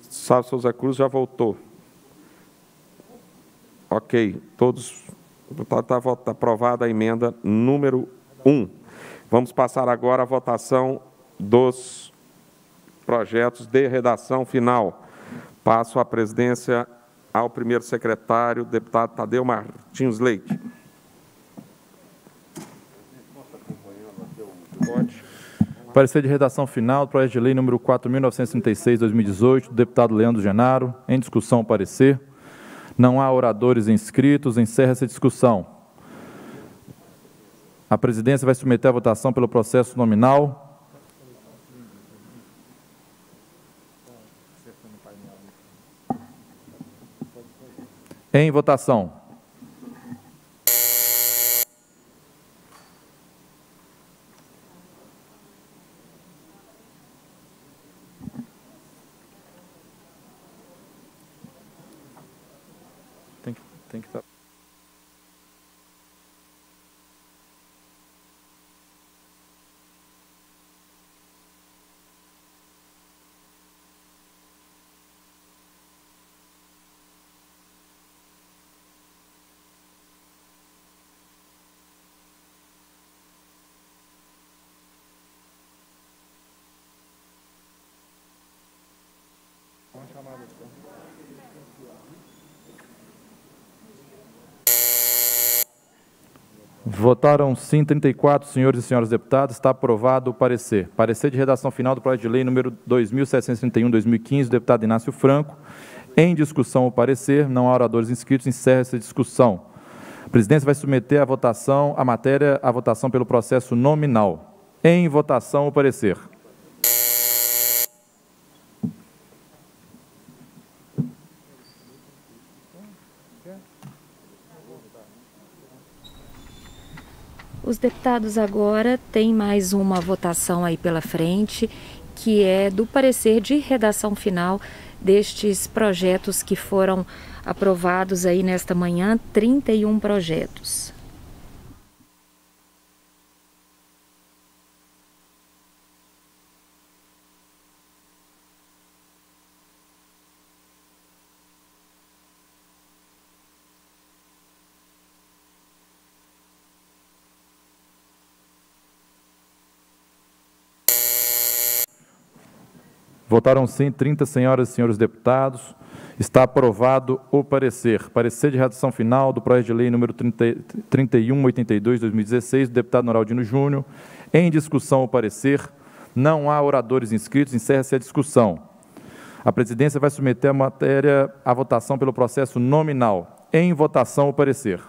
Sávio Souza Cruz já voltou. Ok, todos. Está tá aprovada a emenda número 1. Vamos passar agora à votação dos projetos de redação final. Passo a presidência ao primeiro secretário, deputado Tadeu Martins Leite. Parecer de redação final do projeto de lei número 4.936-2018, do deputado Leandro Genaro. Em discussão, parecer. Não há oradores inscritos. Encerra essa discussão. A presidência vai submeter a votação pelo processo nominal. Em votação. Tem que, tem que estar. Tá- Votaram sim 34 senhores e senhoras deputados. Está aprovado o parecer. Parecer de redação final do projeto de lei número 2731-2015, do deputado Inácio Franco. Em discussão o parecer, não há oradores inscritos, encerra essa discussão. A presidência vai submeter a votação, a matéria, a votação pelo processo nominal. Em votação o parecer. Os deputados agora têm mais uma votação aí pela frente, que é do parecer de redação final destes projetos que foram aprovados aí nesta manhã, 31 projetos. Votaram sim 30 senhoras e senhores deputados. Está aprovado o parecer. Parecer de redação final do projeto de lei número 30, 3182-2016, do deputado Noraldino Júnior. Em discussão o parecer. Não há oradores inscritos. Encerra-se a discussão. A presidência vai submeter a matéria à votação pelo processo nominal. Em votação o parecer.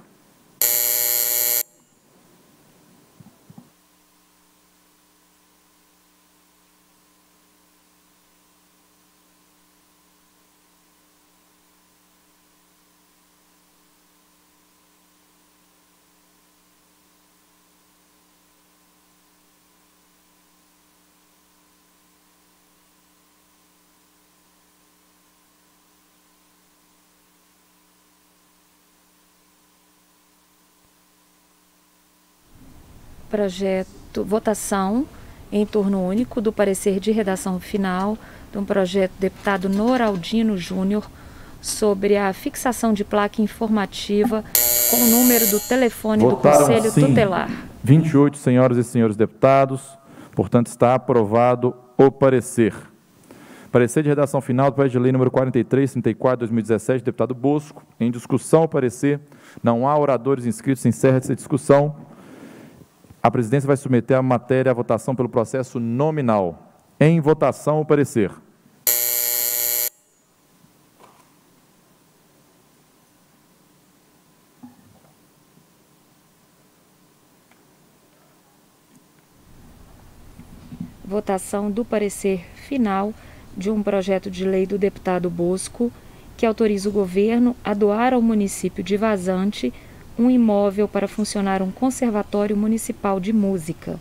Projeto, votação em turno único do parecer de redação final de um projeto do deputado Noraldino Júnior sobre a fixação de placa informativa com o número do telefone Votaram do Conselho sim, Tutelar. 28 senhoras e senhores deputados, portanto está aprovado o parecer. Parecer de redação final do projeto de lei número 43, 34, 2017, deputado Bosco. Em discussão o parecer. Não há oradores inscritos. Encerra essa discussão. A presidência vai submeter a matéria à votação pelo processo nominal. Em votação, o parecer. Votação do parecer final de um projeto de lei do deputado Bosco que autoriza o governo a doar ao município de Vazante um imóvel para funcionar um conservatório municipal de música.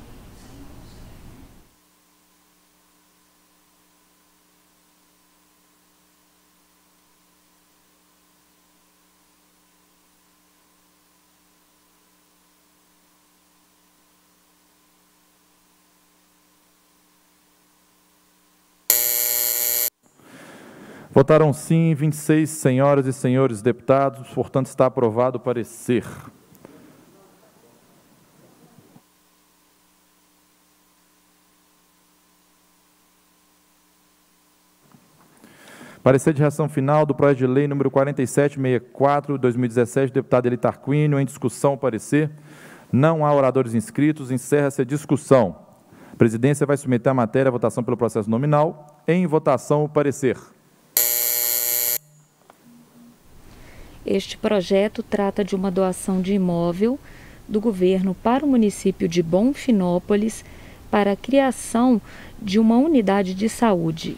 Votaram sim 26 senhoras e senhores deputados, portanto está aprovado o parecer. Parecer de reação final do projeto de lei número 4764, 2017, deputado Eli Tarquínio, em discussão o parecer. Não há oradores inscritos, encerra-se a discussão. A presidência vai submeter a matéria à votação pelo processo nominal. Em votação, o parecer. Este projeto trata de uma doação de imóvel do governo para o município de Bonfinópolis para a criação de uma unidade de saúde.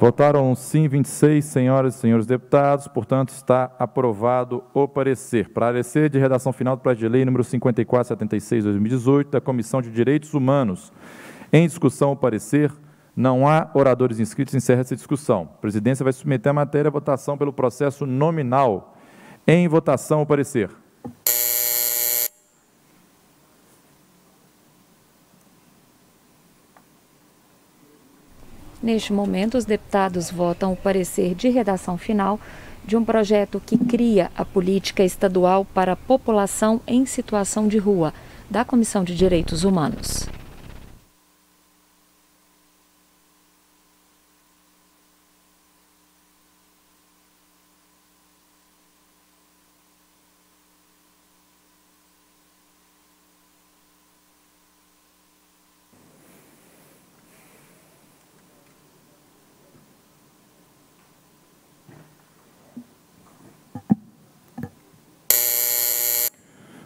Votaram sim 26 senhoras e senhores deputados, portanto está aprovado o parecer. Parecer de redação final do projeto de lei número 5476/2018 da Comissão de Direitos Humanos. Em discussão o parecer, não há oradores inscritos, encerra essa discussão. A presidência vai submeter a matéria à votação pelo processo nominal. Em votação o parecer. Neste momento, os deputados votam o parecer de redação final de um projeto que cria a política estadual para a população em situação de rua, da Comissão de Direitos Humanos.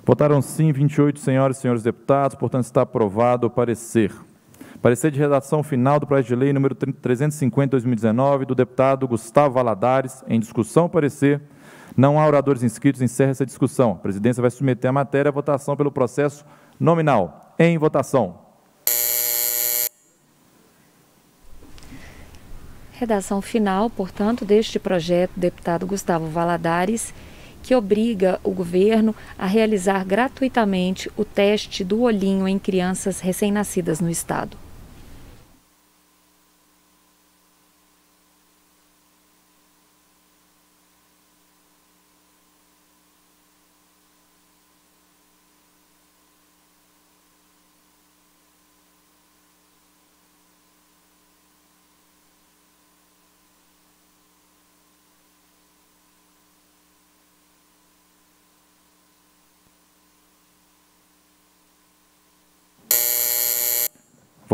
Votaram sim 28 senhoras e senhores deputados, portanto está aprovado o parecer. Parecer de redação final do projeto de lei número 350-2019 do deputado Gustavo Valadares, em discussão parecer. Não há oradores inscritos, encerra essa discussão. A presidência vai submeter a matéria à votação pelo processo nominal. Em votação. Redação final, portanto, deste projeto, deputado Gustavo Valadares, que obriga o governo a realizar gratuitamente o teste do olhinho em crianças recém-nascidas no estado.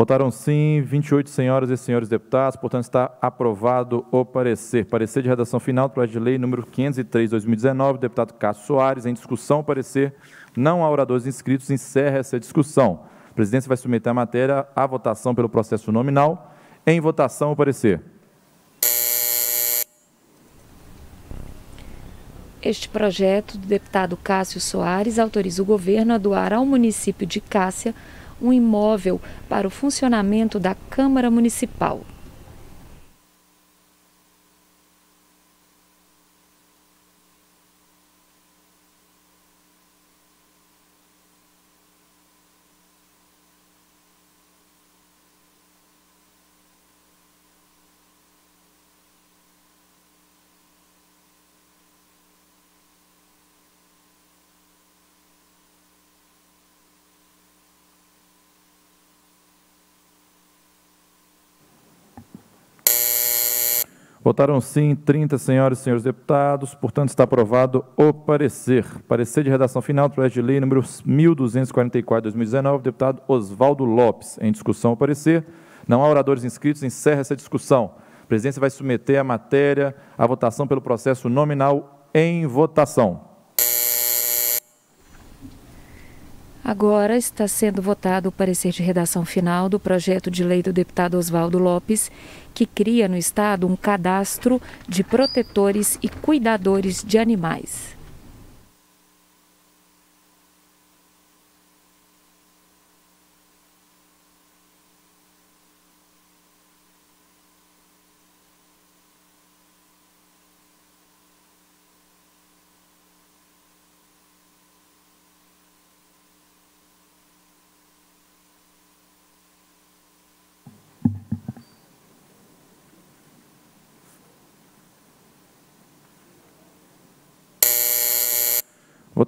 Votaram sim 28 senhoras e senhores deputados, portanto está aprovado o parecer. Parecer de redação final do projeto de lei número 503, 2019, deputado Cássio Soares, em discussão, parecer. Não há oradores inscritos, encerra essa discussão. A presidência vai submeter a matéria à votação pelo processo nominal. Em votação, o parecer. Este projeto do deputado Cássio Soares autoriza o governo a doar ao município de Cássia um imóvel para o funcionamento da Câmara Municipal. Votaram sim 30 senhoras e senhores deputados, portanto está aprovado o parecer. Parecer de redação final do projeto de lei número 1244/2019, deputado Oswaldo Lopes. Em discussão o parecer. Não há oradores inscritos, encerra essa discussão. A presidência vai submeter a matéria à votação pelo processo nominal em votação. Agora está sendo votado o parecer de redação final do projeto de lei do deputado Oswaldo Lopes, que cria no Estado um cadastro de protetores e cuidadores de animais.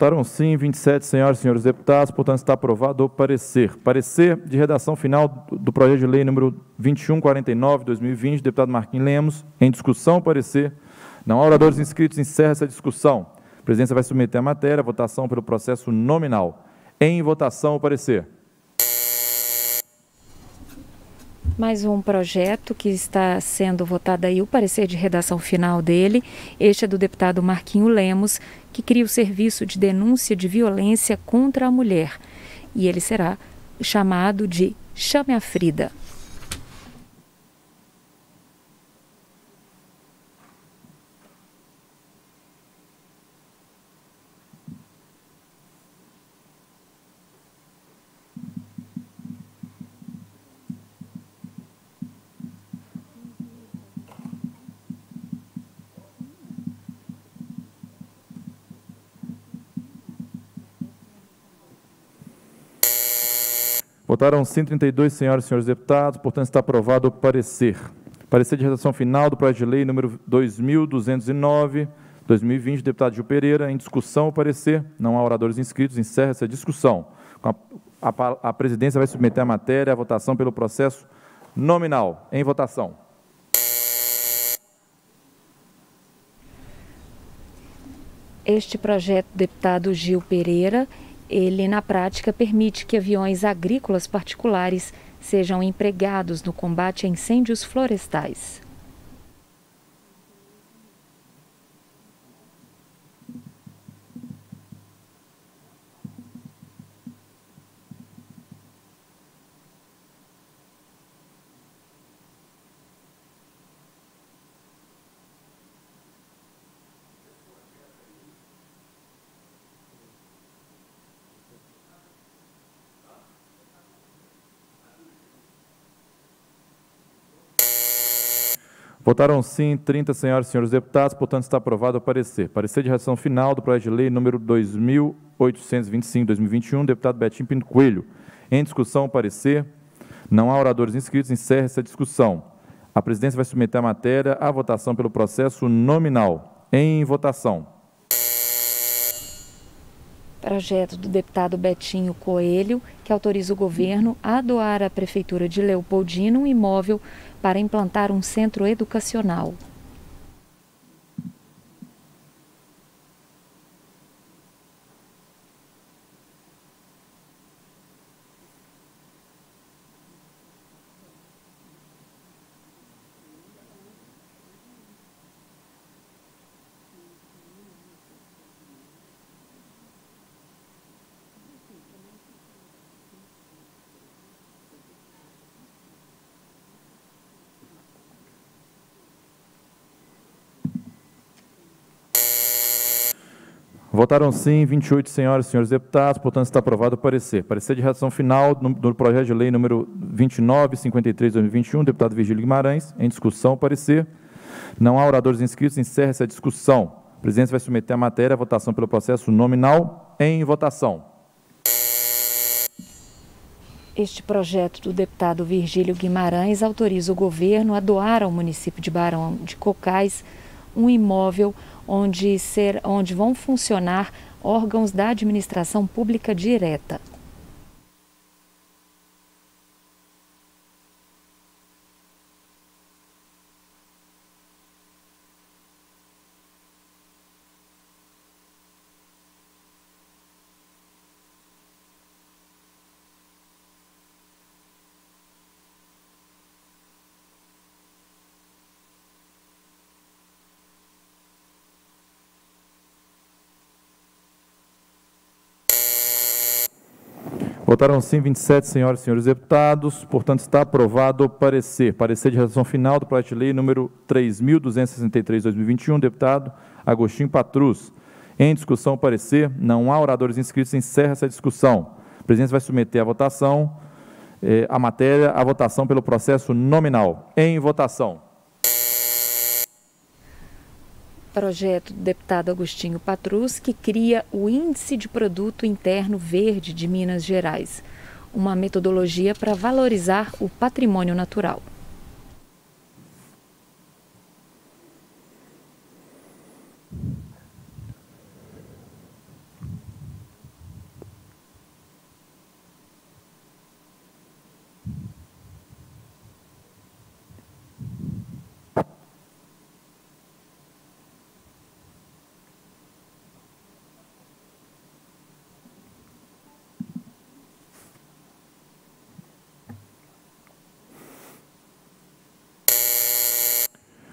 Votaram sim 27 senhoras e senhores deputados, portanto está aprovado o parecer. Parecer de redação final do projeto de lei número 2149-2020, deputado Marquinhos Lemos. Em discussão, parecer. Não há oradores inscritos, encerra essa discussão. A presidência vai submeter a matéria à votação pelo processo nominal. Em votação, o parecer. Mais um projeto que está sendo votado aí, o parecer de redação final dele. Este é do deputado Marquinho Lemos, que cria o serviço de denúncia de violência contra a mulher. E ele será chamado de Chame a Frida. Votaram 132 senhoras e senhores deputados, portanto está aprovado o parecer. Parecer de redação final do projeto de lei número 2209, 2020, deputado Gil Pereira. Em discussão, o parecer. Não há oradores inscritos. Encerra essa discussão. A, a, a presidência vai submeter a matéria à votação pelo processo nominal. Em votação. Este projeto, deputado Gil Pereira, ele, na prática, permite que aviões agrícolas particulares sejam empregados no combate a incêndios florestais. Votaram sim 30 senhoras e senhores deputados, portanto está aprovado o parecer. Parecer de redação final do projeto de lei número 2825-2021, deputado Betim Pinto Coelho. Em discussão, o parecer. Não há oradores inscritos, encerra essa discussão. A presidência vai submeter a matéria à votação pelo processo nominal. Em votação. Projeto do deputado Betinho Coelho, que autoriza o governo a doar à Prefeitura de Leopoldina um imóvel para implantar um centro educacional. Votaram sim 28 senhoras e senhores deputados, portanto está aprovado o parecer. Parecer de redação final do projeto de lei número 2953-2021, deputado Virgílio Guimarães. Em discussão, parecer. Não há oradores inscritos, encerra essa discussão. A presidência vai submeter a matéria à votação pelo processo nominal. Em votação. Este projeto do deputado Virgílio Guimarães autoriza o governo a doar ao município de Barão de Cocais um imóvel onde, ser, onde vão funcionar órgãos da administração pública direta. Votaram sim 27 senhoras e senhores deputados, portanto está aprovado o parecer. Parecer de redação final do projeto de lei número 3.263-2021, deputado Agostinho Patrus. Em discussão, parecer. Não há oradores inscritos, encerra essa discussão. A presidência vai submeter à votação eh, a matéria, a votação pelo processo nominal. Em votação. Projeto do deputado Agostinho Patrus, que cria o Índice de Produto Interno Verde de Minas Gerais, uma metodologia para valorizar o patrimônio natural.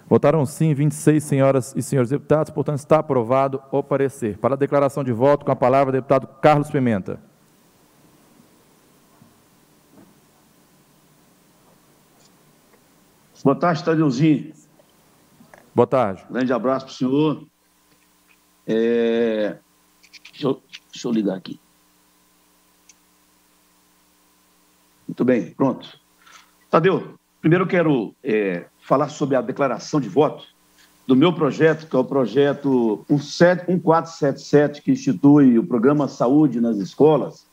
Votaram sim 26 senhoras e senhores deputados, portanto está aprovado o parecer. Para a declaração de voto, com a palavra deputado Carlos Pimenta. Boa tarde, Tadeuzinho. Boa tarde. Grande abraço para o senhor. É... Deixa, eu, deixa eu ligar aqui. Muito bem, pronto. Tadeu, primeiro eu quero é, falar sobre a declaração de voto do meu projeto, que é o projeto 1477, que institui o programa Saúde nas Escolas.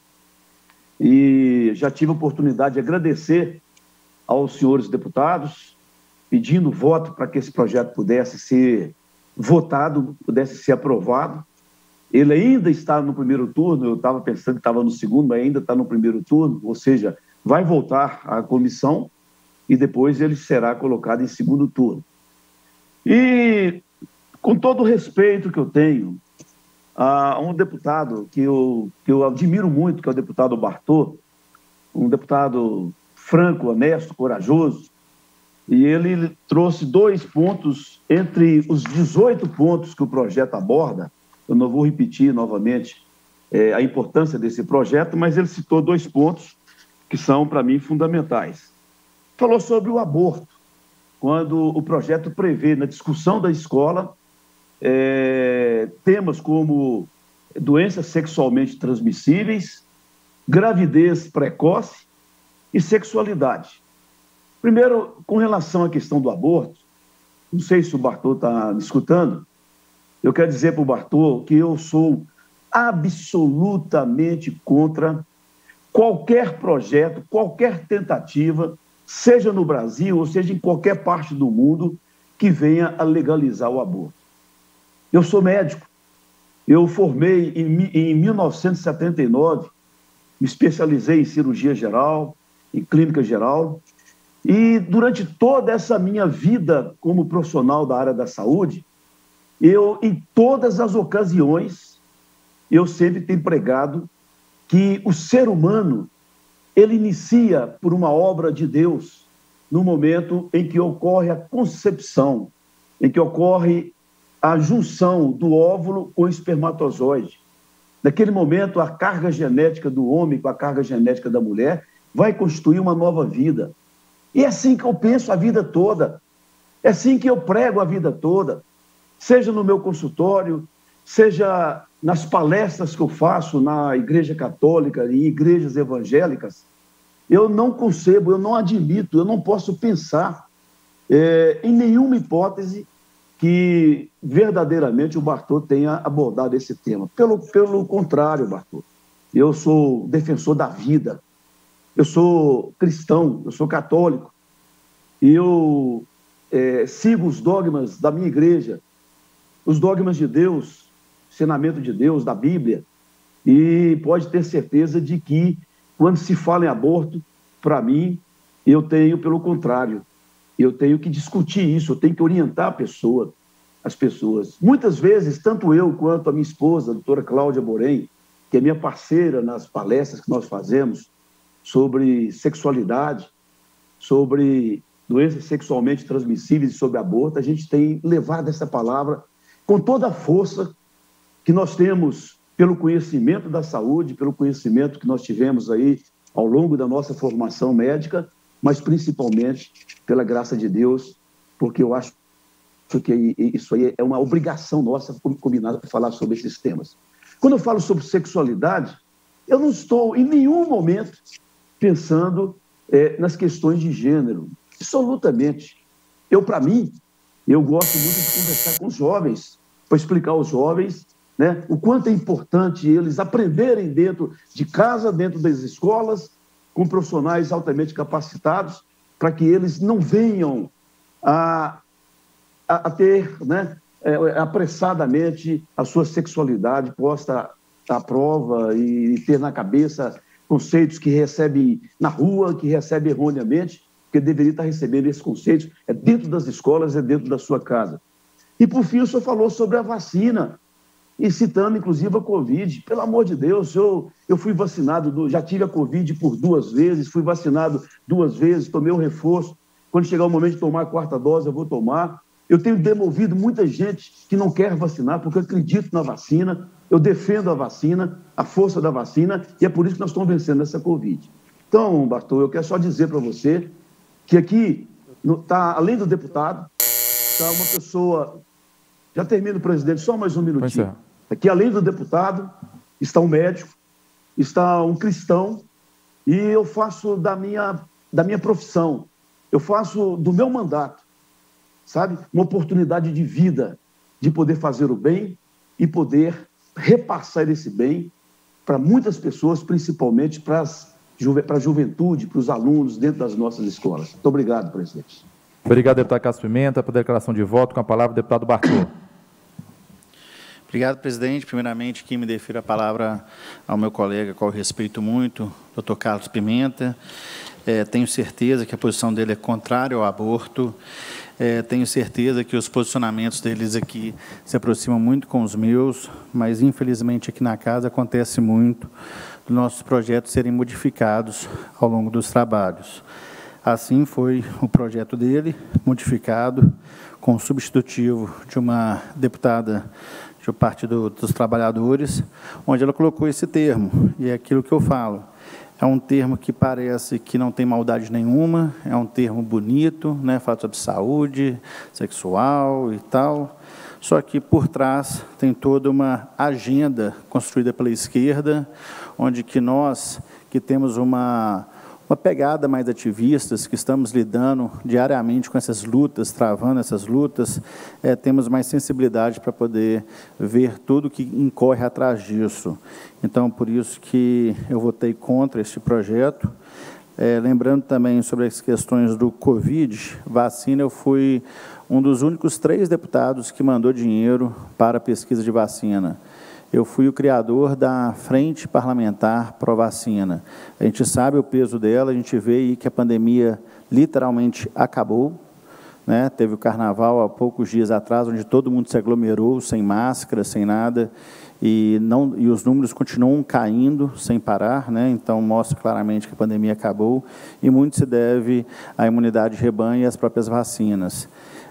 E já tive a oportunidade de agradecer aos senhores deputados, pedindo voto para que esse projeto pudesse ser votado, pudesse ser aprovado. Ele ainda está no primeiro turno, eu estava pensando que estava no segundo, mas ainda está no primeiro turno, ou seja, vai voltar à comissão e depois ele será colocado em segundo turno. E, com todo o respeito que eu tenho a um deputado que eu, que eu admiro muito, que é o deputado Bartô, um deputado franco, honesto, corajoso, e ele trouxe dois pontos entre os 18 pontos que o projeto aborda. Eu não vou repetir novamente é, a importância desse projeto, mas ele citou dois pontos que são, para mim, fundamentais falou sobre o aborto, quando o projeto prevê na discussão da escola é, temas como doenças sexualmente transmissíveis, gravidez precoce e sexualidade. Primeiro, com relação à questão do aborto, não sei se o Bartô está me escutando, eu quero dizer para o Bartô que eu sou absolutamente contra qualquer projeto, qualquer tentativa, seja no Brasil ou seja em qualquer parte do mundo, que venha a legalizar o aborto. Eu sou médico. Eu formei em, em 1979, me especializei em cirurgia geral, em clínica geral, e durante toda essa minha vida como profissional da área da saúde, eu, em todas as ocasiões, eu sempre tenho pregado que o ser humano, ele inicia por uma obra de Deus no momento em que ocorre a concepção, em que ocorre a junção do óvulo com o espermatozoide. Naquele momento, a carga genética do homem com a carga genética da mulher vai constituir uma nova vida. E é assim que eu penso a vida toda. É assim que eu prego a vida toda. Seja no meu consultório, seja nas palestras que eu faço na Igreja Católica e igrejas evangélicas, eu não concebo, eu não admito, eu não posso pensar é, em nenhuma hipótese que verdadeiramente o Bartô tenha abordado esse tema. Pelo, pelo contrário, Bartô, eu sou defensor da vida, eu sou cristão, eu sou católico, e eu é, sigo os dogmas da minha igreja, os dogmas de Deus, ensinamento de Deus, da Bíblia, e pode ter certeza de que quando se fala em aborto, para mim, eu tenho, pelo contrário, eu tenho que discutir isso, eu tenho que orientar a pessoa, as pessoas. Muitas vezes, tanto eu quanto a minha esposa, a doutora Cláudia Borém, que é minha parceira nas palestras que nós fazemos sobre sexualidade, sobre doenças sexualmente transmissíveis e sobre aborto, a gente tem levado essa palavra com toda a força que nós temos pelo conhecimento da saúde, pelo conhecimento que nós tivemos aí ao longo da nossa formação médica, mas principalmente pela graça de Deus, porque eu acho que isso aí é uma obrigação nossa combinada para falar sobre esses temas. Quando eu falo sobre sexualidade, eu não estou em nenhum momento pensando é, nas questões de gênero, absolutamente. Eu, para mim, eu gosto muito de conversar com os jovens, para explicar aos jovens né? o quanto é importante eles aprenderem dentro de casa, dentro das escolas, com profissionais altamente capacitados, para que eles não venham a, a, a ter né, é, apressadamente a sua sexualidade posta à prova e ter na cabeça conceitos que recebe na rua, que recebe erroneamente, porque deveria estar recebendo esses conceitos, é dentro das escolas, é dentro da sua casa. E, por fim, o senhor falou sobre a vacina e citando inclusive a Covid. Pelo amor de Deus, eu, eu fui vacinado, já tive a Covid por duas vezes, fui vacinado duas vezes, tomei o reforço. Quando chegar o momento de tomar a quarta dose, eu vou tomar. Eu tenho demovido muita gente que não quer vacinar, porque eu acredito na vacina, eu defendo a vacina, a força da vacina, e é por isso que nós estamos vencendo essa Covid. Então, Bartô, eu quero só dizer para você que aqui, tá, além do deputado, está uma pessoa. Já termino, presidente, só mais um minutinho. Aqui, além do deputado, está um médico, está um cristão, e eu faço da minha, da minha profissão, eu faço do meu mandato, sabe? Uma oportunidade de vida, de poder fazer o bem e poder repassar esse bem para muitas pessoas, principalmente para, as, para a juventude, para os alunos dentro das nossas escolas. Muito obrigado, presidente. Obrigado, deputado Cássio Pimenta. Para a declaração de voto, com a palavra deputado Bartô. Obrigado, presidente. Primeiramente, que me defira a palavra ao meu colega, qual respeito muito, doutor Carlos Pimenta. É, tenho certeza que a posição dele é contrária ao aborto. É, tenho certeza que os posicionamentos deles aqui se aproximam muito com os meus, mas infelizmente aqui na casa acontece muito dos nossos projetos serem modificados ao longo dos trabalhos. Assim foi o projeto dele, modificado com o substitutivo de uma deputada do Partido dos Trabalhadores, onde ela colocou esse termo, e é aquilo que eu falo. É um termo que parece que não tem maldade nenhuma, é um termo bonito, né, fala sobre saúde sexual e tal, só que por trás tem toda uma agenda construída pela esquerda, onde que nós, que temos uma, uma pegada mais ativistas, que estamos lidando diariamente com essas lutas, travando essas lutas, é, temos mais sensibilidade para poder ver tudo que incorre atrás disso. Então, por isso que eu votei contra este projeto. É, lembrando também sobre as questões do Covid, vacina, eu fui um dos únicos três deputados que mandou dinheiro para a pesquisa de vacina eu fui o criador da Frente Parlamentar Pro-Vacina. A gente sabe o peso dela, a gente vê aí que a pandemia literalmente acabou. Né? Teve o carnaval há poucos dias atrás, onde todo mundo se aglomerou, sem máscara, sem nada, e, não, e os números continuam caindo sem parar, né? então mostra claramente que a pandemia acabou, e muito se deve à imunidade de rebanho e às próprias vacinas.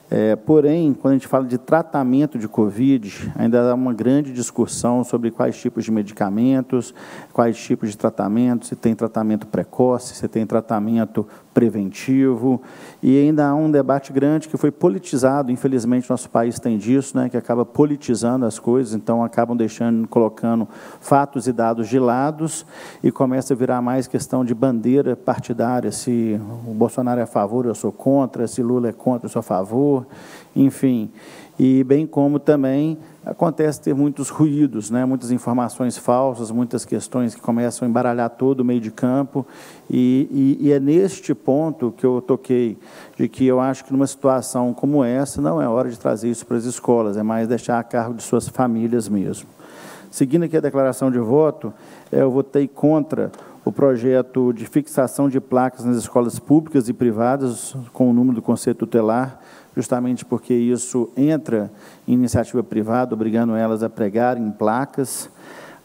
É, porém, quando a gente fala de tratamento de Covid, ainda há uma grande discussão sobre quais tipos de medicamentos, quais tipos de tratamento, se tem tratamento precoce, se tem tratamento preventivo, e ainda há um debate grande que foi politizado, infelizmente nosso país tem disso, né, que acaba politizando as coisas, então acabam deixando, colocando fatos e dados de lados, e começa a virar mais questão de bandeira partidária, se o Bolsonaro é a favor, eu sou contra, se Lula é contra, eu sou a favor, enfim, e bem como também acontece ter muitos ruídos, né, muitas informações falsas, muitas questões que começam a embaralhar todo o meio de campo, e, e, e, é neste ponto que eu toquei, de que eu acho que numa situação como essa, não é hora de trazer isso para as escolas, é mais deixar a cargo de suas famílias mesmo. Seguindo aqui a declaração de voto, é, eu votei contra o projeto de fixação de placas nas escolas públicas e privadas, com o número do Conselho Tutelar, justamente porque isso entra em iniciativa privada, obrigando elas a pregarem placas,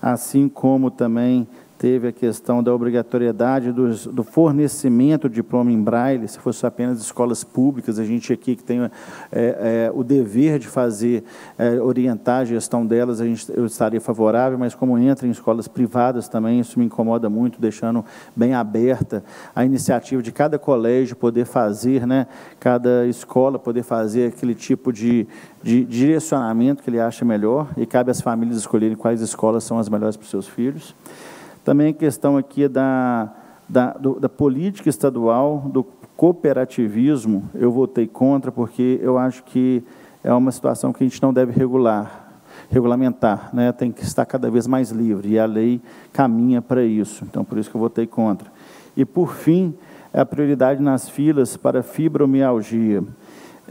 assim como também teve a questão da obrigatoriedade do, fornecimento de diploma em braille, se fosse apenas escolas públicas, a gente aqui que tem é, é, o dever de fazer, é, orientar a gestão delas, a gente, eu estaria favorável, mas como entra em escolas privadas também, isso me incomoda muito, deixando bem aberta a iniciativa de cada colégio poder fazer, né, cada escola poder fazer aquele tipo de, de direcionamento que ele acha melhor, e cabe às famílias escolherem quais escolas são as melhores para os seus filhos. Também a questão aqui da, da, do, da política estadual, do cooperativismo, eu votei contra, porque eu acho que é uma situação que a gente não deve regular, regulamentar, né? tem que estar cada vez mais livre, e a lei caminha para isso, então por isso que eu votei contra. E, por fim, a prioridade nas filas para fibromialgia.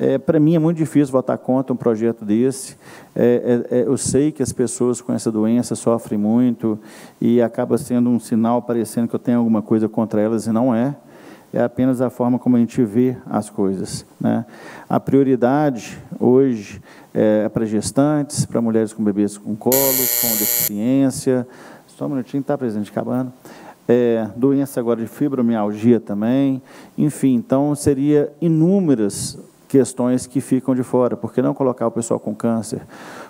É, Para mim é muito difícil votar contra um projeto desse. É, é, é, eu sei que as pessoas com essa doença sofrem muito e acaba sendo um sinal parecendo que eu tenho alguma coisa contra elas e não é. É apenas a forma como a gente vê as coisas. Né? A prioridade hoje é para gestantes, para mulheres com bebês com colo, com deficiência. Só um minutinho, está, presidente? Acabando. É, doença agora de fibromialgia também. Enfim, então seria inúmeras questões que ficam de fora. Por que não colocar o pessoal com câncer?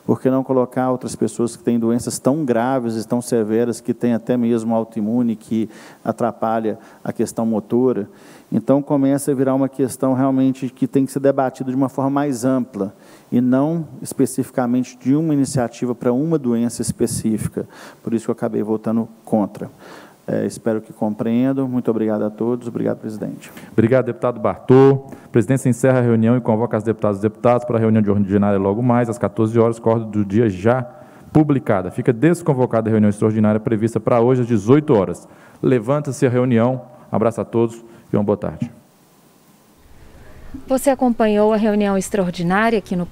Por que não colocar outras pessoas que têm doenças tão graves e tão severas, que têm até mesmo autoimune, que atrapalha a questão motora? Então, começa a virar uma questão realmente que tem que ser debatida de uma forma mais ampla, e não especificamente de uma iniciativa para uma doença específica. Por isso que eu acabei votando contra. É, espero que compreendam. Muito obrigado a todos. Obrigado, presidente. Obrigado, deputado Bartô. A presidência encerra a reunião e convoca as deputadas e deputados para a reunião de ordinária logo mais, às 14 horas, corda do dia já publicada. Fica desconvocada a reunião extraordinária prevista para hoje, às 18 horas. Levanta-se a reunião. Abraço a todos e uma boa tarde. Você acompanhou a reunião extraordinária aqui no